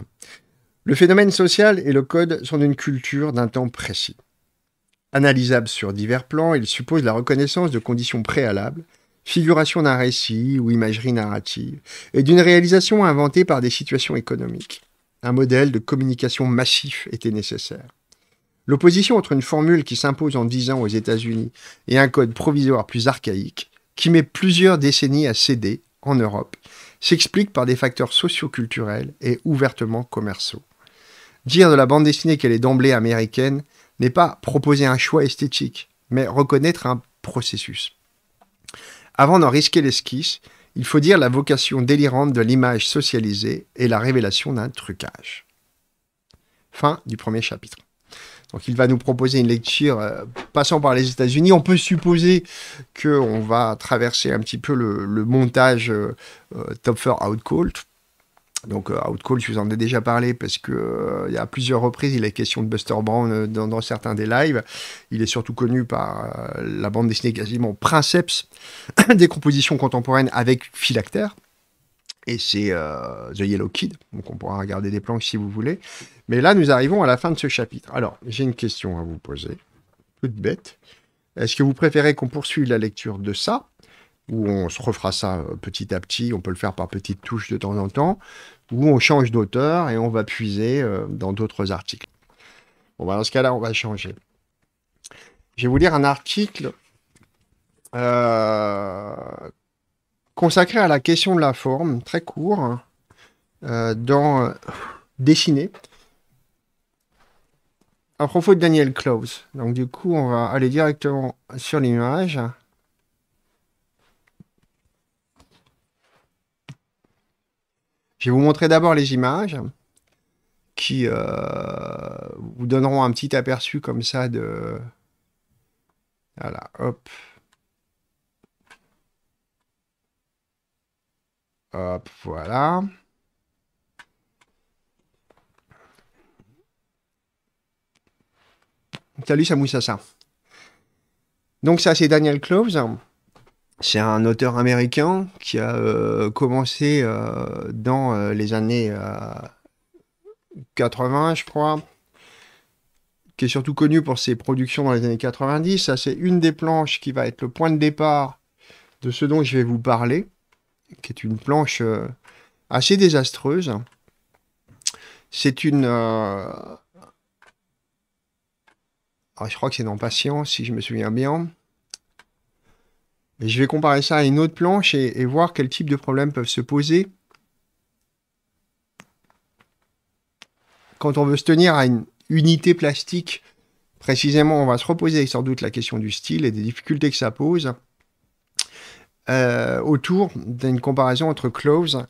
Le phénomène social et le code sont d'une culture d'un temps précis. Analysable sur divers plans, il suppose la reconnaissance de conditions préalables, figuration d'un récit ou imagerie narrative, et d'une réalisation inventée par des situations économiques. Un modèle de communication massif était nécessaire. L'opposition entre une formule qui s'impose en 10 ans aux États-Unis et un code provisoire plus archaïque, qui met plusieurs décennies à céder en Europe, s'explique par des facteurs socioculturels et ouvertement commerciaux. Dire de la bande dessinée qu'elle est d'emblée américaine n'est pas proposer un choix esthétique, mais reconnaître un processus. Avant d'en risquer l'esquisse, il faut dire la vocation délirante de l'image socialisée et la révélation d'un trucage. Fin du premier chapitre. Donc il va nous proposer une lecture euh, passant par les États-Unis. On peut supposer qu'on va traverser un petit peu le, montage euh, euh, Topfer Outcall. Donc Outcall, je vous en ai déjà parlé parce que il y a plusieurs reprises, il est question de Buster Brown dans, certains des lives. Il est surtout connu par la bande dessinée quasiment Princeps des compositions contemporaines avec phylactère et c'est euh, The Yellow Kid. Donc on pourra regarder des planches si vous voulez. Mais là, nous arrivons à la fin de ce chapitre. Alors, j'ai une question à vous poser, toute bête. Est-ce que vous préférez qu'on poursuive la lecture de ça, ou on se refera ça euh, petit à petit, on peut le faire par petites touches de temps en temps, où on change d'auteur et on va puiser euh, dans d'autres articles? Bon, bah, dans ce cas-là, on va changer. Je vais vous lire un article euh, consacré à la question de la forme, très court, hein, dans Dessiner, à propos de Daniel Close. Donc du coup, on va aller directement sur l'image. Je vais vous montrer d'abord les images qui euh, vous donneront un petit aperçu comme ça de... Voilà, hop. Hop, voilà. Salut ça. Donc ça c'est Daniel Close. C'est un auteur américain qui a euh, commencé euh, dans euh, les années 80, je crois, qui est surtout connu pour ses productions dans les années 90. Ça, c'est une des planches qui va être le point de départ de ce dont je vais vous parler, qui est une planche assez désastreuse. C'est une... je crois que c'est dans Patience, si je me souviens bien je vais comparer ça à une autre planche et, voir quel type de problèmes peuvent se poser quand on veut se tenir à une unité plastique. Précisément, on va se reposer sans doute la question du style et des difficultés que ça pose euh, autour d'une comparaison entre Close,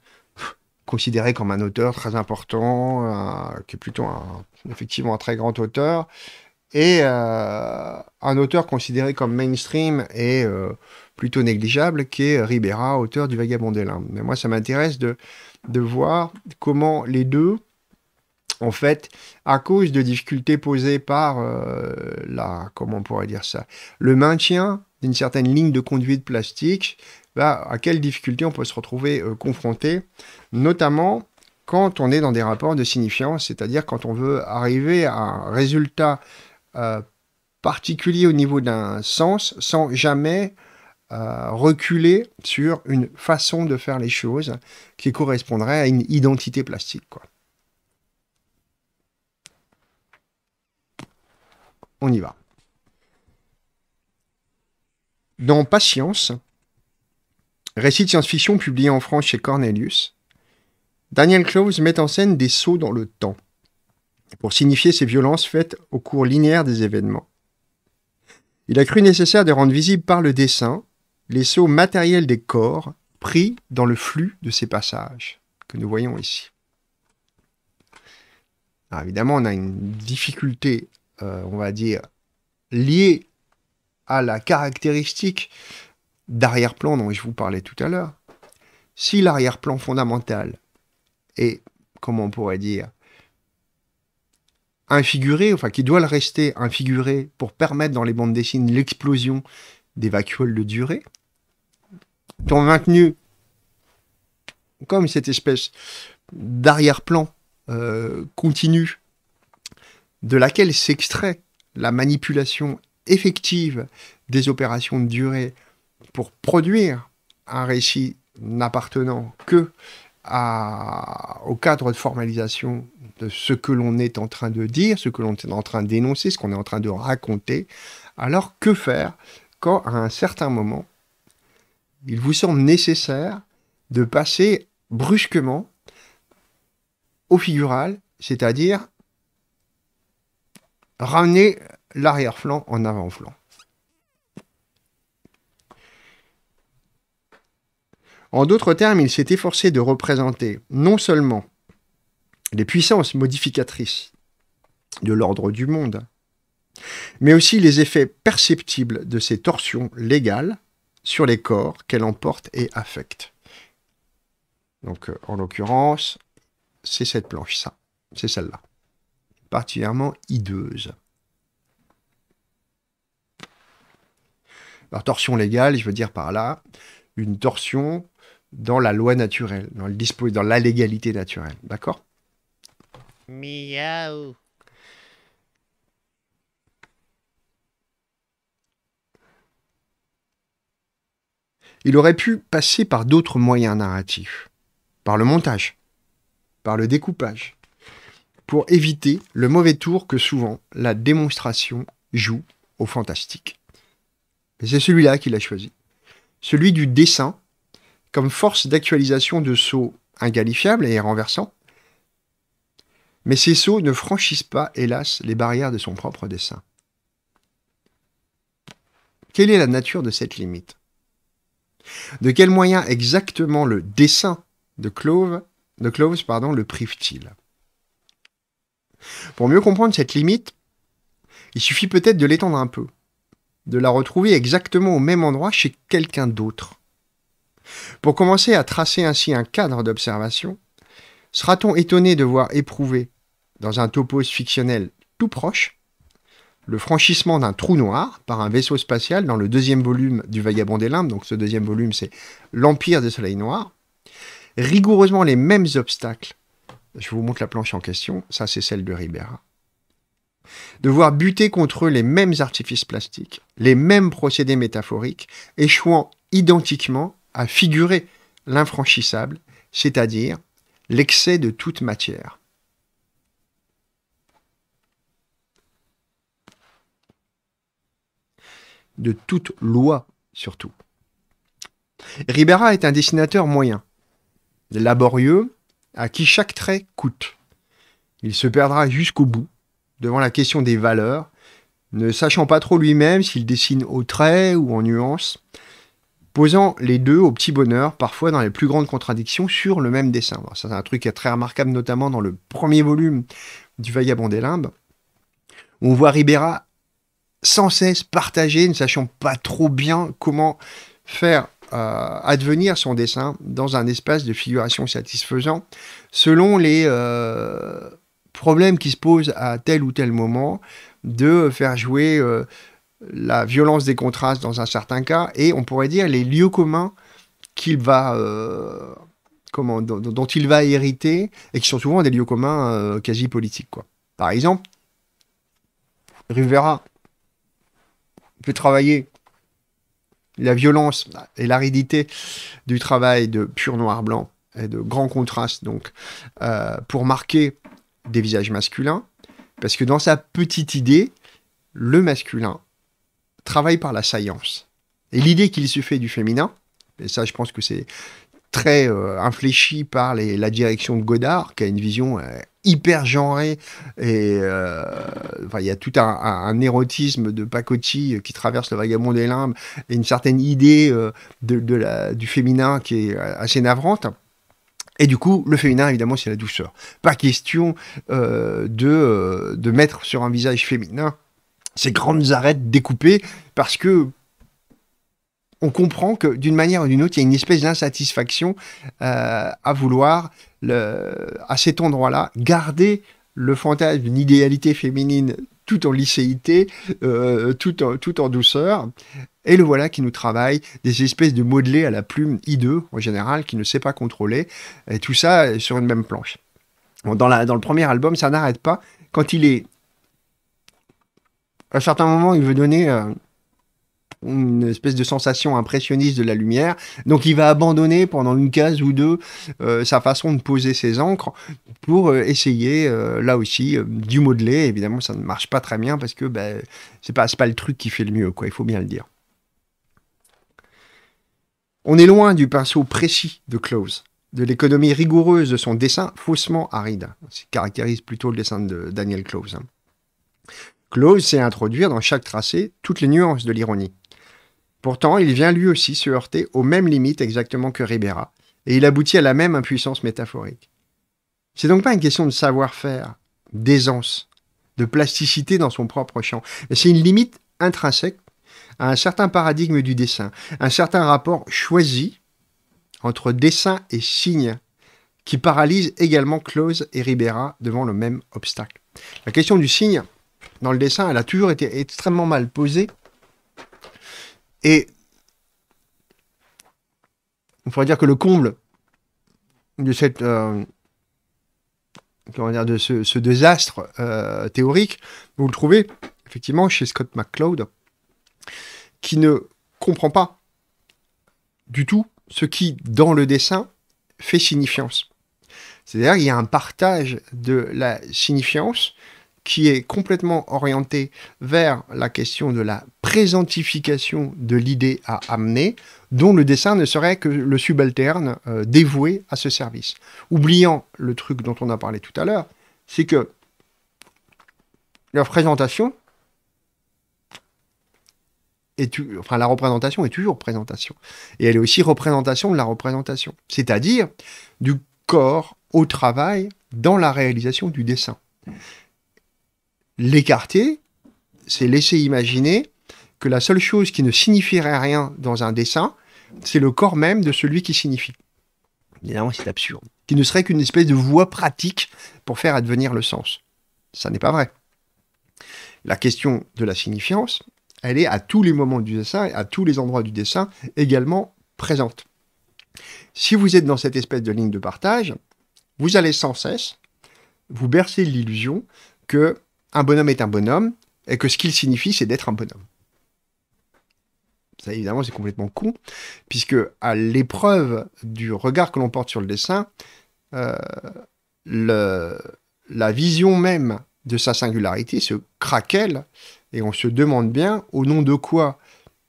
considéré comme un auteur très important, euh, qui est plutôt effectivement un très grand auteur, et euh, un auteur considéré comme mainstream et plutôt négligeable, qui est Ribera, auteur du Vagabond des Limbes. Mais moi, ça m'intéresse de, de voir comment les deux, en fait, à cause de difficultés posées par euh, la, comment on pourrait dire ça, le maintien d'une certaine ligne de conduite plastique, bah, à quelles difficultés on peut se retrouver euh, confronté, notamment quand on est dans des rapports de signifiance, c'est-à-dire quand on veut arriver à un résultat euh, particulier au niveau d'un sens sans jamais reculer sur une façon de faire les choses qui correspondrait à une identité plastique. Quoi. On y va. Dans Patience, récit de science-fiction publié en France chez Cornelius, Daniel Close met en scène des sauts dans le temps pour signifier ces violences faites au cours linéaire des événements. Il a cru nécessaire de rendre visible par le dessin les sauts matériels des corps pris dans le flux de ces passages que nous voyons ici. évidemment, on a une difficulté, euh, on va dire, liée à la caractéristique d'arrière-plan dont je vous parlais tout à l'heure. Si l'arrière-plan fondamental est, comment on pourrait dire, infiguré, enfin qui doit le rester infiguré pour permettre dans les bandes dessinées l'explosion des vacuoles de durée, ont maintenu comme cette espèce d'arrière-plan euh, continu de laquelle s'extrait la manipulation effective des opérations de durée pour produire un récit n'appartenant que au cadre de formalisation de ce que l'on est en train de dire, ce que l'on est en train d'énoncer, ce qu'on est en train de raconter. Alors que faire quand à un certain moment, il vous semble nécessaire de passer brusquement au figural, c'est-à-dire ramener l'arrière-flanc en avant-flanc. En d'autres termes, il s'est efforcé de représenter non seulement les puissances modificatrices de l'ordre du monde, mais aussi les effets perceptibles de ces torsions légales sur les corps qu'elle emporte et affecte. Donc, euh, en l'occurrence, c'est cette planche, ça. C'est celle-là. Particulièrement hideuse. Alors, torsion légale, je veux dire par là, une torsion dans la loi naturelle, dans, dans la légalité naturelle. D'accord? Miaou. Il aurait pu passer par d'autres moyens narratifs, par le montage, par le découpage, pour éviter le mauvais tour que souvent la démonstration joue au fantastique. Et c'est celui-là qu'il a choisi. Celui du dessin, comme force d'actualisation de sauts inqualifiables et renversants. Mais ces sauts ne franchissent pas, hélas, les barrières de son propre dessin. Quelle est la nature de cette limite? De quel moyen exactement le dessin de Clove, de Cloves le prive-t-il? Pour mieux comprendre cette limite, il suffit peut-être de l'étendre un peu, de la retrouver exactement au même endroit chez quelqu'un d'autre. Pour commencer à tracer ainsi un cadre d'observation, sera-t-on étonné de voir éprouver, dans un topos fictionnel tout proche, le franchissement d'un trou noir par un vaisseau spatial dans le deuxième volume du Vagabond des Limbes, donc ce deuxième volume c'est l'Empire des Soleils Noirs, rigoureusement les mêmes obstacles. Je vous montre la planche en question, ça c'est celle de Ribera de voir buter contre les mêmes artifices plastiques, les mêmes procédés métaphoriques, échouant identiquement à figurer l'infranchissable, c'est-à-dire l'excès de toute matière. De toute loi, surtout. Ribera est un dessinateur moyen, laborieux, à qui chaque trait coûte. Il se perdra jusqu'au bout, devant la question des valeurs, ne sachant pas trop lui-même s'il dessine au trait ou en nuance, posant les deux au petit bonheur, parfois dans les plus grandes contradictions, sur le même dessin. c'est un truc qui est très remarquable, notamment dans le premier volume du Vagabond des Limbes, on voit Ribera sans cesse partager, ne sachant pas trop bien comment faire euh, advenir son dessin dans un espace de figuration satisfaisant, selon les, euh, problème qui se pose à tel ou tel moment, de faire jouer euh, la violence des contrastes dans un certain cas, et on pourrait dire les lieux communs comment, dont, il va hériter, et qui sont souvent des lieux communs quasi politiques. Quoi. Par exemple, Rivera travailler la violence et l'aridité du travail de pur noir-blanc et de grand contraste, donc, pour marquer des visages masculins, parce que dans sa petite idée, le masculin travaille par la saillance. Et l'idée qu'il se fait du féminin, et ça je pense que c'est très euh, infléchi par la direction de Godard, qui a une vision euh, hyper genrée, et euh, il y a tout un, érotisme de Pacotti qui traverse le vagabond des limbes, et une certaine idée de, la, du féminin qui est assez navrante. Et du coup, le féminin, évidemment, c'est la douceur. Pas question euh, de, euh, de mettre sur un visage féminin ces grandes arêtes découpées, parce que on comprend que d'une manière ou d'une autre, il y a une espèce d'insatisfaction euh, à vouloir, à cet endroit-là, garder le fantasme d'une idéalité féminine tout en licéité, tout, en, tout en douceur, et le voilà qui nous travaille des espèces de modelés à la plume hideux, en général, qui ne sait pas contrôler. Et tout ça sur une même planche. dans, la, dans le premier album, ça n'arrête pas. Quand il est. À un certain moment, il veut donner. Euh, une espèce de sensation impressionniste de la lumière. Donc il va abandonner pendant une case ou deux euh, sa façon de poser ses encres pour euh, essayer là aussi du modeler. Évidemment, ça ne marche pas très bien parce que ben, c'est pas, pas le truc qui fait le mieux, quoi, il faut bien le dire. On est loin du pinceau précis de Close, de l'économie rigoureuse de son dessin faussement aride, ce qui caractérise plutôt le dessin de Daniel Close. Hein. Close sait introduire dans chaque tracé toutes les nuances de l'ironie. Pourtant, il vient lui aussi se heurter aux mêmes limites exactement que Ribera, et il aboutit à la même impuissance métaphorique. C'est donc pas une question de savoir-faire, d'aisance, de plasticité dans son propre champ, mais c'est une limite intrinsèque à un certain paradigme du dessin, un certain rapport choisi entre dessin et signe, qui paralyse également Close et Ribera devant le même obstacle. La question du signe, dans le dessin, elle a toujours été extrêmement mal posée. Et on pourrait dire que le comble de cette euh, de ce, désastre euh, théorique, vous le trouvez effectivement chez Scott McCloud, qui ne comprend pas du tout ce qui, dans le dessin, fait signifiance. C'est-à-dire qu'il y a un partage de la signifiance qui est complètement orienté vers la question de la présentification de l'idée à amener, dont le dessin ne serait que le subalterne euh, dévoué à ce service. Oubliant le truc dont on a parlé tout à l'heure, c'est que la présentation, est enfin la représentation est toujours présentation. Et elle est aussi représentation de la représentation. C'est-à-dire du corps au travail dans la réalisation du dessin. L'écarter, c'est laisser imaginer que la seule chose qui ne signifierait rien dans un dessin, c'est le corps même de celui qui signifie. Évidemment, c'est absurde. Qui ne serait qu'une espèce de voie pratique pour faire advenir le sens. Ça n'est pas vrai. La question de la signifiance, elle est à tous les moments du dessin à tous les endroits du dessin également présente. Si vous êtes dans cette espèce de ligne de partage, vous allez sans cesse vous bercer l'illusion que un bonhomme est un bonhomme et que ce qu'il signifie, c'est d'être un bonhomme. Ça, évidemment, c'est complètement con, puisque à l'épreuve du regard que l'on porte sur le dessin, euh, la vision même de sa singularité se craquelle, et on se demande bien au nom de quoi,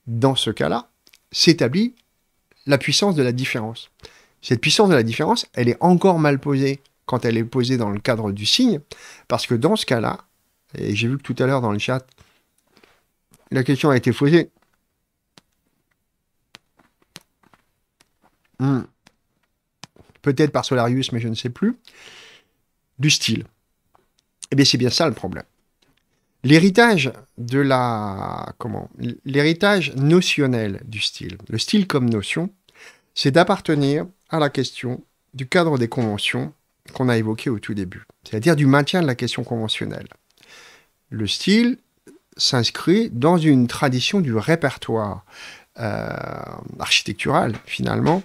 dans ce cas-là, s'établit la puissance de la différence. Cette puissance de la différence, elle est encore mal posée quand elle est posée dans le cadre du signe, parce que dans ce cas-là, et j'ai vu que tout à l'heure dans le chat, la question a été posée. Hmm. Peut-être par Solarius, mais je ne sais plus. Du style. Eh bien, c'est bien ça le problème. L'héritage de la. Comment L'héritage notionnel du style, le style comme notion, c'est d'appartenir à la question du cadre des conventions qu'on a évoqué au tout début, c'est-à-dire du maintien de la question conventionnelle le style s'inscrit dans une tradition du répertoire euh, architectural, finalement,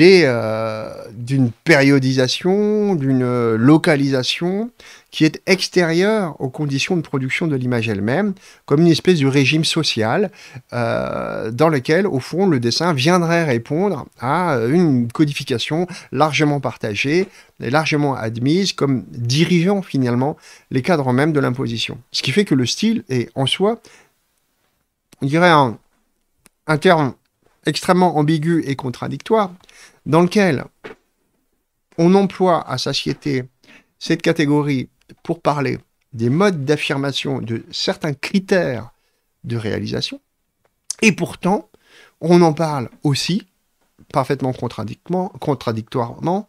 euh, d'une périodisation, d'une localisation qui est extérieure aux conditions de production de l'image elle-même, comme une espèce de régime social euh, dans lequel, au fond, le dessin viendrait répondre à une codification largement partagée et largement admise comme dirigeant finalement les cadres même de l'imposition. Ce qui fait que le style est en soi, on dirait un, un terme extrêmement ambigu et contradictoire, dans lequel on emploie à satiété cette catégorie pour parler des modes d'affirmation de certains critères de réalisation, et pourtant, on en parle aussi, parfaitement contradictoirement,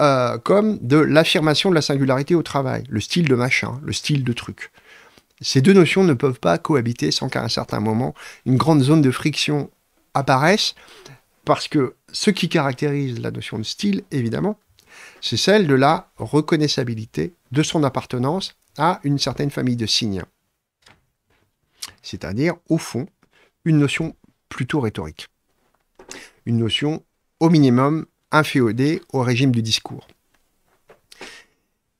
euh, comme de l'affirmation de la singularité au travail, le style de machin, le style de truc. Ces deux notions ne peuvent pas cohabiter sans qu'à un certain moment, une grande zone de friction apparaisse, parce que ce qui caractérise la notion de style, évidemment, c'est celle de la reconnaissabilité de son appartenance à une certaine famille de signes. C'est-à-dire, au fond, une notion plutôt rhétorique. Une notion, au minimum, inféodée au régime du discours.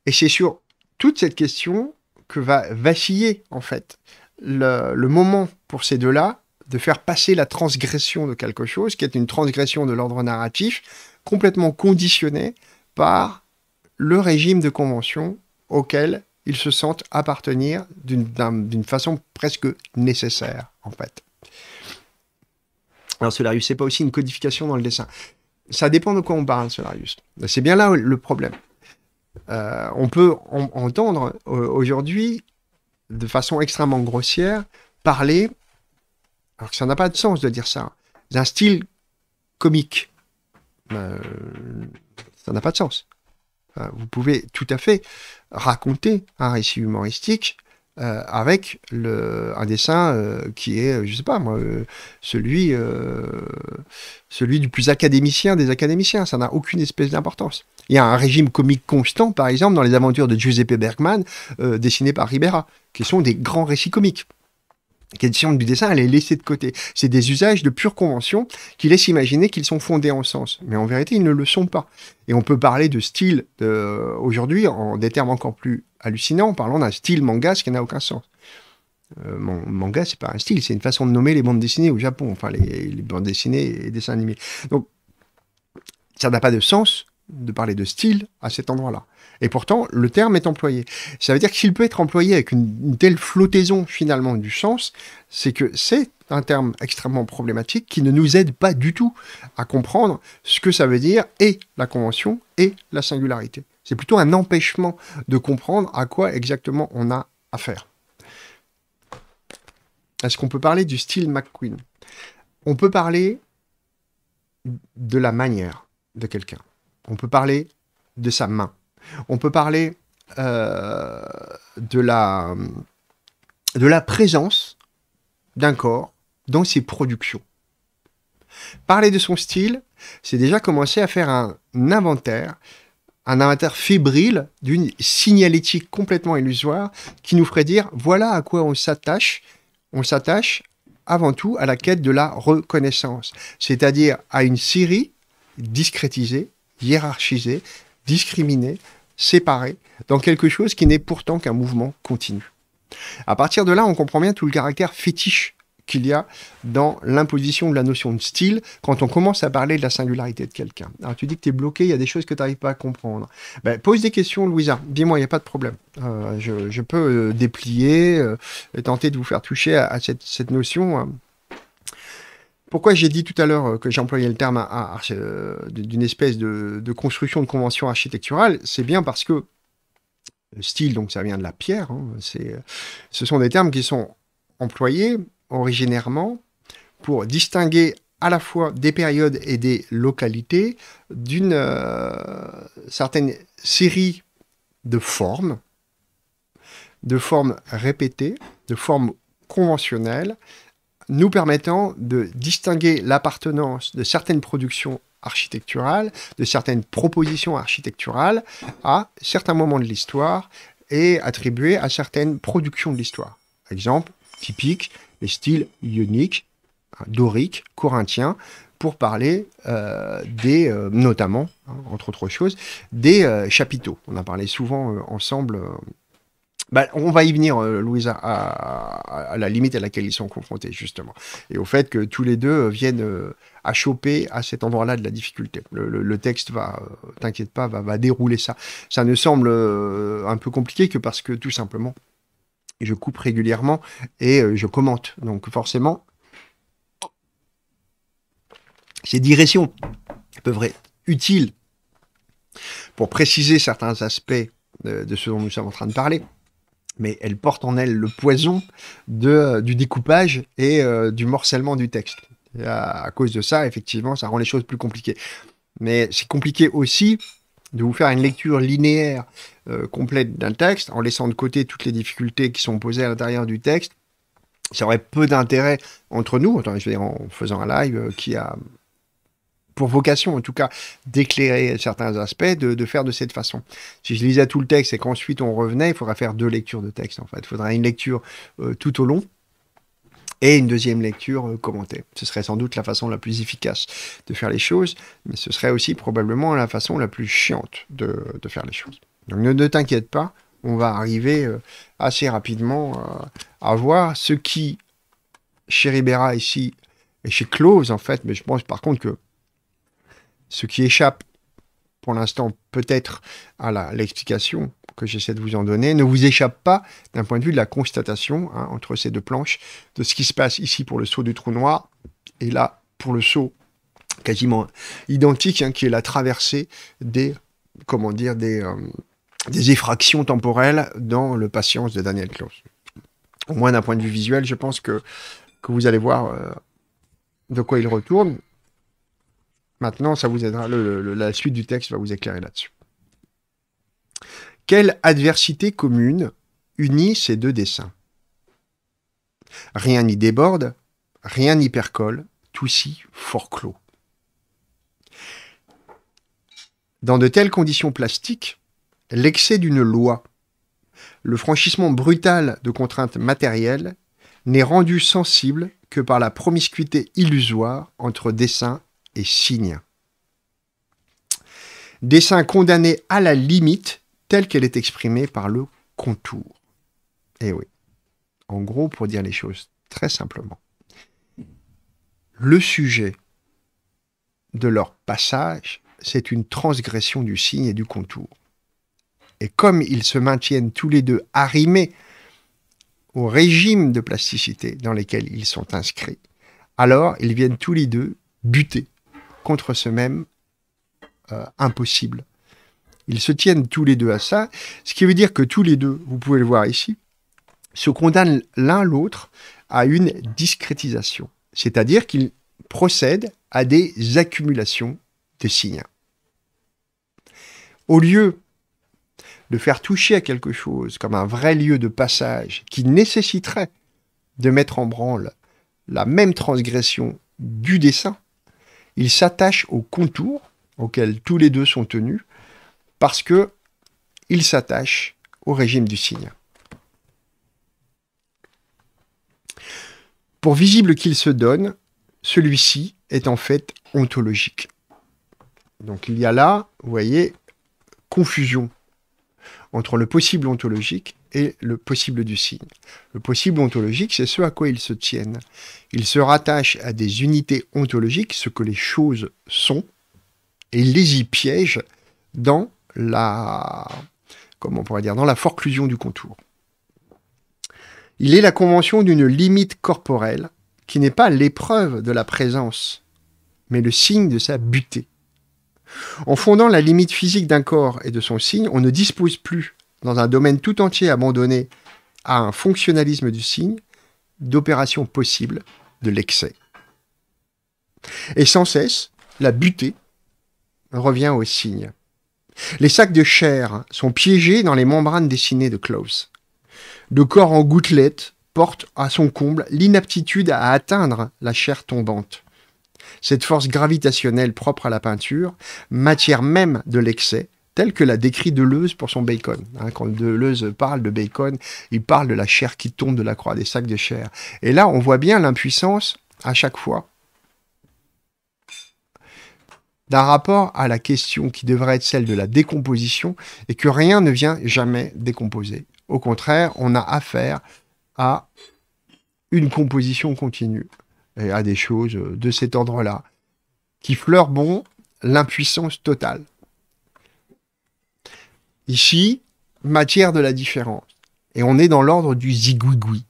Et c'est sur toute cette question que va vaciller, en fait, le, moment pour ces deux-là de faire passer la transgression de quelque chose, qui est une transgression de l'ordre narratif, complètement conditionnée par le régime de convention auquel ils se sentent appartenir d'une façon presque nécessaire, en fait. Alors, Solarius, c'est pas aussi une codification dans le dessin. Ça dépend de quoi on parle, Solarius. C'est bien là le problème. Euh, on peut entendre euh, aujourd'hui, de façon extrêmement grossière, parler alors que ça n'a pas de sens de dire ça, d'un style comique. Euh, ça n'a pas de sens. vous pouvez tout à fait raconter un récit humoristique euh, avec le, un dessin euh, qui est, je sais pas moi, celui, celui du plus académicien des académiciens. Ça n'a aucune espèce d'importance. Il y a un régime comique constant, par exemple, dans les aventures de Giuseppe Bergman, dessinées par Ribera, qui sont des grands récits comiques question du dessin, elle est laissée de côté. C'est des usages de pure convention qui laissent imaginer qu'ils sont fondés en sens. Mais en vérité, ils ne le sont pas. Et on peut parler de style aujourd'hui en des termes encore plus hallucinants, en parlant d'un style manga, ce qui n'a aucun sens. Euh, manga, c'est pas un style, c'est une façon de nommer les bandes dessinées au Japon, enfin les, bandes dessinées et dessins animés. Donc, ça n'a pas de sens de parler de style à cet endroit-là. Et pourtant, le terme est employé. Ça veut dire qu'il peut être employé avec une, telle flottaison finalement du sens, c'est que c'est un terme extrêmement problématique qui ne nous aide pas du tout à comprendre ce que ça veut dire et la convention et la singularité. C'est plutôt un empêchement de comprendre à quoi exactement on a affaire. Est-ce qu'on peut parler du style McQueen? On peut parler de la manière de quelqu'un. On peut parler de sa main. On peut parler euh, de, la, de la présence d'un corps dans ses productions. Parler de son style, c'est déjà commencer à faire un inventaire, un inventaire fébrile d'une signalétique complètement illusoire qui nous ferait dire voilà à quoi on s'attache. On s'attache avant tout à la quête de la reconnaissance, c'est-à-dire à une série discrétisée, hiérarchisée, discriminée, séparée, dans quelque chose qui n'est pourtant qu'un mouvement continu. À partir de là, on comprend bien tout le caractère fétiche qu'il y a dans l'imposition de la notion de style quand on commence à parler de la singularité de quelqu'un. Alors tu dis que tu es bloqué, il y a des choses que tu n'arrives pas à comprendre. Ben, pose des questions, Louisa. Dis-moi, il n'y a pas de problème. Euh, je, peux euh, déplier euh, tenter de vous faire toucher à, cette, notion. Pourquoi j'ai dit tout à l'heure que j'employais le terme d'une espèce de, construction de convention architecturale C'est bien parce que style, donc ça vient de la pierre, hein, ce sont des termes qui sont employés originairement pour distinguer à la fois des périodes et des localités d'une euh, certaine série de formes, de formes répétées, de formes conventionnelles, nous permettant de distinguer l'appartenance de certaines productions architecturales, de certaines propositions architecturales à certains moments de l'histoire et attribuées à certaines productions de l'histoire. Exemple typique, les styles ioniques, doriques, corinthiens, pour parler euh, des, euh, notamment, hein, entre autres choses, des euh, chapiteaux. On a parlé souvent ensemble. Bah, on va y venir, Louisa, à, la limite à laquelle ils sont confrontés, justement. Et au fait que tous les deux viennent à choper à cet endroit-là de la difficulté. Le, texte va, t'inquiète pas, va, dérouler ça. Ça ne semble un peu compliqué que parce que, tout simplement, je coupe régulièrement et euh, je commente. Donc forcément, ces digressions peuvent être utiles pour préciser certains aspects de, ce dont nous sommes en train de parler, mais elles portent en elles le poison de, du découpage et euh, du morcellement du texte. à, cause de ça, effectivement, ça rend les choses plus compliquées. Mais c'est compliqué aussi de vous faire une lecture linéaire euh, complète d'un texte, en laissant de côté toutes les difficultés qui sont posées à l'intérieur du texte, ça aurait peu d'intérêt entre nous, je veux dire, en faisant un live euh, qui a pour vocation, en tout cas, d'éclairer certains aspects, de, faire de cette façon. Si je lisais tout le texte et qu'ensuite on revenait, il faudrait faire deux lectures de texte, en fait. Il faudrait une lecture euh, tout au long, et une deuxième lecture euh, commentée. Ce serait sans doute la façon la plus efficace de faire les choses, mais ce serait aussi probablement la façon la plus chiante de, faire les choses. Donc ne, t'inquiète pas, on va arriver euh, assez rapidement à voir ce qui, chez Ribera ici, et chez Close en fait, mais je pense par contre que ce qui échappe pour l'instant peut-être à l'explication que j'essaie de vous en donner ne vous échappe pas d'un point de vue de la constatation hein, entre ces deux planches de ce qui se passe ici pour le saut du trou noir et là pour le saut quasiment identique hein, qui est la traversée des comment dire des, euh, des effractions temporelles dans le patience de Daniel Klaus. Au moins d'un point de vue visuel, je pense que, vous allez voir euh, de quoi il retourne. Maintenant, ça vous aidera. la suite du texte va vous éclairer là-dessus. Quelle adversité commune unit ces deux dessins? Rien n'y déborde, rien n'y percole, tout si fort clos. Dans de telles conditions plastiques, l'excès d'une loi, le franchissement brutal de contraintes matérielles, n'est rendu sensible que par la promiscuité illusoire entre dessin et signe. Dessin condamné à la limite telle qu'elle est exprimée par le contour. Eh oui. En gros, pour dire les choses très simplement, le sujet de leur passage, c'est une transgression du signe et du contour. Et comme ils se maintiennent tous les deux arrimés au régime de plasticité dans lequel ils sont inscrits, alors ils viennent tous les deux buter contre ce même euh, impossible. Ils se tiennent tous les deux à ça, ce qui veut dire que tous les deux, vous pouvez le voir ici, se condamnent l'un l'autre à une discrétisation, c'est-à-dire qu'ils procèdent à des accumulations de signes. Au lieu de faire toucher à quelque chose comme un vrai lieu de passage qui nécessiterait de mettre en branle la même transgression du dessin, ils s'attachent au contour auquel tous les deux sont tenus parce que ils s'attachent au régime du signe. Pour visible qu'il se donne, celui-ci est en fait ontologique. Donc il y a là, vous voyez, confusion entre le possible ontologique et le possible du signe. Le possible ontologique, c'est ce à quoi ils se tiennent. Ils se rattachent à des unités ontologiques, ce que les choses sont, et ils les y piègent dans la, comment on pourrait dire, dans la forclusion du contour. Il est la convention d'une limite corporelle qui n'est pas l'épreuve de la présence, mais le signe de sa butée. En fondant la limite physique d'un corps et de son signe, on ne dispose plus, dans un domaine tout entier abandonné à un fonctionnalisme du signe, d'opérations possibles de l'excès. Et sans cesse, la butée revient au signe. Les sacs de chair sont piégés dans les membranes dessinées de Klaus. Le corps en gouttelettes porte à son comble l'inaptitude à atteindre la chair tombante cette force gravitationnelle propre à la peinture, matière même de l'excès, telle que l'a décrit Deleuze pour son bacon. Hein, quand Deleuze parle de bacon, il parle de la chair qui tombe de la croix, des sacs de chair. Et là, on voit bien l'impuissance à chaque fois d'un rapport à la question qui devrait être celle de la décomposition et que rien ne vient jamais décomposer. Au contraire, on a affaire à une composition continue et à des choses de cet ordre-là, qui fleurent bon l'impuissance totale. Ici, matière de la différence. Et on est dans l'ordre du zigouigoui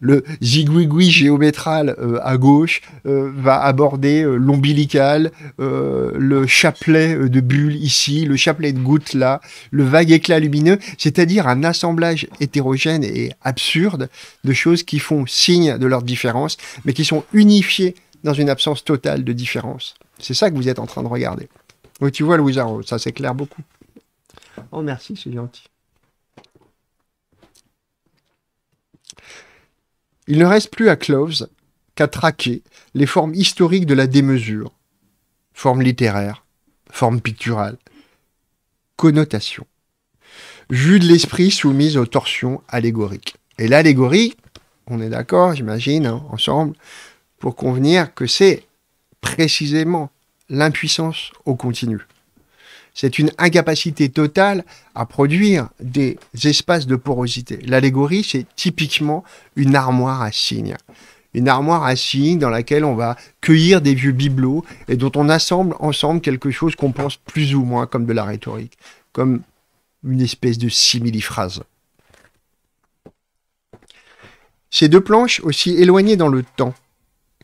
le zigouigoui géométral euh, à gauche euh, va aborder euh, l'ombilical, le chapelet de bulles ici, le chapelet de gouttes là, le vague éclat lumineux, c'est-à-dire un assemblage hétérogène et absurde de choses qui font signe de leur différence, mais qui sont unifiées dans une absence totale de différence. C'est ça que vous êtes en train de regarder. Oui, tu vois, Louis Arnaud, ça s'éclaire beaucoup. Oh, merci, c'est gentil. Il ne reste plus à Cloves qu'à traquer les formes historiques de la démesure, forme littéraire, forme picturale, connotation, vue de l'esprit soumise aux torsions allégoriques. Et l'allégorie, on est d'accord, j'imagine, hein, ensemble, pour convenir que c'est précisément l'impuissance au continu c'est une incapacité totale à produire des espaces de porosité. L'allégorie, c'est typiquement une armoire à signes. Une armoire à signes dans laquelle on va cueillir des vieux bibelots et dont on assemble ensemble quelque chose qu'on pense plus ou moins comme de la rhétorique, comme une espèce de similiphrase. Ces deux planches, aussi éloignées dans le temps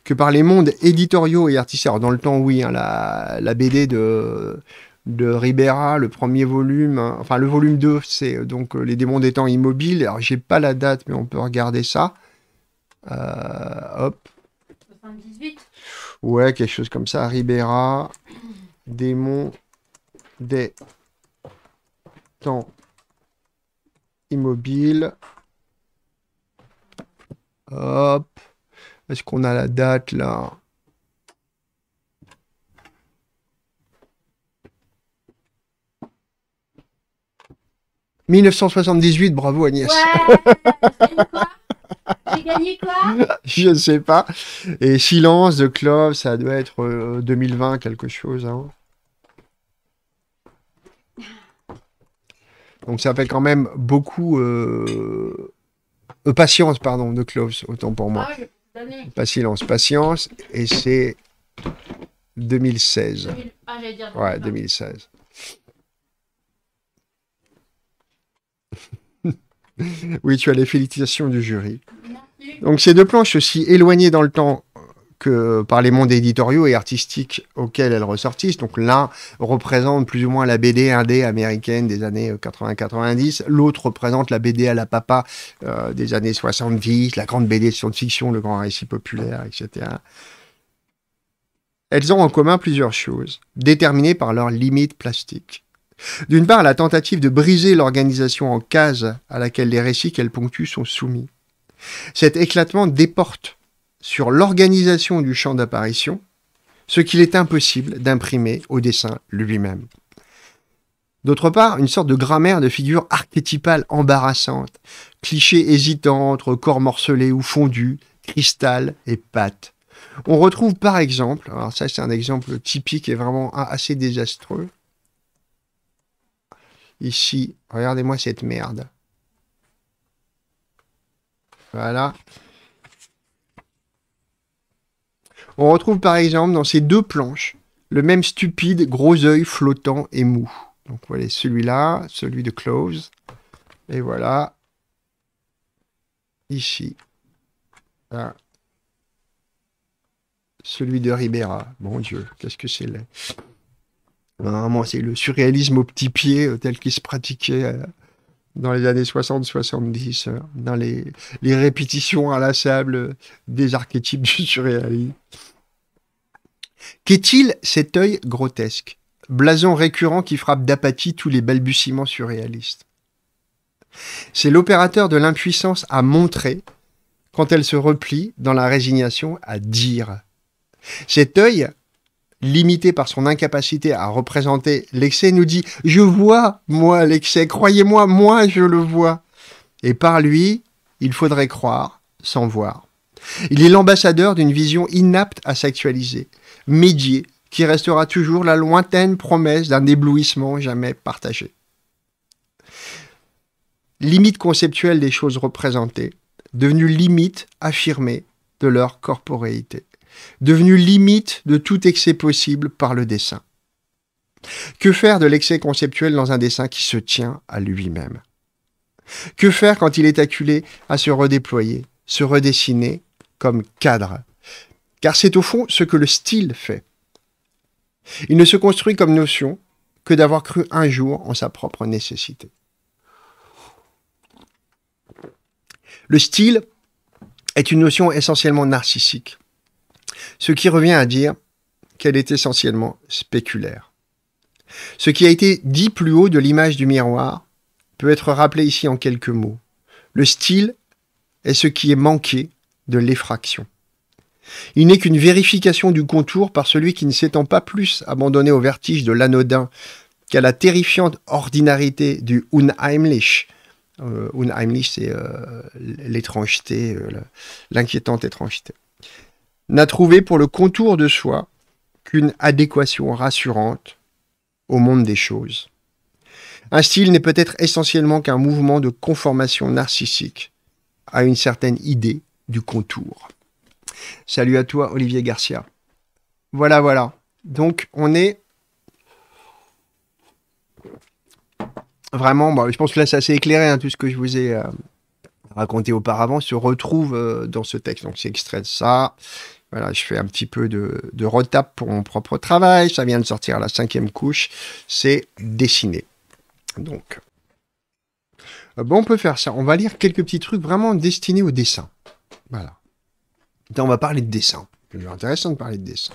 que par les mondes éditoriaux et artistiques, dans le temps, oui, hein, la, la, BD de, de Ribera, le premier volume, hein. enfin le volume 2, c'est euh, donc euh, Les démons des temps immobiles. Alors j'ai pas la date, mais on peut regarder ça. Euh, hop. 78 Ouais, quelque chose comme ça. Ribera, démons des temps immobiles. Hop. Est-ce qu'on a la date là? 1978, bravo Agnès. J'ai gagné quoi? Je ne sais pas. Et Silence de Clove, ça doit être 2020 euh, quelque chose. Hein. Donc ça fait quand même beaucoup... Euh, euh, patience, pardon, de Clove, autant pour moi. Ah pas silence, patience. Et c'est 2016. 2000 Ah, dire. Ouais, 2020. 2016. Oui, tu as les félicitations du jury. Donc ces deux planches aussi éloignées dans le temps que par les mondes éditoriaux et artistiques auxquels elles ressortissent. Donc l'un représente plus ou moins la BD indé américaine des années 80-90, l'autre représente la BD à la papa euh, des années 70, la grande BD de science-fiction, le grand récit populaire, etc. Elles ont en commun plusieurs choses, déterminées par leurs limites plastiques. D'une part, la tentative de briser l'organisation en cases à laquelle les récits qu'elles ponctuent sont soumis. Cet éclatement déporte sur l'organisation du champ d'apparition ce qu'il est impossible d'imprimer au dessin lui-même. D'autre part, une sorte de grammaire de figures archétypales embarrassantes, clichés hésitants entre corps morcelés ou fondus, cristal et pâte. On retrouve par exemple, alors ça c'est un exemple typique et vraiment assez désastreux. Ici, regardez-moi cette merde. Voilà. On retrouve par exemple dans ces deux planches le même stupide gros œil flottant et mou. Donc voilà celui-là, celui de Close. Et voilà. Ici. Là. Celui de Ribera. Mon Dieu, qu'est-ce que c'est laid. Vraiment, c'est le surréalisme au petit pied euh, tel qu'il se pratiquait euh, dans les années 60-70, euh, dans les, les répétitions inlassables des archétypes du surréalisme. Qu'est-il cet œil grotesque, blason récurrent qui frappe d'apathie tous les balbutiements surréalistes? C'est l'opérateur de l'impuissance à montrer quand elle se replie dans la résignation à dire. Cet œil, limité par son incapacité à représenter l'excès, nous dit ⁇ Je vois, moi, l'excès, croyez-moi, moi, je le vois ⁇ Et par lui, il faudrait croire sans voir. Il est l'ambassadeur d'une vision inapte à s'actualiser, médiée, qui restera toujours la lointaine promesse d'un éblouissement jamais partagé. Limite conceptuelle des choses représentées, devenue limite affirmée de leur corporéité, devenue limite de tout excès possible par le dessin. Que faire de l'excès conceptuel dans un dessin qui se tient à lui-même? Que faire quand il est acculé à se redéployer, se redessiner comme cadre? Car c'est au fond ce que le style fait. Il ne se construit comme notion que d'avoir cru un jour en sa propre nécessité. Le style est une notion essentiellement narcissique, ce qui revient à dire qu'elle est essentiellement spéculaire. Ce qui a été dit plus haut de l'image du miroir peut être rappelé ici en quelques mots. Le style est ce qui est manqué de l'effraction. Il n'est qu'une vérification du contour par celui qui ne s'étend pas plus abandonné au vertige de l'anodin qu'à la terrifiante ordinarité du unheimlich. Euh, unheimlich, c'est euh, l'étrangeté, euh, l'inquiétante étrangeté. N'a trouvé pour le contour de soi qu'une adéquation rassurante au monde des choses. Un style n'est peut-être essentiellement qu'un mouvement de conformation narcissique à une certaine idée du contour. Salut à toi, Olivier Garcia. Voilà, voilà. Donc, on est vraiment, bon, je pense que là, c'est assez éclairé, hein, tout ce que je vous ai euh, raconté auparavant se retrouve euh, dans ce texte. Donc, c'est extrait de ça. Voilà, je fais un petit peu de, de retape pour mon propre travail. Ça vient de sortir la cinquième couche. C'est dessiné. Donc, euh, bon, on peut faire ça. On va lire quelques petits trucs vraiment destinés au dessin. Voilà. Là, on va parler de dessin. C'est intéressant de parler de dessin.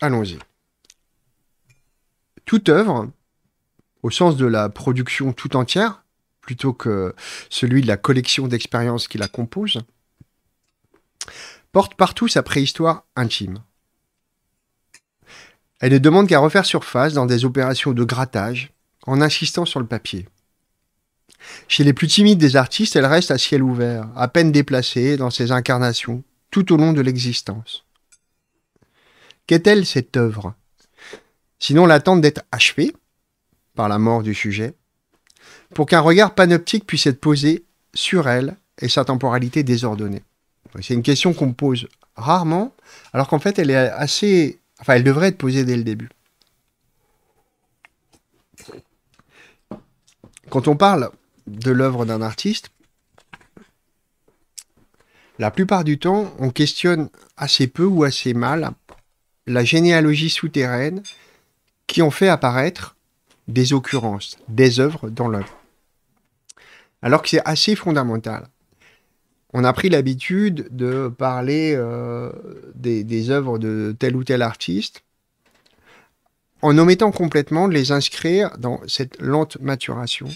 Allons-y. Toute œuvre, au sens de la production tout entière, plutôt que celui de la collection d'expériences qui la compose, porte partout sa préhistoire intime. Elle ne demande qu'à refaire surface dans des opérations de grattage, en insistant sur le papier. Chez les plus timides des artistes, elle reste à ciel ouvert, à peine déplacée dans ses incarnations, tout au long de l'existence. Qu'est-elle cette œuvre? Sinon l'attente d'être achevée, par la mort du sujet, pour qu'un regard panoptique puisse être posé sur elle et sa temporalité désordonnée C'est une question qu'on pose rarement, alors qu'en fait, elle est assez. Enfin, elle devrait être posée dès le début. Quand on parle de l'œuvre d'un artiste, la plupart du temps, on questionne assez peu ou assez mal la généalogie souterraine qui ont fait apparaître des occurrences, des œuvres dans l'œuvre. Alors que c'est assez fondamental. On a pris l'habitude de parler euh, des, œuvres de tel ou tel artiste en omettant complètement de les inscrire dans cette lente maturation.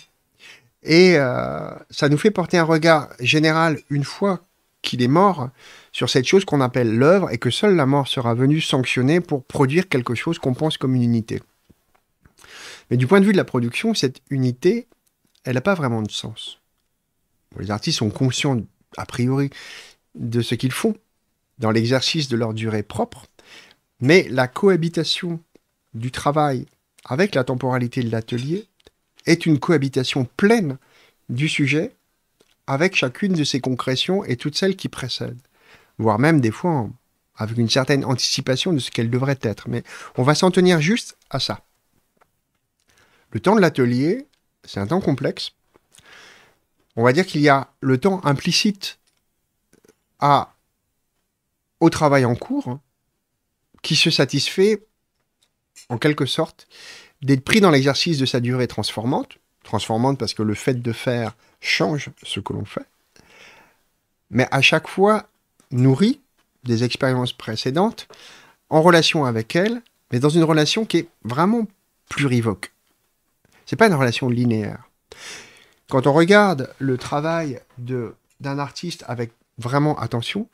Et euh, ça nous fait porter un regard général une fois qu'il est mort sur cette chose qu'on appelle l'œuvre et que seule la mort sera venue sanctionner pour produire quelque chose qu'on pense comme une unité. Mais du point de vue de la production, cette unité, elle n'a pas vraiment de sens. Les artistes sont conscients, a priori, de ce qu'ils font dans l'exercice de leur durée propre, mais la cohabitation du travail avec la temporalité de l'atelier est une cohabitation pleine du sujet avec chacune de ses concrétions et toutes celles qui précèdent, voire même des fois avec une certaine anticipation de ce qu'elle devrait être. Mais on va s'en tenir juste à ça. Le temps de l'atelier, c'est un temps complexe. On va dire qu'il y a le temps implicite à, au travail en cours, hein, qui se satisfait, en quelque sorte, d'être pris dans l'exercice de sa durée transformante, transformante parce que le fait de faire change ce que l'on fait, mais à chaque fois nourrit des expériences précédentes en relation avec elles, mais dans une relation qui est vraiment plurivoque. C'est pas une relation linéaire. Quand on regarde le travail d'un artiste avec vraiment attention,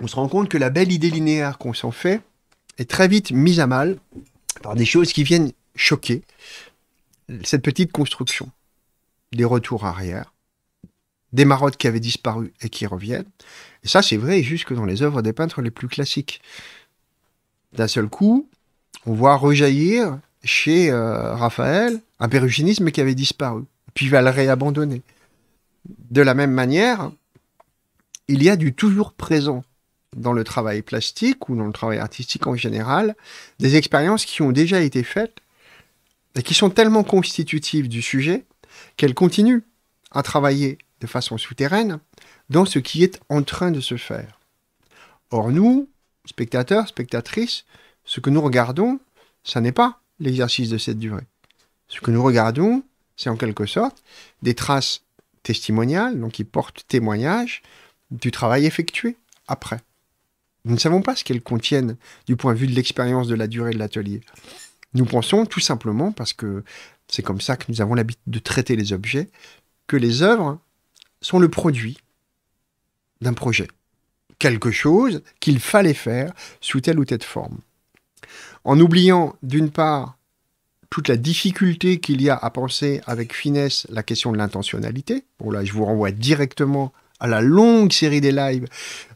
on se rend compte que la belle idée linéaire qu'on s'en fait est très vite mise à mal par des choses qui viennent choquer cette petite construction. Des retours arrière, des marottes qui avaient disparu et qui reviennent. Et ça, c'est vrai jusque dans les œuvres des peintres les plus classiques. D'un seul coup, on voit rejaillir chez euh, Raphaël un pérugénisme qui avait disparu, puis va le réabandonner. De la même manière, il y a du toujours présent dans le travail plastique ou dans le travail artistique en général, des expériences qui ont déjà été faites et qui sont tellement constitutives du sujet qu'elles continuent à travailler de façon souterraine dans ce qui est en train de se faire. Or nous, spectateurs, spectatrices, ce que nous regardons, ça n'est pas l'exercice de cette durée. Ce que nous regardons, c'est en quelque sorte des traces testimoniales, donc qui portent témoignage du travail effectué après. Nous ne savons pas ce qu'elles contiennent du point de vue de l'expérience de la durée de l'atelier. Nous pensons tout simplement, parce que c'est comme ça que nous avons l'habitude de traiter les objets, que les œuvres sont le produit d'un projet. Quelque chose qu'il fallait faire sous telle ou telle forme. En oubliant d'une part toute la difficulté qu'il y a à penser avec finesse la question de l'intentionnalité. Bon là, je vous renvoie directement à la longue série des lives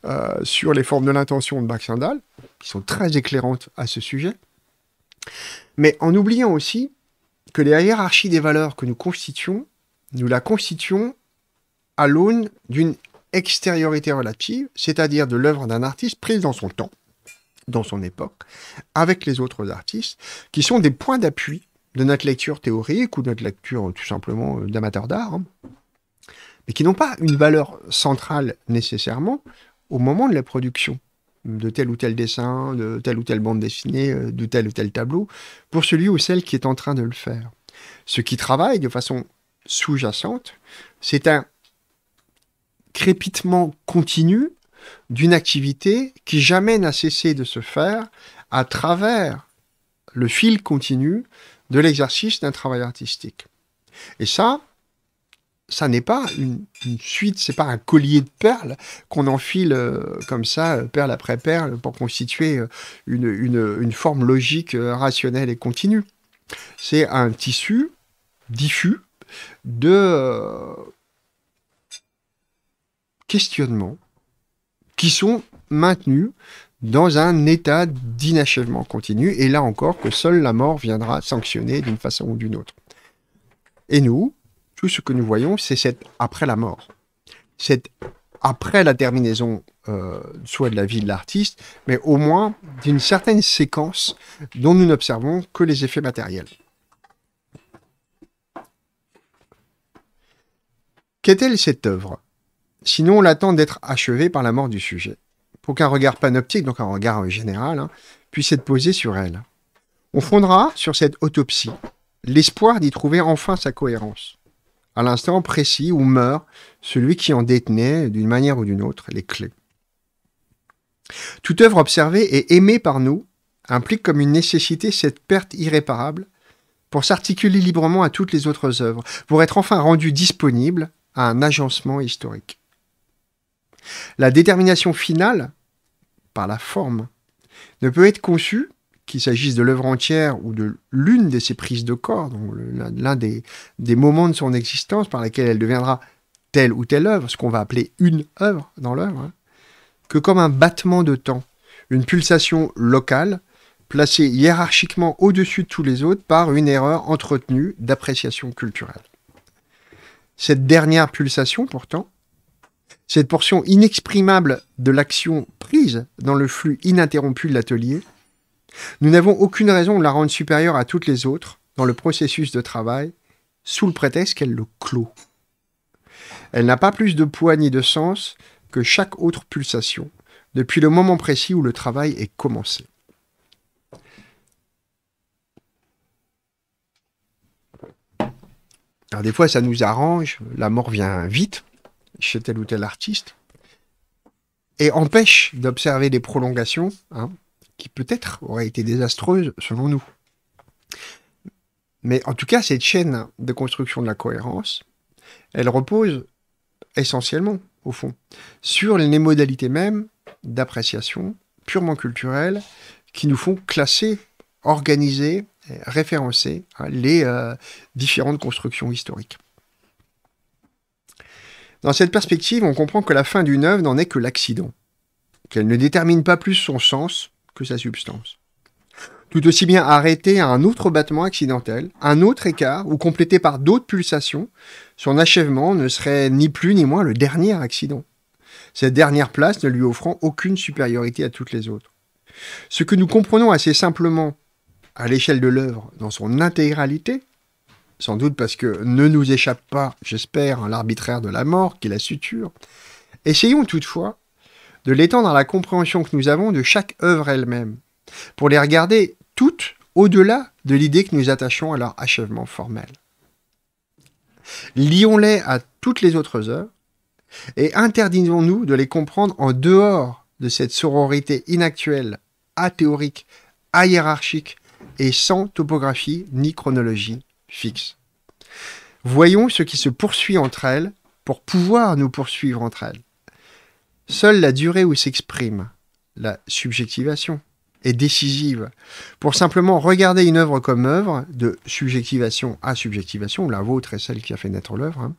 euh, sur les formes de l'intention de Max Sandal, qui sont très éclairantes à ce sujet. Mais en oubliant aussi que les hiérarchies des valeurs que nous constituons, nous la constituons à l'aune d'une extériorité relative, c'est-à-dire de l'œuvre d'un artiste prise dans son temps, dans son époque, avec les autres artistes, qui sont des points d'appui de notre lecture théorique ou de notre lecture tout simplement euh, d'amateur d'art, hein, mais qui n'ont pas une valeur centrale nécessairement au moment de la production de tel ou tel dessin, de telle ou telle bande dessinée, euh, de tel ou tel tableau, pour celui ou celle qui est en train de le faire. Ce qui travaille de façon sous-jacente, c'est un crépitement continu d'une activité qui jamais n'a cessé de se faire à travers le fil continu de l'exercice d'un travail artistique. Et ça, ça n'est pas une, suite, c'est pas un collier de perles qu'on enfile euh, comme ça, euh, perle après perle, pour constituer euh, une, forme logique, rationnelle et continue. C'est un tissu diffus de questionnements qui sont maintenus dans un état d'inachèvement continu, et là encore que seule la mort viendra sanctionner d'une façon ou d'une autre. Et nous, tout ce que nous voyons, c'est cette après la mort. C'est après la terminaison euh, soit de la vie de l'artiste, mais au moins d'une certaine séquence dont nous n'observons que les effets matériels. Qu'est-elle cette œuvre? Sinon, on l'attend d'être achevée par la mort du sujet, pour qu'un regard panoptique, donc un regard général, hein, puisse être posé sur elle. On fondera sur cette autopsie l'espoir d'y trouver enfin sa cohérence, à l'instant précis où meurt celui qui en détenait, d'une manière ou d'une autre, les clés. Toute œuvre observée et aimée par nous implique comme une nécessité cette perte irréparable pour s'articuler librement à toutes les autres œuvres, pour être enfin rendue disponible à un agencement historique. La détermination finale, par la forme, ne peut être conçue, qu'il s'agisse de l'œuvre entière ou de l'une de ses prises de corps, l'un des, moments de son existence par lesquels elle deviendra telle ou telle œuvre, ce qu'on va appeler une œuvre dans l'œuvre, hein, que comme un battement de temps, une pulsation locale, placée hiérarchiquement au-dessus de tous les autres par une erreur entretenue d'appréciation culturelle. Cette dernière pulsation, pourtant, cette portion inexprimable de l'action prise dans le flux ininterrompu de l'atelier, nous n'avons aucune raison de la rendre supérieure à toutes les autres dans le processus de travail, sous le prétexte qu'elle le clôt. Elle n'a pas plus de poids ni de sens que chaque autre pulsation, depuis le moment précis où le travail est commencé. Alors des fois, ça nous arrange, la mort vient vite chez tel ou tel artiste, et empêche d'observer des prolongations hein, qui peut-être auraient été désastreuses selon nous. Mais en tout cas, cette chaîne de construction de la cohérence, elle repose essentiellement, au fond, sur les modalités mêmes d'appréciation purement culturelle qui nous font classer, organiser, référencer hein, les euh, différentes constructions historiques. Dans cette perspective, on comprend que la fin d'une œuvre n'en est que l'accident, qu'elle ne détermine pas plus son sens que sa substance. Tout aussi bien arrêté à un autre battement accidentel, un autre écart, ou complété par d'autres pulsations, son achèvement ne serait ni plus ni moins le dernier accident. Cette dernière place ne lui offrant aucune supériorité à toutes les autres. Ce que nous comprenons assez simplement à l'échelle de l'œuvre dans son intégralité, sans doute parce que ne nous échappe pas, j'espère, l'arbitraire de la mort qui la suture, essayons toutefois de l'étendre à la compréhension que nous avons de chaque œuvre elle-même, pour les regarder toutes au-delà de l'idée que nous attachons à leur achèvement formel. Lions-les à toutes les autres œuvres et interdisons-nous de les comprendre en dehors de cette sororité inactuelle, athéorique, ahiérarchique et sans topographie ni chronologie fixe. Voyons ce qui se poursuit entre elles pour pouvoir nous poursuivre entre elles. Seule la durée où s'exprime la subjectivation est décisive pour simplement regarder une œuvre comme œuvre, de subjectivation à subjectivation, la vôtre est celle qui a fait naître l'œuvre, hein.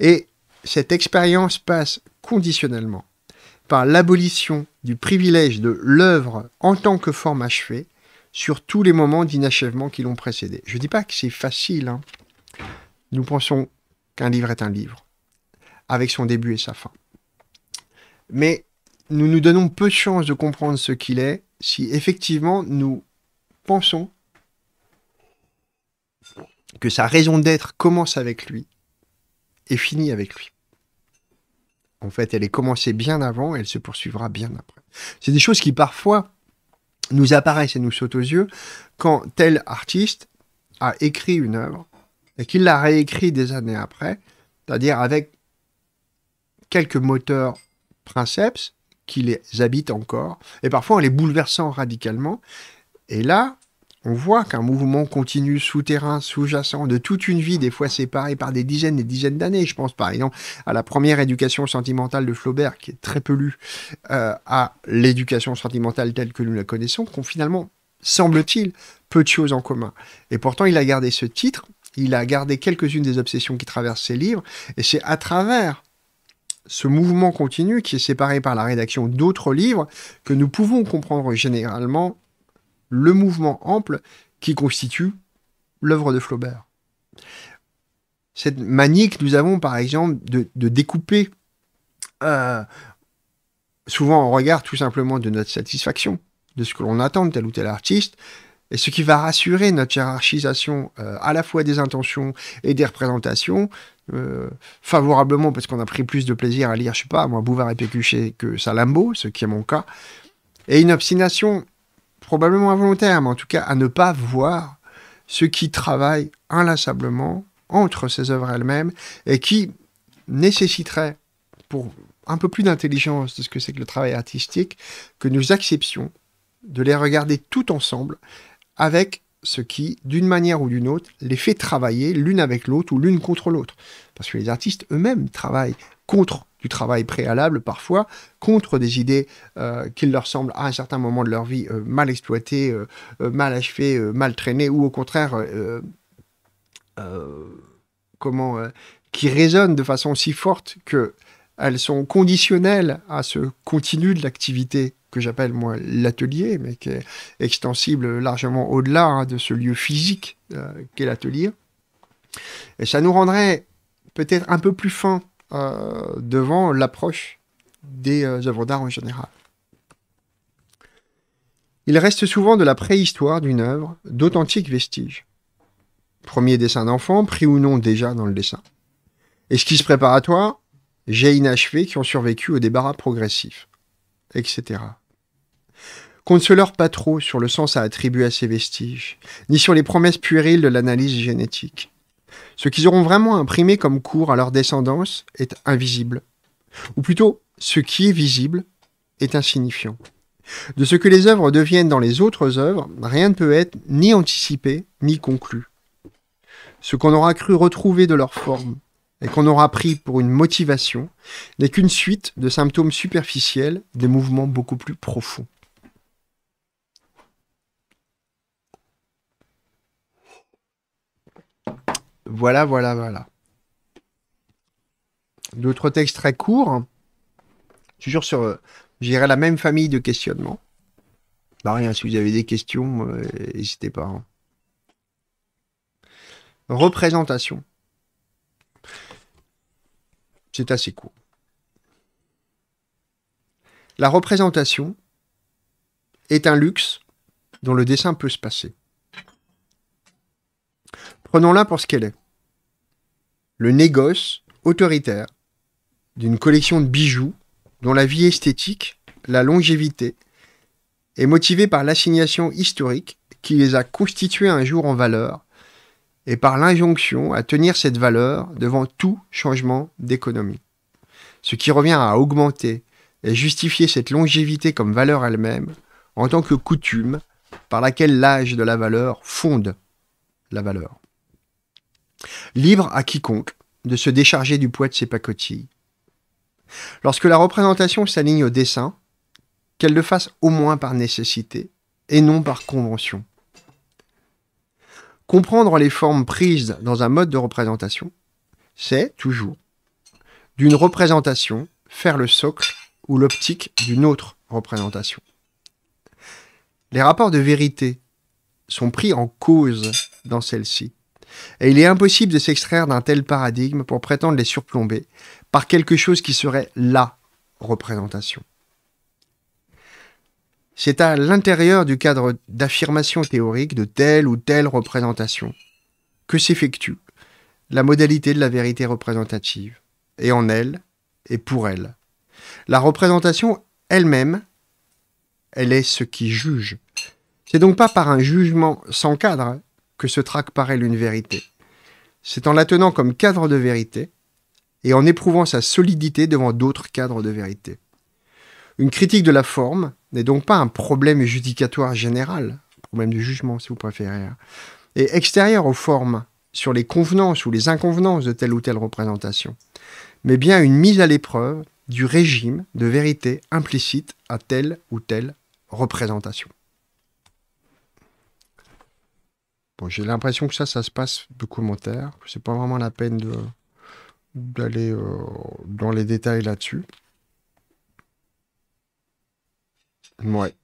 et cette expérience passe conditionnellement par l'abolition du privilège de l'œuvre en tant que forme achevée sur tous les moments d'inachèvement qui l'ont précédé. Je ne dis pas que c'est facile. Hein. Nous pensons qu'un livre est un livre, avec son début et sa fin. Mais nous nous donnons peu de chances de comprendre ce qu'il est si effectivement nous pensons que sa raison d'être commence avec lui et finit avec lui. En fait, elle est commencée bien avant, elle se poursuivra bien après. C'est des choses qui parfois nous apparaissent et nous sautent aux yeux quand tel artiste a écrit une œuvre et qu'il l'a réécrit des années après, c'est-à-dire avec quelques moteurs princeps qui les habitent encore, et parfois en les bouleversant radicalement. Et là, on voit qu'un mouvement continu, souterrain, sous-jacent, de toute une vie, des fois séparé par des dizaines et dizaines d'années. Je pense par exemple à la première éducation sentimentale de Flaubert, qui est très peu lue, euh, à l'éducation sentimentale telle que nous la connaissons, qu'ont finalement, semble-t-il, peu de choses en commun. Et pourtant, il a gardé ce titre, il a gardé quelques-unes des obsessions qui traversent ses livres, et c'est à travers ce mouvement continu qui est séparé par la rédaction d'autres livres que nous pouvons comprendre généralement le mouvement ample qui constitue l'œuvre de Flaubert. cette manie que nous avons, par exemple, de, découper, euh, souvent on regarde tout simplement de notre satisfaction, de ce que l'on attend de tel ou tel artiste, et ce qui va rassurer notre hiérarchisation euh, à la fois des intentions et des représentations, euh, favorablement parce qu'on a pris plus de plaisir à lire, je sais pas, moi, Bouvard et Pécuchet que Salambo, ce qui est mon cas, et une obstination probablement involontaire, mais en tout cas à ne pas voir ce qui travaille inlassablement entre ces œuvres elles-mêmes et qui nécessiterait, pour un peu plus d'intelligence de ce que c'est que le travail artistique, que nous acceptions de les regarder tout ensemble avec ce qui, d'une manière ou d'une autre, les fait travailler l'une avec l'autre ou l'une contre l'autre. Parce que les artistes eux-mêmes travaillent contre travail préalable parfois, contre des idées euh, qui leur semblent à un certain moment de leur vie euh, mal exploitées, euh, mal achevées, mal traînées, ou au contraire, comment, qui résonnent de façon si forte que elles sont conditionnelles à ce continu de l'activité que j'appelle moi l'atelier, mais qui est extensible largement au-delà hein, de ce lieu physique qu'est l'atelier. Et ça nous rendrait peut-être un peu plus fin euh, devant l'approche des euh, œuvres d'art en général. Il reste souvent de la préhistoire d'une œuvre d'authentiques vestiges. Premier dessin d'enfant, pris ou non déjà dans le dessin. Esquisse préparatoire, jets inachevés qui ont survécu au débarras progressif, etc. Qu'on ne se leurre pas trop sur le sens à attribuer à ces vestiges, ni sur les promesses puériles de l'analyse génétique. Ce qu'ils auront vraiment imprimé comme cours à leur descendance est invisible. Ou plutôt, ce qui est visible est insignifiant. De ce que les œuvres deviennent dans les autres œuvres, rien ne peut être ni anticipé ni conclu. Ce qu'on aura cru retrouver de leur forme et qu'on aura pris pour une motivation n'est qu'une suite de symptômes superficiels des mouvements beaucoup plus profonds. Voilà, voilà, voilà. D'autres textes très courts, toujours sur, euh, j'irai la même famille de questionnements. Bah rien, si vous avez des questions, euh, n'hésitez pas. Hein. Représentation. C'est assez court. La représentation est un luxe dont le dessin peut se passer. Prenons-la pour ce qu'elle est. Le négoce autoritaire d'une collection de bijoux dont la vie esthétique, la longévité, est motivée par l'assignation historique qui les a constitués un jour en valeur et par l'injonction à tenir cette valeur devant tout changement d'économie. Ce qui revient à augmenter et justifier cette longévité comme valeur elle-même en tant que coutume par laquelle l'âge de la valeur fonde la valeur. Libre à quiconque de se décharger du poids de ses pacotilles. Lorsque la représentation s'aligne au dessin, qu'elle le fasse au moins par nécessité et non par convention. Comprendre les formes prises dans un mode de représentation, c'est toujours d'une représentation faire le socle ou l'optique d'une autre représentation. Les rapports de vérité sont pris en cause dans celle-ci. Et il est impossible de s'extraire d'un tel paradigme pour prétendre les surplomber par quelque chose qui serait la représentation. C'est à l'intérieur du cadre d'affirmation théorique de telle ou telle représentation que s'effectue la modalité de la vérité représentative, et en elle et pour elle. La représentation elle-même, elle est ce qui juge. C'est donc pas par un jugement sans cadre que se traque par une vérité. C'est en la tenant comme cadre de vérité et en éprouvant sa solidité devant d'autres cadres de vérité. Une critique de la forme n'est donc pas un problème judicatoire général, problème du jugement si vous préférez, hein, et extérieur aux formes, sur les convenances ou les inconvenances de telle ou telle représentation, mais bien une mise à l'épreuve du régime de vérité implicite à telle ou telle représentation. Bon, j'ai l'impression que ça, ça se passe de commentaires. C'est pas vraiment la peine de d'aller euh, dans les détails là-dessus. Ouais.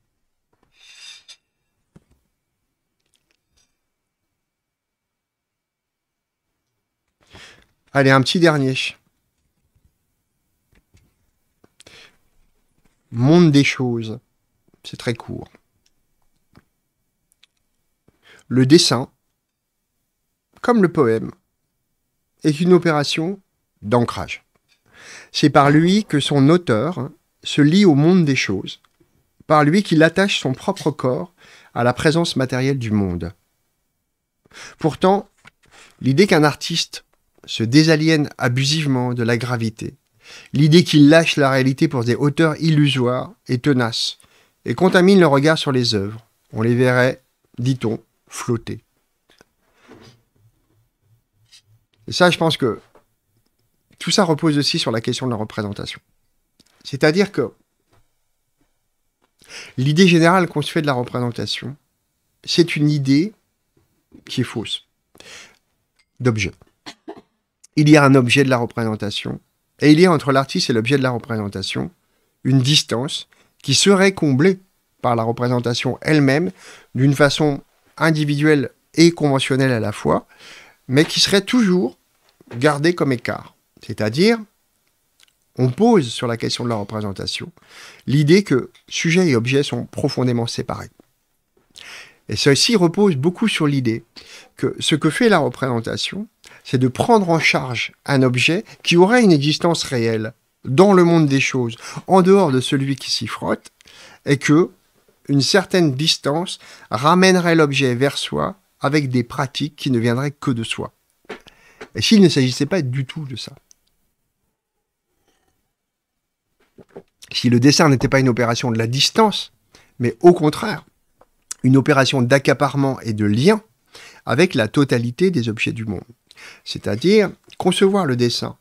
Allez, un petit dernier. Monde des choses. C'est très court. Le dessin, comme le poème, est une opération d'ancrage. C'est par lui que son auteur se lie au monde des choses, par lui qu'il attache son propre corps à la présence matérielle du monde. Pourtant, l'idée qu'un artiste se désaliène abusivement de la gravité, l'idée qu'il lâche la réalité pour des hauteurs illusoires est tenace et contamine le regard sur les œuvres. On les verrait, dit-on, flotter. Et ça, je pense que tout ça repose aussi sur la question de la représentation. C'est-à-dire que l'idée générale qu'on se fait de la représentation, c'est une idée qui est fausse d'objet. Il y a un objet de la représentation, et il y a entre l'artiste et l'objet de la représentation une distance qui serait comblée par la représentation elle-même d'une façon individuelle et conventionnelle à la fois, mais qui serait toujours gardée comme écart. C'est-à-dire, on pose sur la question de la représentation l'idée que sujet et objet sont profondément séparés. Et ceci repose beaucoup sur l'idée que ce que fait la représentation, c'est de prendre en charge un objet qui aurait une existence réelle dans le monde des choses, en dehors de celui qui s'y frotte, et que une certaine distance ramènerait l'objet vers soi avec des pratiques qui ne viendraient que de soi. Et s'il ne s'agissait pas du tout de ça? si le dessin n'était pas une opération de la distance, mais au contraire, une opération d'accaparement et de lien avec la totalité des objets du monde. C'est-à-dire concevoir le dessin,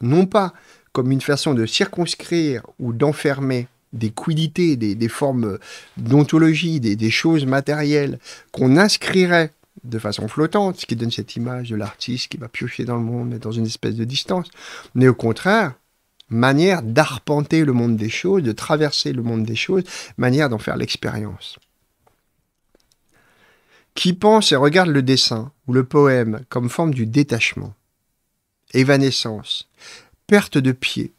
non pas comme une façon de circonscrire ou d'enfermer des quidités, des, formes d'ontologie, des, des choses matérielles qu'on inscrirait de façon flottante, ce qui donne cette image de l'artiste qui va piocher dans le monde, mais dans une espèce de distance, mais au contraire, manière d'arpenter le monde des choses, de traverser le monde des choses, manière d'en faire l'expérience. Qui pense et regarde le dessin ou le poème comme forme du détachement, évanescence, perte de pied,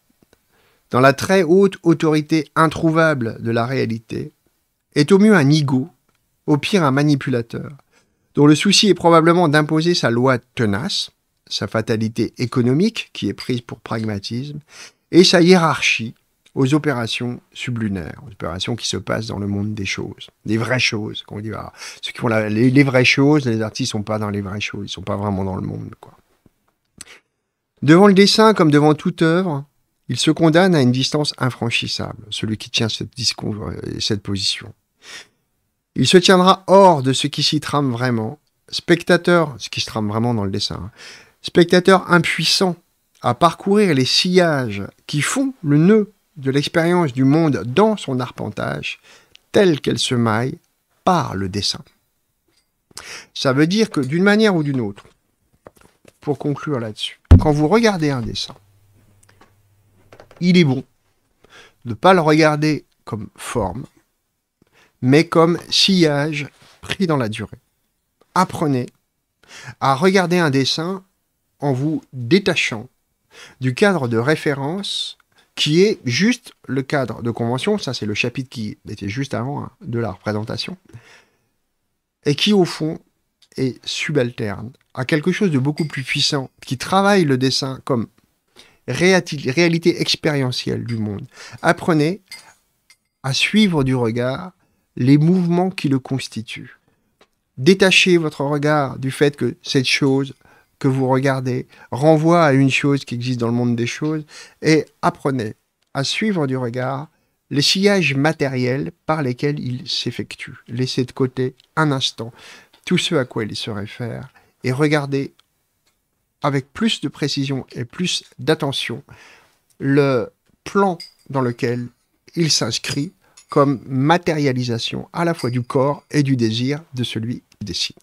dans la très haute autorité introuvable de la réalité, est au mieux un ego, au pire un manipulateur, dont le souci est probablement d'imposer sa loi tenace, sa fatalité économique, qui est prise pour pragmatisme, et sa hiérarchie aux opérations sublunaires, aux opérations qui se passent dans le monde des choses, des vraies choses. Qu'on dit, ceux qui font les, vraies choses, les artistes sont pas dans les vraies choses, ils sont pas vraiment dans le monde. Devant le dessin, comme devant toute œuvre, il se condamne à une distance infranchissable, celui qui tient cette, euh, cette position. Il se tiendra hors de ce qui s'y trame vraiment, spectateur, ce qui se trame vraiment dans le dessin, hein, spectateur impuissant à parcourir les sillages qui font le nœud de l'expérience du monde dans son arpentage, telle qu'elle se maille par le dessin. Ça veut dire que d'une manière ou d'une autre, pour conclure là-dessus, quand vous regardez un dessin, il est bon de ne pas le regarder comme forme, mais comme sillage pris dans la durée. Apprenez à regarder un dessin en vous détachant du cadre de référence qui est juste le cadre de convention, ça c'est le chapitre qui était juste avant hein, de la représentation, et qui au fond est subalterne à quelque chose de beaucoup plus puissant, qui travaille le dessin comme réalité expérientielle du monde. Apprenez à suivre du regard les mouvements qui le constituent. Détachez votre regard du fait que cette chose que vous regardez renvoie à une chose qui existe dans le monde des choses et apprenez à suivre du regard les sillages matériels par lesquels il s'effectue. Laissez de côté un instant tout ce à quoi il se réfère et regardez avec plus de précision et plus d'attention le plan dans lequel il s'inscrit comme matérialisation à la fois du corps et du désir de celui qui dessine.